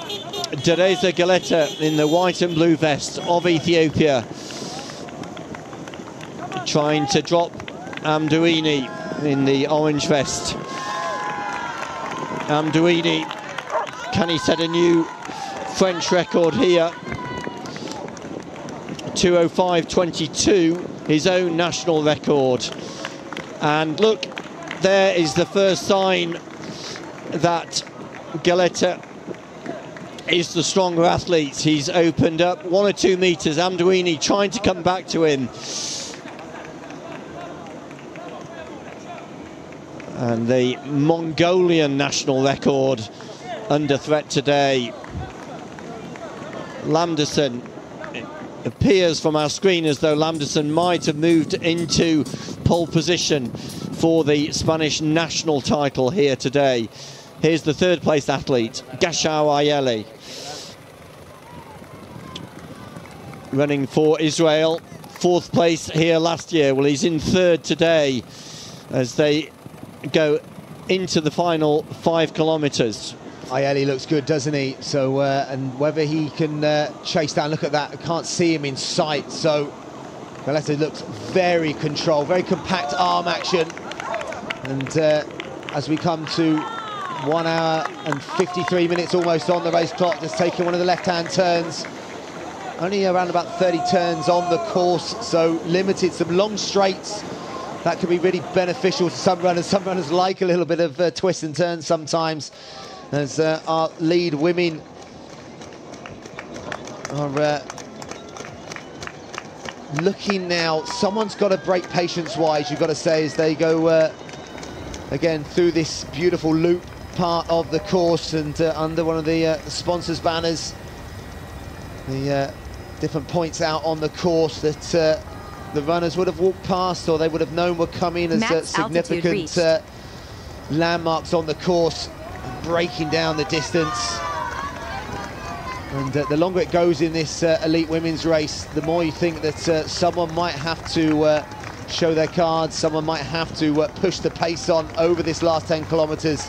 [SPEAKER 2] Deresa Geleta in the white and blue vest of Ethiopia trying to drop Amdouni in the orange vest. Amdouni, can he set a new French record here? 205.22, his own national record. And look, there is the first sign that Geleta is the stronger athlete. He's opened up one or two metres. Amdouni trying to come back to him. And the Mongolian national record under threat today. Lamdassem appears from our screen as though Lamdassem might have moved into pole position for the Spanish national title here today. Here's the third place athlete, Gashau Ayale. Running for Israel, fourth place here last year. Well, he's in third today as they go into the final five kilometres.
[SPEAKER 1] Ayale looks good, doesn't he? So, uh, and whether he can uh, chase down, look at that, I can't see him in sight. So, Geleta looks very controlled, very compact arm action. And uh, as we come to one hour and 53 minutes almost on the race clock, just taking one of the left-hand turns. Only around about 30 turns on the course, so limited, some long straights. That can be really beneficial to some runners. Some runners like a little bit of uh, twist and turn sometimes as uh, our lead women are uh, looking now. Someone's got to break patience-wise, you've got to say, as they go uh, again through this beautiful loop part of the course and uh, under one of the uh, sponsors' banners. The different points out on the course that the runners would have walked past or they would have known were coming as significant landmarks on the course breaking down the distance. And uh, the longer it goes in this uh, elite women's race, the more you think that uh, someone might have to uh, show their cards, someone might have to uh, push the pace on over this last 10 kilometres.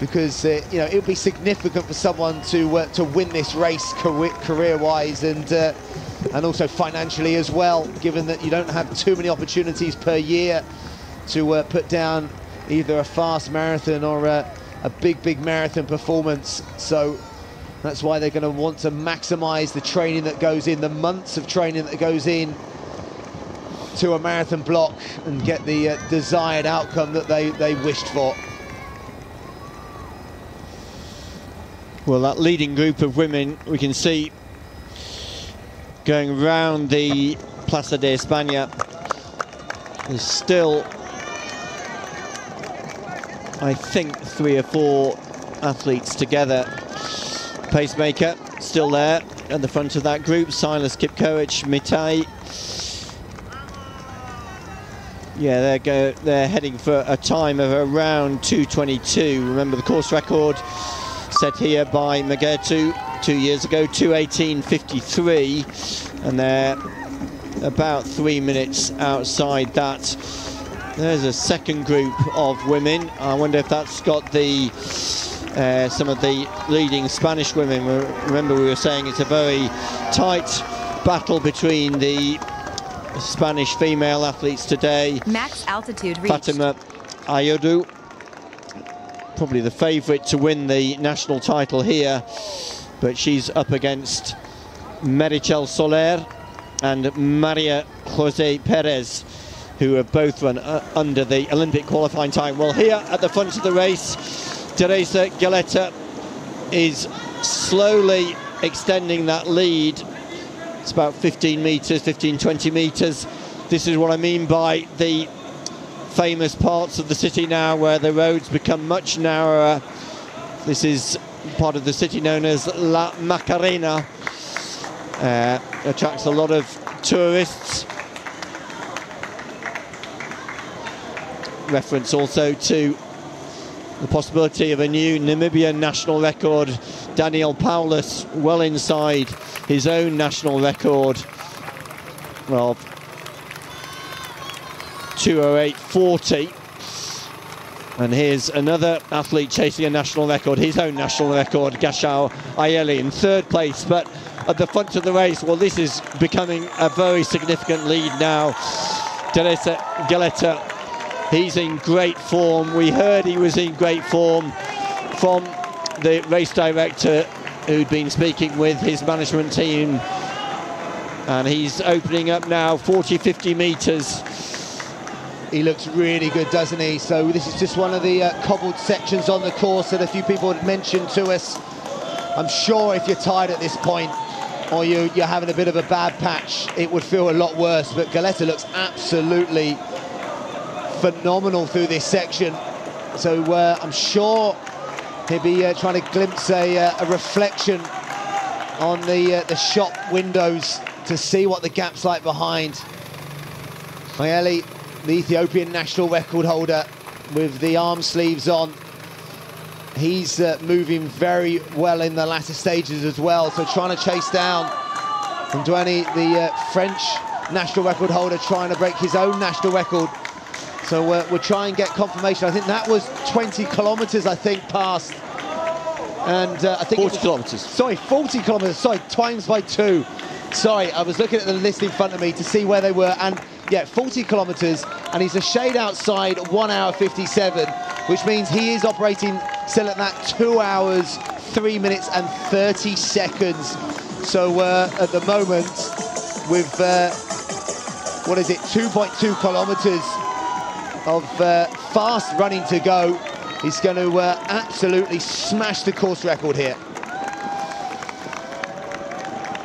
[SPEAKER 1] Because, uh, you know, it would be significant for someone to to win this race career-wise and and also financially as well, given that you don't have too many opportunities per year to put down either a fast marathon or a, a big, big marathon performance. So that's why they're going to want to maximize the training that goes in, the months of training that goes in to a marathon block and get the uh, desired outcome that they, they wished for.
[SPEAKER 2] Well, that leading group of women we can see going round the Plaza de España is still I think, three or four athletes together. Pacemaker still there at the front of that group. Silas Kipkoech, Mitei. Yeah, they're go, they're heading for a time of around 2:22. Remember the course record set here by Magetu two years ago, 2:18.53, and they're about three minutes outside that. There's a second group of women. I wonder if that's got the uh, some of the leading Spanish women. Remember, we were saying it's a very tight battle between the Spanish female athletes today.
[SPEAKER 4] Max altitude reached.
[SPEAKER 2] Fatima Ouhaddou, probably the favourite to win the national title here, but she's up against Meritxell Soler and Maria Jose Perez who have both run uh, under the Olympic qualifying time. Well, here at the front of the race, Deresa Geleta is slowly extending that lead. It's about 15 metres, 15, 20 metres. This is what I mean by the famous parts of the city now where the roads become much narrower. This is part of the city known as La Macarena. Uh, attracts a lot of tourists reference also to the possibility of a new Namibian national record. Daniel Paulus well inside his own national record. of 208.40. And here's another athlete chasing a national record, his own national record, Gashau Ayale in third place. But at the front of the race, well, this is becoming a very significant lead now. Deresa Geleta, he's in great form. We heard he was in great form from the race director who'd been speaking with his management team. And he's opening up now 40, 50 metres
[SPEAKER 1] he looks really good, doesn't he? So this is just one of the uh, cobbled sections on the course that a few people had mentioned to us. I'm sure if you're tired at this point or you, you're having a bit of a bad patch, it would feel a lot worse. But Geleta looks absolutely phenomenal through this section. So uh, I'm sure he'll be uh, trying to glimpse a, uh, a reflection on the, uh, the shop windows to see what the gap's like behind. Ayale the Ethiopian national record holder with the arm sleeves on. He's uh, moving very well in the latter stages as well. So trying to chase down Amdouni, the uh, French national record holder, trying to break his own national record. So uh, we'll try and get confirmation. I think that was 20 kilometres, I think, past. And uh, I think
[SPEAKER 2] 40 kilometres.
[SPEAKER 1] Sorry, 40 kilometres. Sorry, times by two. Sorry, I was looking at the list in front of me to see where they were. And yeah, 40 kilometres, and he's a shade outside 1 hour 57, which means he is operating still at that 2 hours, 3 minutes and 30 seconds. So uh, at the moment, with, uh, what is it, 2.2 kilometres of uh, fast running to go, he's going to uh, absolutely smash the course record here.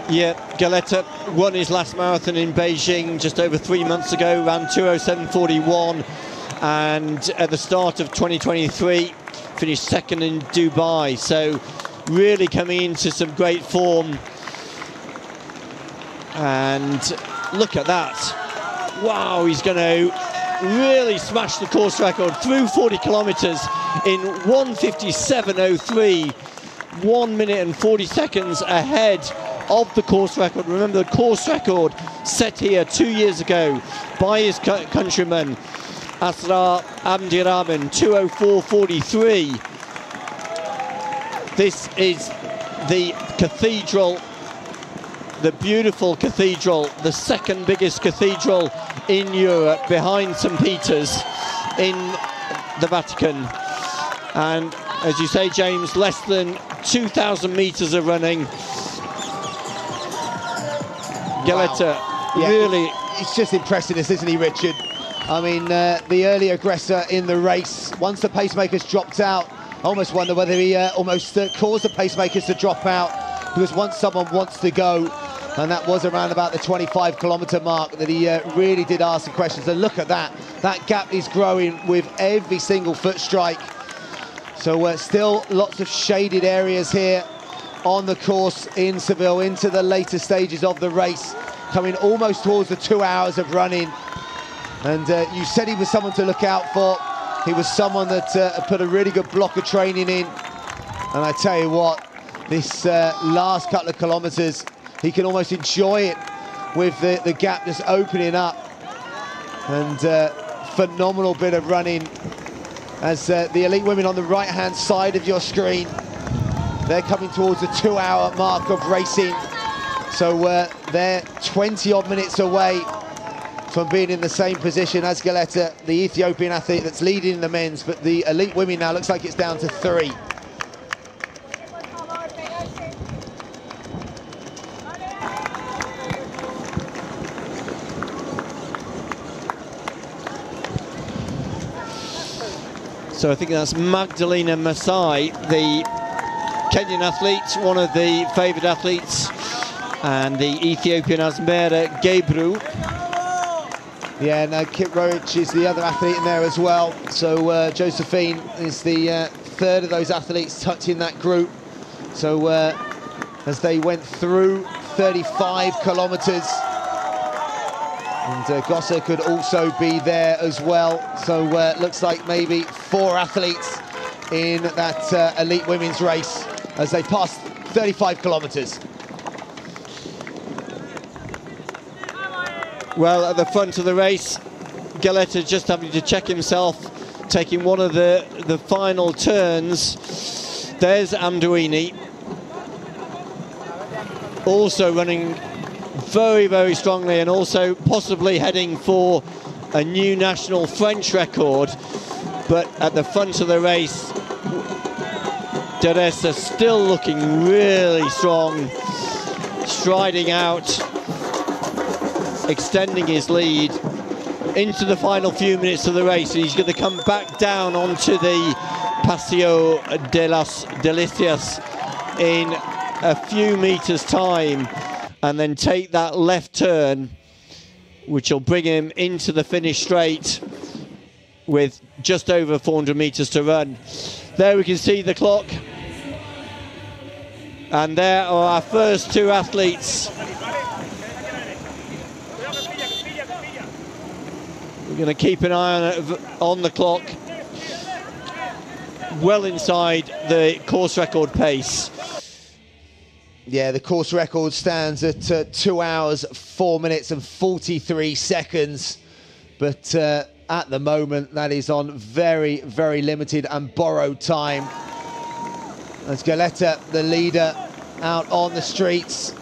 [SPEAKER 2] Yeah, Geleta won his last marathon in Beijing just over three months ago, ran 207.41, and at the start of 2023 finished second in Dubai. So really coming into some great form. And look at that. Wow, he's going to really smash the course record through 40 kilometres in 157.03, one minute and 40 seconds ahead of the course record. Remember the course record set here two years ago by his countryman Asrar Abderehman, 204.43. This is the cathedral, the beautiful cathedral, the second biggest cathedral in Europe behind St. Peter's in the Vatican. And as you say, James, less than 2,000 metres of running Geleta wow. yeah, really...
[SPEAKER 1] It's just impressing us, isn't he, Richard? I mean, uh, the early aggressor in the race, once the pacemakers dropped out, I almost wonder whether he uh, almost uh, caused the pacemakers to drop out because once someone wants to go, and that was around about the 25 kilometre mark that he uh, really did ask the questions. And look at that, that gap is growing with every single foot strike. So uh, still lots of shaded areas here on the course in Seville into the later stages of the race, coming almost towards the two hours of running. And uh, you said he was someone to look out for. He was someone that uh, put a really good block of training in. And I tell you what, this uh, last couple of kilometres, he can almost enjoy it with the, the gap just opening up. And uh, phenomenal bit of running as uh, the elite women on the right-hand side of your screen they're coming towards the two-hour mark of racing. So uh, they're 20 odd minutes away from being in the same position as Geleta, the Ethiopian athlete that's leading the men's, but the elite women now looks like it's down to three.
[SPEAKER 2] So I think that's Magdalena Masai, the Kenyan athlete, one of the favoured athletes, and the Ethiopian Asmera Gebru.
[SPEAKER 1] Yeah, no, Kiprotich is the other athlete in there as well. So uh, Josephine is the uh, third of those athletes touching that group. So uh, as they went through 35 kilometres, and uh, Gosa could also be there as well. So uh, looks like maybe four athletes in that uh, elite women's race as they pass 35 kilometres.
[SPEAKER 2] Well, at the front of the race, Geleta just having to check himself, taking one of the, the final turns. There's Amdouni. Also running very, very strongly and also possibly heading for a new national French record. But at the front of the race, Deresa still looking really strong, striding out, extending his lead into the final few minutes of the race. He's going to come back down onto the Paseo de las Delicias in a few meters time and then take that left turn which will bring him into the finish straight with just over 400 meters to run. There we can see the clock. And there are our first two athletes. We're going to keep an eye on, on the clock. Well inside the course record pace.
[SPEAKER 1] Yeah, the course record stands at uh, two hours, four minutes, and 43 seconds. But uh, at the moment, that is on very, very limited and borrowed time. As Geleta, the leader, out on the streets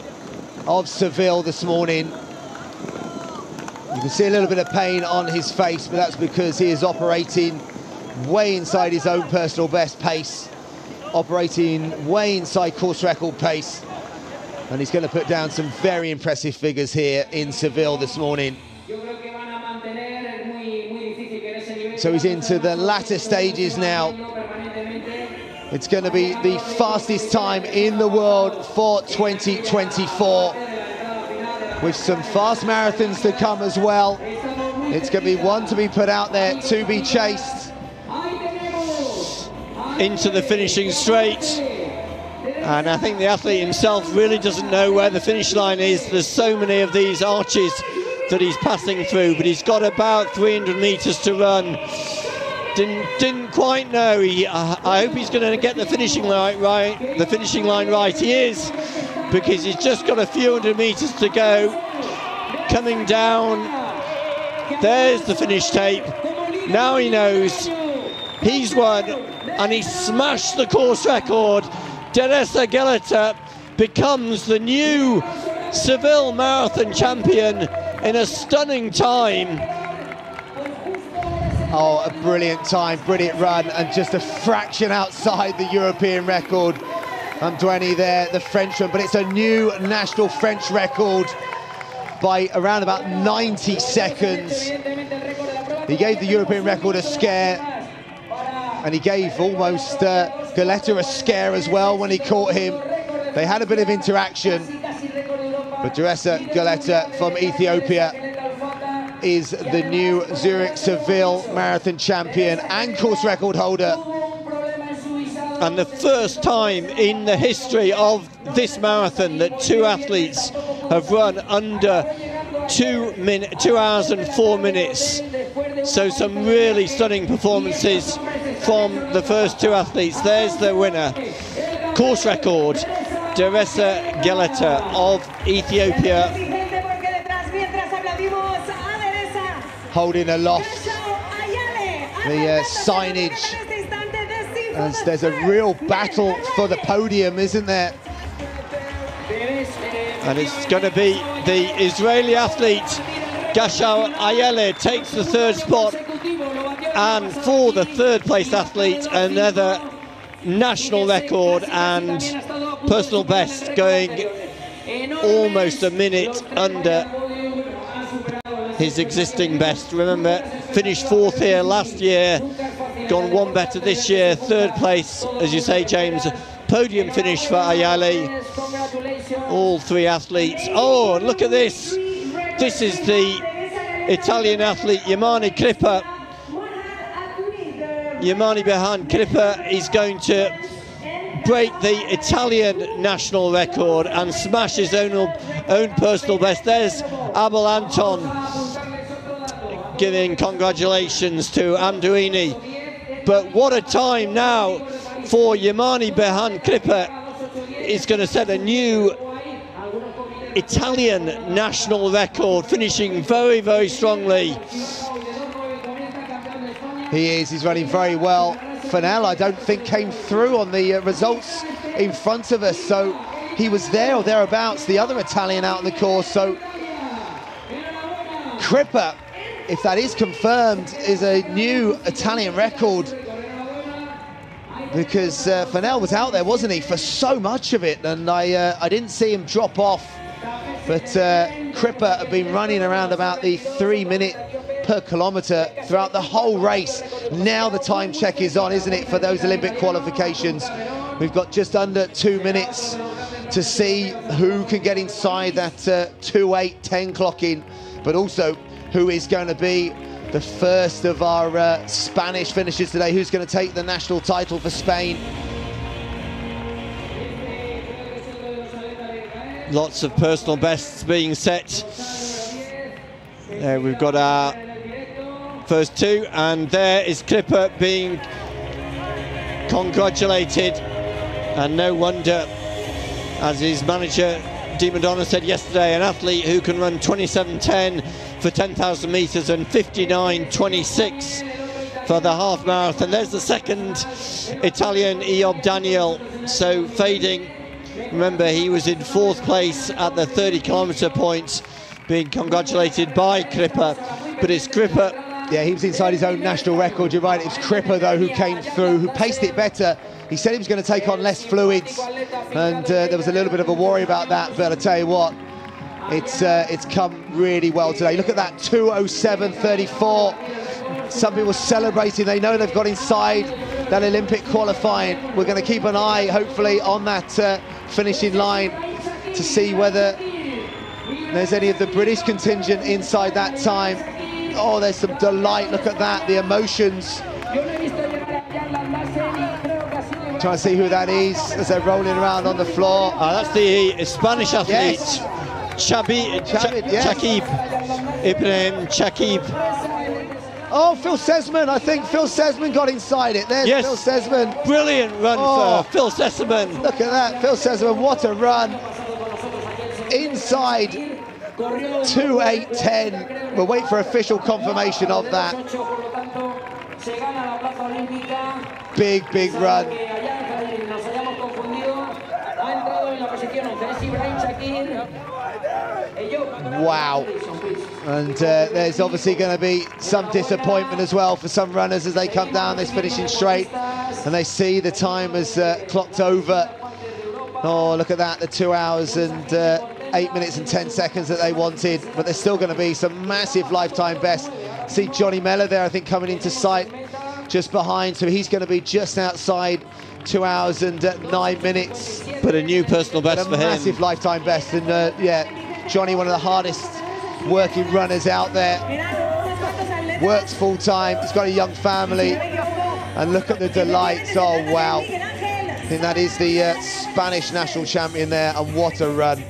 [SPEAKER 1] of Seville this morning. You can see a little bit of pain on his face, but that's because he is operating way inside his own personal best pace, operating way inside course record pace and he's going to put down some very impressive figures here in Seville this morning. So he's into the latter stages now. It's going to be the fastest time in the world for 2024 with some fast marathons to come as well. It's going to be one to be put out there to be chased.
[SPEAKER 2] Into the finishing straight. And I think the athlete himself really doesn't know where the finish line is. There's so many of these arches that he's passing through, but he's got about 300 metres to run. Didn't didn't quite know. He, uh, I hope he's going to get the finishing line right. The finishing line right. He is, because he's just got a few hundred metres to go. Coming down. There's the finish tape. Now he knows he's won, and he smashed the course record Deresa Geleta becomes the new Seville Marathon champion in a stunning time.
[SPEAKER 1] Oh, a brilliant time, brilliant run, and just a fraction outside the European record. Amdouni there, the Frenchman, but it's a new national French record by around about 90 seconds. He gave the European record a scare, and he gave almost uh, Geleta a scare as well when he caught him. They had a bit of interaction, but Deresa Geleta from Ethiopia is the new Zurich Seville marathon champion and course record holder.
[SPEAKER 2] And the first time in the history of this marathon that two athletes have run under two, min- two hours and four minutes. So some really stunning performances from the first two athletes. There's the winner, course record, Deresa Geleta of Ethiopia.
[SPEAKER 1] Holding aloft the uh, signage. There's a real battle for the podium, isn't there?
[SPEAKER 2] And it's going to be the Israeli athlete, Gashau Ayale, takes the third spot and for the third place athlete, another national record and personal best going almost a minute under his existing best. Remember, finished fourth here last year, gone one better this year, third place, as you say, James, podium finish for Ayale. All three athletes. Oh, look at this. This is the Italian athlete, Yemane Crippa, Yemaneberhan Crippa is going to break the Italian national record and smash his own, own personal best. There's Abel Anton giving congratulations to Amdouni. But what a time now for Yemaneberhan Crippa is going to set a new Italian national record, finishing very, very strongly.
[SPEAKER 1] He is, he's running very well. Faniel, I don't think, came through on the uh, results in front of us, so he was there or thereabouts, the other Italian out on the course, so Crippa, if that is confirmed, is a new Italian record. Because uh, Faniel was out there, wasn't he, for so much of it, and I uh, I didn't see him drop off. But uh, Crippa had been running around about the three minute per kilometre throughout the whole race. Now the time check is on, isn't it, for those Olympic qualifications? We've got just under two minutes to see who can get inside that uh, 2 8 10 clock in, but also who is going to be the first of our uh, Spanish finishers today. Who's going to take the national title for Spain?
[SPEAKER 2] Lots of personal bests being set. There we've got our first two, and there is Crippa being congratulated. And no wonder, as his manager Demadonna said yesterday, an athlete who can run 27.10 for 10,000 metres and 59.26 for the half marathon. And there's the second Italian Eyob Faniel, so fading. Remember, he was in fourth place at the 30 kilometre point, being congratulated by Crippa, but it's Crippa.
[SPEAKER 1] Yeah, he was inside his own national record. You're right. It was Crippa though who came through, who paced it better. He said he was going to take on less fluids, and uh, there was a little bit of a worry about that. But I tell you what, it's uh, it's come really well today. Look at that 207.34. Some people celebrating. They know they've got inside that Olympic qualifying. We're going to keep an eye, hopefully, on that uh, finishing line to see whether there's any of the British contingent inside that time. Oh, there's some delight. Look at that, the emotions. Trying to see who that is as they're rolling around on the floor.
[SPEAKER 2] Uh, that's the Spanish athlete,
[SPEAKER 1] Yes.
[SPEAKER 2] Chabi, Ch-
[SPEAKER 1] yes.
[SPEAKER 2] Chakib, Ibrahim Chakir.
[SPEAKER 1] Oh, Phil Sesemann. I think Phil Sesemann got inside it. There's
[SPEAKER 2] Yes.
[SPEAKER 1] Phil Sesemann.
[SPEAKER 2] Brilliant run
[SPEAKER 1] Oh.
[SPEAKER 2] for Phil Sesemann.
[SPEAKER 1] Look at that. Phil Sesemann, what a run. Inside 2.8.10. We'll wait for official confirmation of that. Big, big run. Wow. And uh, there's obviously going to be some disappointment as well for some runners as they come down this finishing straight and they see the time has uh, clocked over. Oh, look at that, the two hours and uh, eight minutes and 10 seconds that they wanted, but there's still going to be some massive lifetime best. See Johnny Mellor there, I think, coming into sight just behind, so he's going to be just outside two hours and uh, nine minutes.
[SPEAKER 2] But a new personal best
[SPEAKER 1] a
[SPEAKER 2] for him.
[SPEAKER 1] massive lifetime best, and uh, yeah, Johnny, one of the hardest working runners out there. Works full time. He's got a young family, and look at the delights. Oh wow! I think that is the uh, Spanish national champion there, and what a run!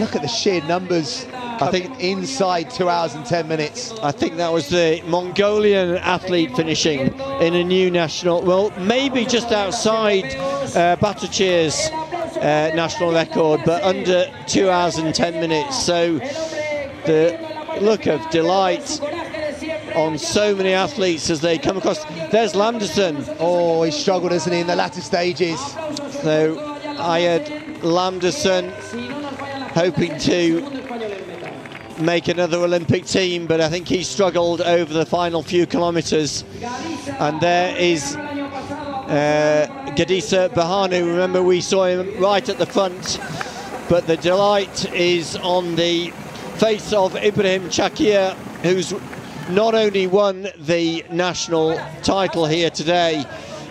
[SPEAKER 1] Look at the sheer numbers. I think inside two hours and ten minutes.
[SPEAKER 2] I think that was the Mongolian athlete finishing in a new national, well, maybe just outside uh, Batachir's uh, national record, but under two hours and 10 minutes. So the look of delight on so many athletes as they come across. There's Lamdassem.
[SPEAKER 1] Oh, he struggled, isn't he, in the latter stages?
[SPEAKER 2] So I had Lamdassem hoping to make another Olympic team, but I think he struggled over the final few kilometres. And there is uh, Gadisa Bahanu. Remember, we saw him right at the front, but the delight is on the face of Ibrahim Chakir, who's not only won the national title here today,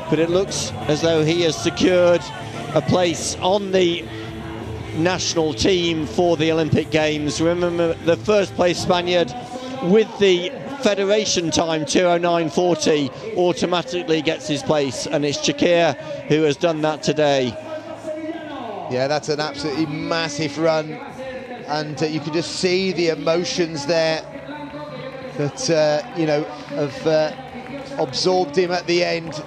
[SPEAKER 2] but it looks as though he has secured a place on the national team for the Olympic Games. Remember, the first place Spaniard with the federation time 209.40 automatically gets his place, and it's Chakir who has done that today.
[SPEAKER 1] Yeah, that's an absolutely massive run, and uh, you can just see the emotions there that uh, you know have uh, absorbed him at the end.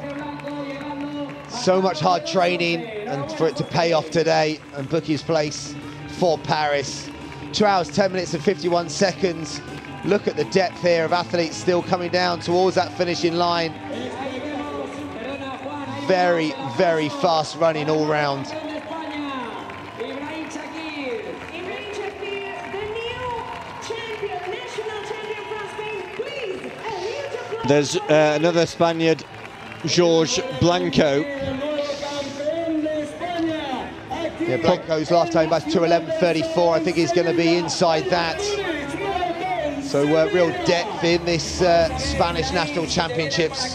[SPEAKER 1] So much hard training and for it to pay off today and book his place for Paris. Two hours, 10 minutes and 51 seconds. Look at the depth here of athletes still coming down towards that finishing line. Very, very fast running all round.
[SPEAKER 2] There's uh, another Spaniard, George Blanco.
[SPEAKER 1] Yeah, Blanco's last time by 211.34. I think he's going to be inside that. So uh, real depth in this uh, Spanish National Championships.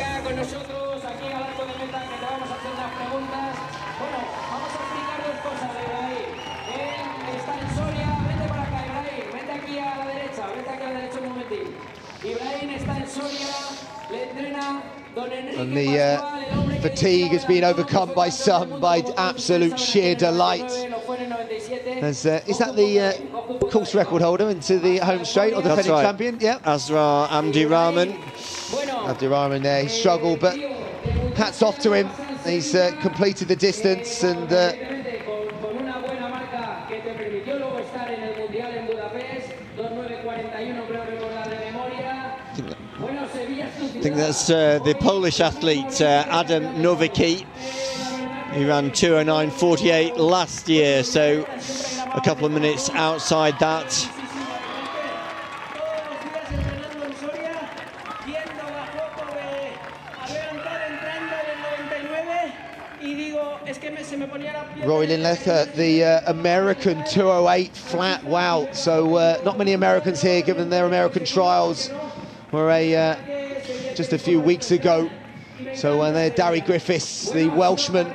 [SPEAKER 1] The uh,
[SPEAKER 3] Pascual, el hombre que
[SPEAKER 1] fatigue has been overcome by some by absolute sheer delight.
[SPEAKER 3] lo fue en el 97.
[SPEAKER 1] As, uh, is that the uh, course record holder into the home straight or defending
[SPEAKER 2] right.
[SPEAKER 1] champion? Yeah.
[SPEAKER 2] Azra Amdi Rahman.
[SPEAKER 3] Bueno,
[SPEAKER 1] Abderehman there, he struggled, but hats off to him. He's uh, completed the distance and
[SPEAKER 2] think that's uh, the Polish athlete uh, Adam Nowicki. He ran 209.48 last year, so a couple of minutes outside that.
[SPEAKER 5] Todos los días entrenando en Soria, viendo la foto de Abel Anton entrando en el 99 y digo, es que me- se me ponía la piel.
[SPEAKER 1] Roy Linlecker, the uh, American 208 flat. Wow. So uh, not many Americans here, given their American trials were a uh, just a few weeks ago. So uh, there, Dewi Griffiths, the Welshman,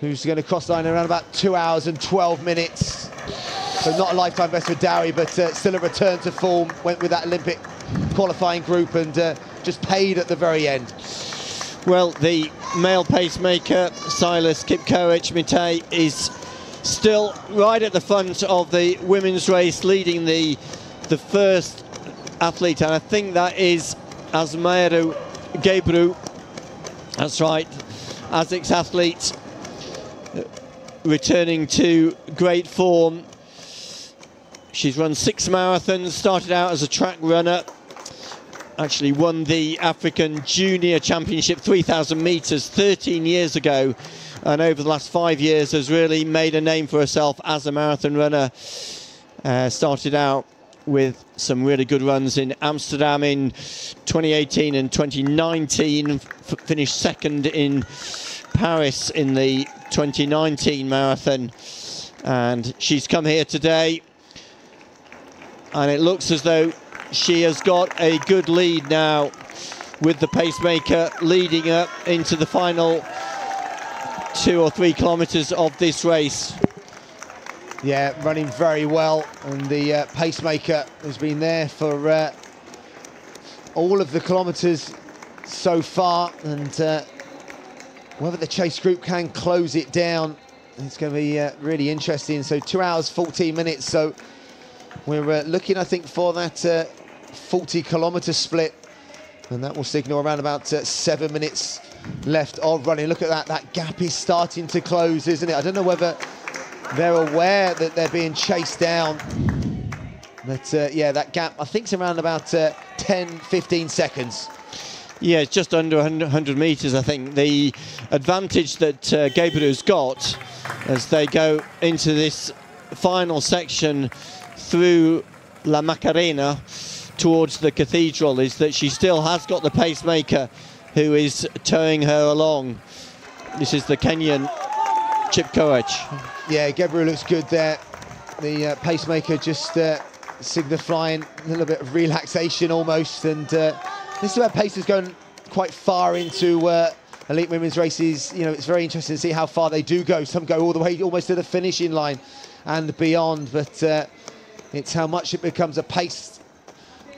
[SPEAKER 1] who's going to cross the line in around about two hours and 12 minutes. So not a lifetime best for Dewi, but uh, still a return to form. Went with that Olympic qualifying group and uh, just paid at the very end.
[SPEAKER 2] Well, the male pacemaker, Silas Kipkoech Mitei, is still right at the front of the women's race, leading the the first athlete, and I think that is Asmera Gebru. That's right, ASICS athlete, returning to great form. She's run six marathons, started out as a track runner, actually won the African Junior Championship 3,000 metres 13 years ago, and over the last five years has really made a name for herself as a marathon runner. Uh, started out with some really good runs in Amsterdam in 2018 and 2019, f- finished second in Paris in the 2019 marathon, and she's come here today and it looks as though she has got a good lead now with the pacemaker leading up into the final two or three kilometres of this race.
[SPEAKER 1] Yeah, running very well, and the uh, pacemaker has been there for uh, all of the kilometres so far, and uh, whether the chase group can close it down, it's going to be uh, really interesting. So two hours, 14 minutes. So we're uh, looking, I think, for that uh, 40 kilometre split, and that will signal around about seven minutes left of running. Look at that, that gap is starting to close, isn't it? I don't know whether they're aware that they're being chased down. But uh, yeah, that gap, I think, is around about uh, 10, 15 seconds.
[SPEAKER 2] Yeah, it's just under 100, 100 metres, I think. The advantage that uh, Gebru's got as they go into this final section through La Macarena towards the cathedral is that she still has got the pacemaker who is towing her along. This is the Kenyan Chepkoech.
[SPEAKER 1] Yeah, Gabriel looks good there. The uh, pacemaker just uh, signifying a little bit of relaxation almost. And uh, this is where pace is going quite far into uh, elite women's races. You know, it's very interesting to see how far they do go. Some go all the way almost to the finishing line and beyond. But uh, it's how much it becomes a pace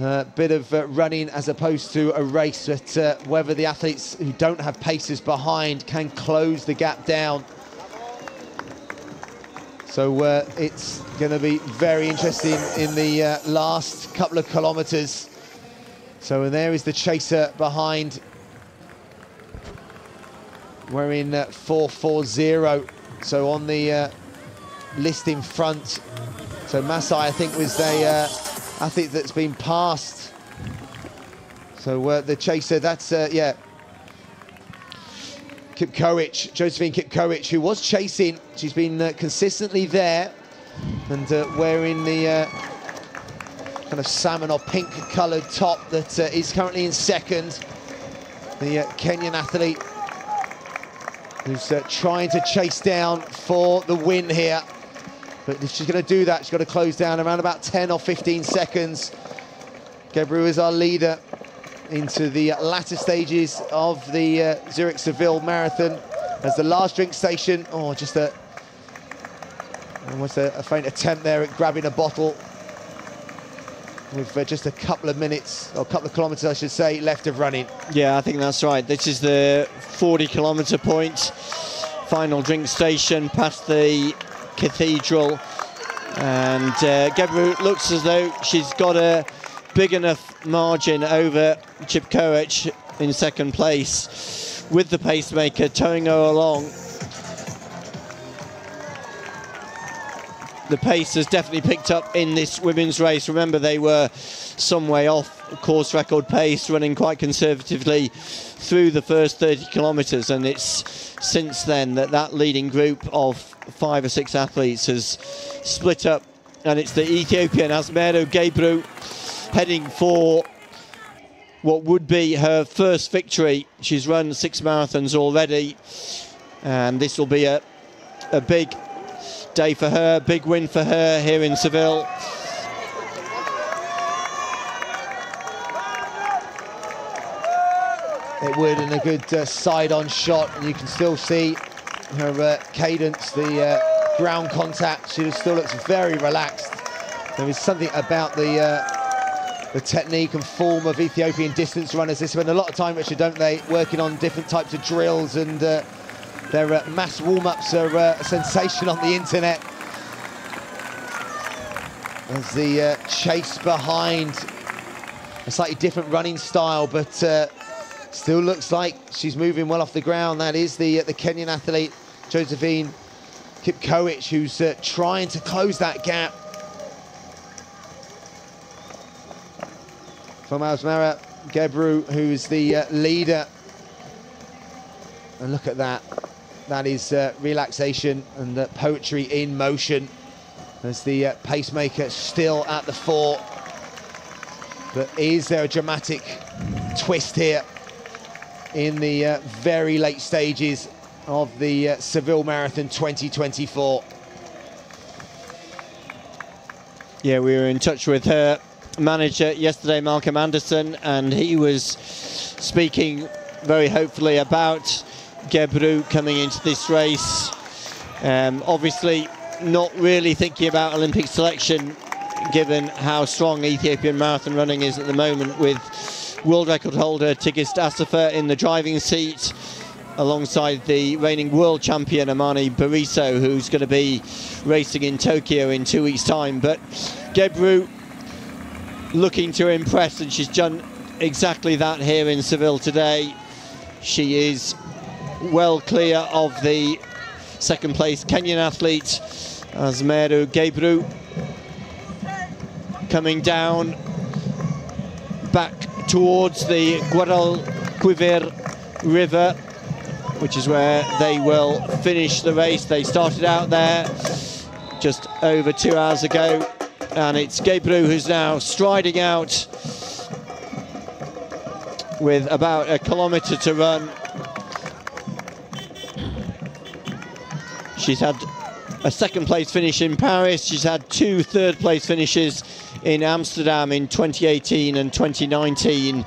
[SPEAKER 1] uh, bit of uh, running as opposed to a race. But uh, whether the athletes who don't have paces behind can close the gap down. So uh, it's going to be very interesting in the uh, last couple of kilometres. So and there is the chaser behind. We're in uh, 440, so on the uh, list in front. So Masai, I think, was the uh, athlete that's been passed. So uh, the chaser, that's, yeah. Kipkoech, Josephine Kipkoech, who was chasing. She's been uh, consistently there and uh, wearing the uh, kind of salmon or pink coloured top that uh, is currently in second. The uh, Kenyan athlete who's uh, trying to chase down for the win here. But if she's going to do that, she's got to close down around about 10 or 15 seconds. Gebru is our leader into the latter stages of the uh, Zurich Seville Marathon as the last drink station. Oh, just a almost a, a faint attempt there at grabbing a bottle with uh, just a couple of minutes, or a couple of kilometres, I should say, left of running.
[SPEAKER 2] Yeah, I think that's right. This is the 40 kilometre point, final drink station past the cathedral. And uh, Gebru looks as though she's got a big enough margin over Chepkoech in second place with the pacemaker towing her along. the pace has definitely picked up in this women's race. Remember, they were some way off course record pace, running quite conservatively through the first 30 kilometres, and it's since then that that leading group of five or six athletes has split up, and it's the Ethiopian Asmera Gebru heading for what would be her first victory. She's run six marathons already, and this will be a, a big day for her, big win for her here in Seville.
[SPEAKER 1] It would, and a good uh, side-on shot, and you can still see her uh, cadence, the uh, ground contact. She still looks very relaxed. There is something about the uh, the technique and form of Ethiopian distance runners. They spend a lot of time, Richard, don't they, working on different types of drills and uh, their uh, mass warm-ups are uh, a sensation on the internet. As the uh, chase behind a slightly different running style, but uh, still looks like she's moving well off the ground. That is the uh, the Kenyan athlete, Josephine Kipkoech, who's trying to close that gap. From Asmera Gebru, who's the leader. And look at that. That is uh, relaxation and uh, poetry in motion as the uh, pacemaker still at the fore. But is there a dramatic twist here in the uh, very late stages of the uh, Seville Marathon 2024?
[SPEAKER 2] Yeah, we were in touch with her manager yesterday, Malcolm Anderson, and he was speaking very hopefully about Gebru coming into this race. Um, obviously, not really thinking about Olympic selection given how strong Ethiopian marathon running is at the moment with world record holder Tigist Assefa in the driving seat alongside the reigning world champion Amane Beriso who's going to be racing in Tokyo in two weeks time but Gebru looking to impress and she's done exactly that here in Seville today she is well clear of the second place Kenyan athlete Asmera Gebru coming down back towards the Guadalquivir River which is where they will finish the race. They started out there just over two hours ago and it's Gebru who's now striding out with about a kilometre to run She's had a second place finish in Paris. She's had two third place finishes in Amsterdam in 2018 and 2019.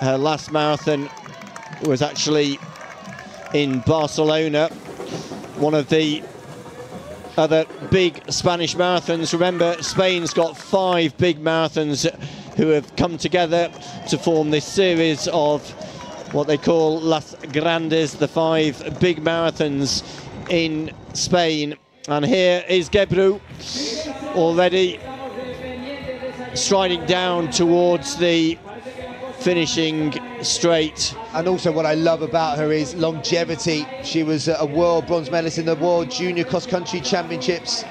[SPEAKER 2] Her last marathon was actually in Barcelona, one of the other big Spanish marathons. Remember, Spain's got five big marathons who have come together to form this series of what they call Las Grandes, the five big marathons in Spain. And here is Gebru already striding down towards the finishing straight.
[SPEAKER 1] And also, what I love about her is longevity. She was a world bronze medalist in the World Junior Cross Country Championships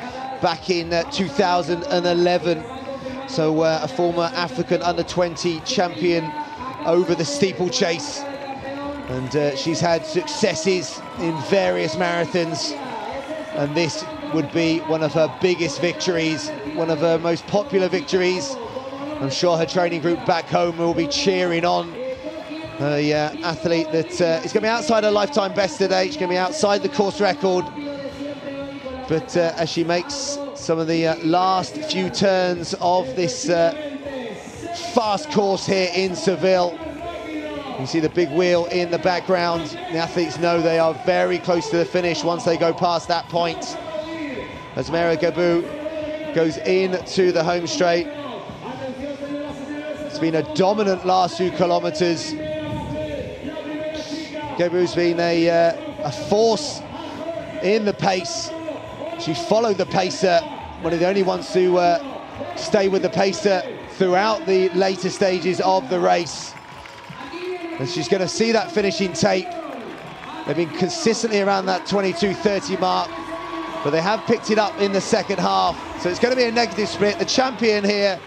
[SPEAKER 1] back in uh, 2011. So, uh, a former African under 20 champion over the steeplechase. And uh, she's had successes in various marathons. And this would be one of her biggest victories, one of her most popular victories. I'm sure her training group back home will be cheering on a uh, athlete that uh, is going to be outside her lifetime best today. She's going to be outside the course record. But uh, as she makes some of the uh, last few turns of this uh, fast course here in Seville, you see the big wheel in the background. The athletes know they are very close to the finish once they go past that point. Asmera Gebru goes in to the home straight. It's been a dominant last few kilometres. Gebru's been a, uh, a force in the pace. She followed the pacer, one of the only ones to uh, stay with the pacer throughout the later stages of the race. And she's going to see that finishing tape. They've been consistently around that 22.30 mark, but they have picked it up in the second half. So it's going to be a negative split. The champion here,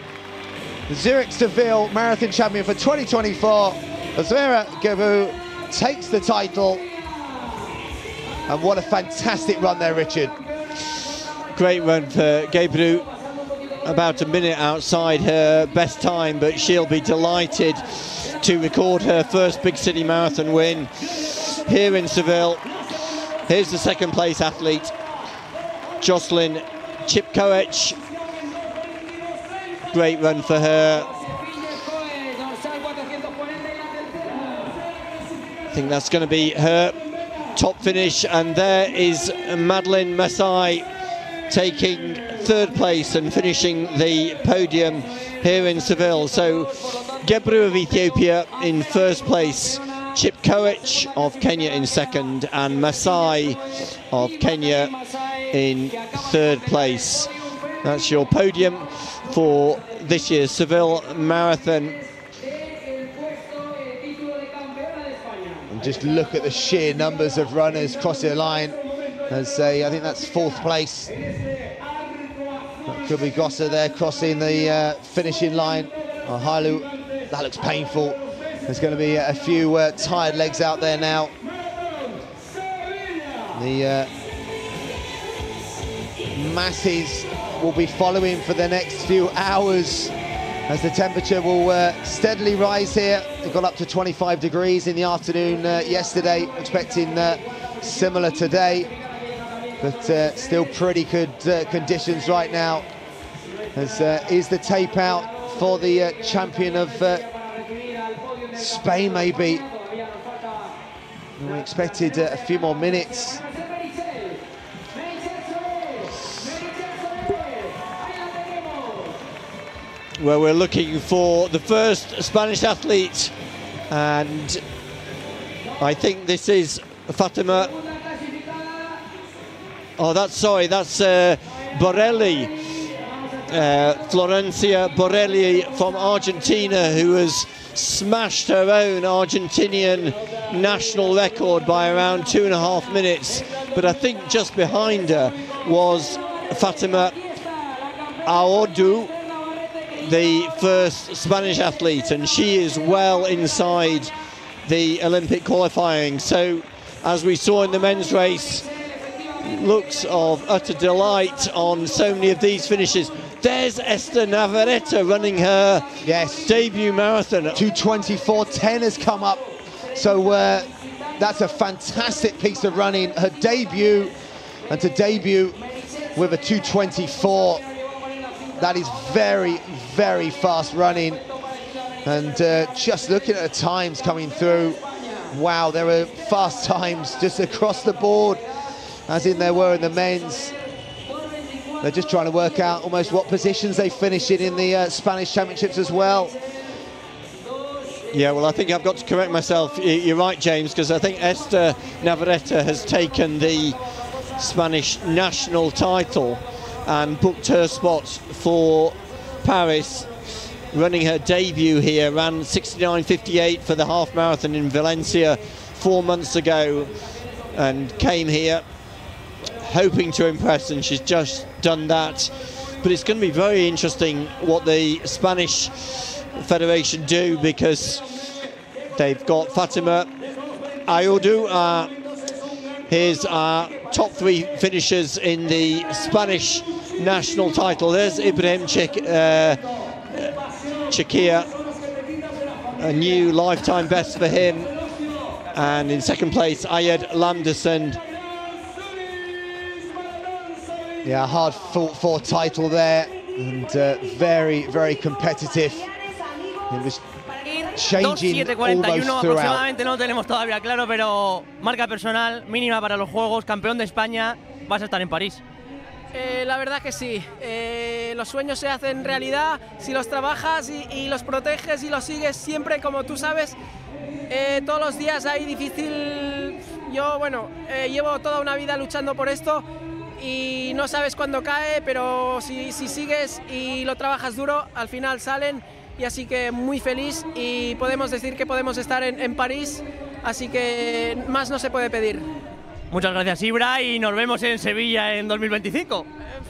[SPEAKER 1] Zurich Seville Marathon champion for 2024, Azera Gebou, takes the title. And what a fantastic run there, Richard.
[SPEAKER 2] Great run for Gebru. About a minute outside her best time, but she'll be delighted to record her first big city marathon win here in Seville. Here's the second place athlete, Jocelyn Chepkoech. Great run for her. I think that's going to be her top finish, and there is Madeline Masai taking third place and finishing the podium here in Seville. So Gebru of Ethiopia in first place, Chepkoech of Kenya in second, and Masai of Kenya in third place. That's your podium for this year's Seville Marathon.
[SPEAKER 1] Just look at the sheer numbers of runners crossing the line. As a, I think that's fourth place. That could be Gosa there crossing the uh, finishing line. Oh, Hailu, that looks painful. There's going to be a few uh, tired legs out there now. The uh, masses will be following for the next few hours as the temperature will uh, steadily rise here. It got up to 25 degrees in the afternoon uh, yesterday, expecting uh, similar today but uh, still pretty good uh, conditions right now. As uh, is the tape out for the uh, champion of Spain, maybe. We expected a few more minutes.
[SPEAKER 2] Where we're looking for the first Spanish athlete, and I think this is Fatima. Oh, that's sorry, that's uh, Borelli, uh, Florencia Borelli from Argentina, who has smashed her own Argentinian national record by around two and a half minutes. But I think just behind her was Fatima Ouhaddou, the first Spanish athlete, and she is well inside the Olympic qualifying. So, as we saw in the men's race, looks of utter delight on so many of these finishes. There's Esther Navarrete running her
[SPEAKER 1] yes.
[SPEAKER 2] debut marathon.
[SPEAKER 1] 224.10 has come up. So uh, that's a fantastic piece of running. Her debut, and to debut with a 224, that is very, very fast running. And uh, just looking at the times coming through, wow, there are fast times just across the board as in there were in the men's. They're just trying to work out almost what positions they finish in in the uh, Spanish Championships as well.
[SPEAKER 2] Yeah, well, I think I've got to correct myself. You're right, James, because I think Esther Navarrete has taken the Spanish national title and booked her spot for Paris. running her debut here, ran 69.58 for the half marathon in Valencia four months ago and came here hoping to impress and she's just done that. But it's going to be very interesting what the Spanish Federation do because they've got Fatima Ouhaddou. Uh, here's our top three finishers in the Spanish national title. There's Ibrahim Chakir, uh, a new lifetime best for him. And in second place, Ayad Lamdassem.
[SPEAKER 1] Yeah, hard fought for title there and uh, very, very competitive. It was changing almost throughout.
[SPEAKER 6] aproximadamente no tenemos todavía claro, pero marca personal mínima para los Juegos, campeón de España, vas a estar en París.
[SPEAKER 5] Eh, la verdad que sí. Eh, los sueños se hacen realidad si los trabajas y, y los proteges y los sigues siempre, como tú sabes. Eh, todos los días hay difícil. Yo, bueno, eh, llevo toda una vida luchando por esto y no sabes cuándo cae, pero si, si sigues y lo trabajas duro, al final salen. Y así que muy feliz y podemos decir que podemos estar en, en París, así que más no se puede pedir.
[SPEAKER 6] Muchas gracias Ibra y nos vemos en Sevilla en 2025.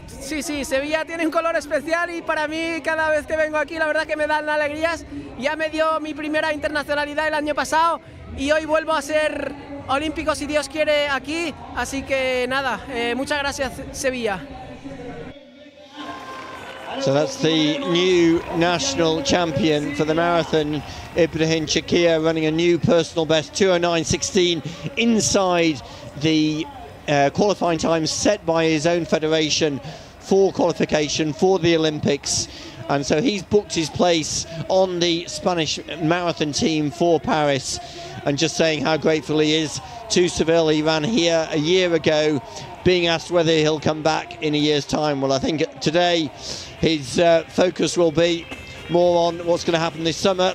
[SPEAKER 5] Sí, sí, Sevilla tiene un color especial y para mí cada vez que vengo aquí la verdad que me dan alegrías. Ya me dio mi primera internacionalidad el año pasado y hoy vuelvo a ser olímpico si Dios quiere aquí. Así que nada, eh, muchas gracias Sevilla.
[SPEAKER 2] So that's the new national champion for the marathon, Ibrahim Chakir, running a new personal best 209.16 inside the uh, qualifying time set by his own federation for qualification for the Olympics. And so he's booked his place on the Spanish marathon team for Paris. And just saying how grateful he is to Seville. He ran here a year ago, being asked whether he'll come back in a year's time. Well, I think today his uh, focus will be more on what's going to happen this summer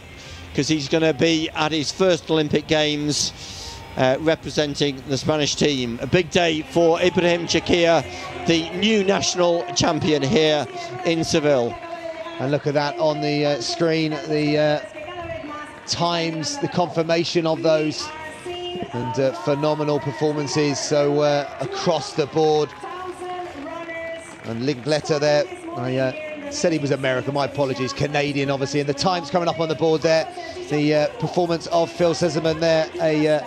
[SPEAKER 2] because he's going to be at his first Olympic Games uh, representing the Spanish team. A big day for Ibrahim Chakir, the new national champion here in Seville.
[SPEAKER 1] And look at that on the uh, screen, the uh, times, the confirmation of those, and uh, phenomenal performances. So uh, across the board. And Linkletter there, I uh, said he was American, my apologies, Canadian obviously, and the times coming up on the board there. The uh, performance of Phil Sesemann there, a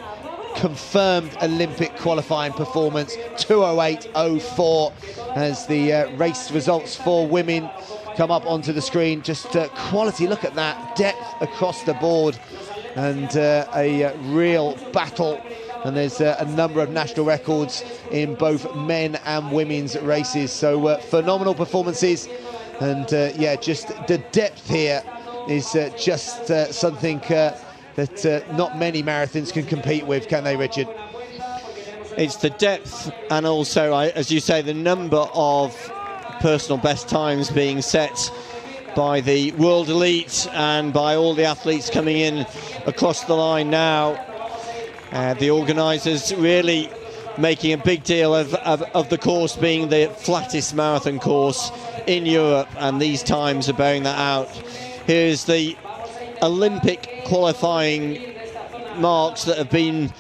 [SPEAKER 1] confirmed Olympic qualifying performance, 208.04 as the uh, race results for women come up onto the screen. Just uh, quality, look at that, depth across the board and uh, a uh, real battle. And there's uh, a number of national records in both men and women's races. So uh, phenomenal performances. And yeah, just the depth here is just something that uh, not many marathons can compete with, can they, Richard?
[SPEAKER 2] It's the depth and also, as you say, the number of personal best times being set by the world elite and by all the athletes coming in across the line now. Uh, the organisers really making a big deal of, of, of, the course being the flattest marathon course in Europe, and these times are bearing that out. Here's the Olympic qualifying marks that have been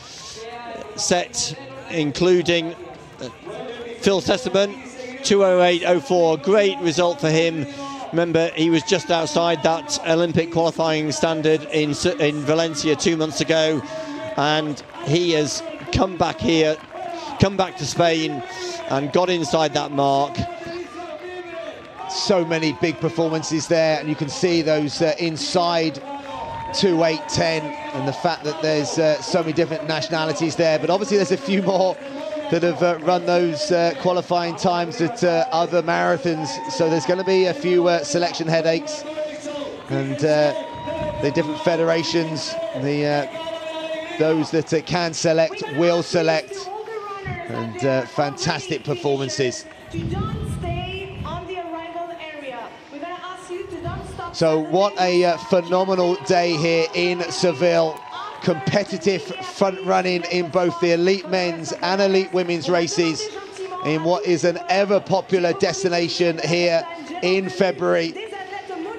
[SPEAKER 2] set, including Phil Sesemann, 208.04, great result for him. Remember, he was just outside that Olympic qualifying standard in, in Valencia two months ago, and he has come back here, come back to Spain, and got inside that mark.
[SPEAKER 1] So many big performances there and you can see those uh, inside 2 8 10 and the fact that there's uh, so many different nationalities there but obviously there's a few more that have uh, run those uh, qualifying times at uh, other marathons so there's going to be a few uh, selection headaches and uh, the different federations the those that can select will select and fantastic performances So what a uh, phenomenal day here in Seville. Competitive front running in both the elite men's and elite women's races in what is an ever popular destination here in February.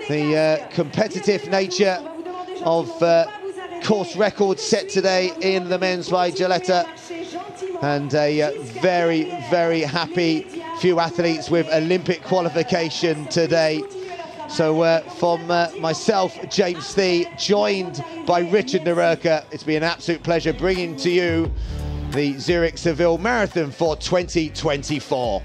[SPEAKER 1] the uh, competitive nature of uh, course records set today in the men's by Geleta and a uh, very, very happy few athletes with Olympic qualification today. So uh, from uh, myself, James Thie, joined by Richard Nerurkar, it's been an absolute pleasure bringing to you the Zurich Seville Marathon for 2024.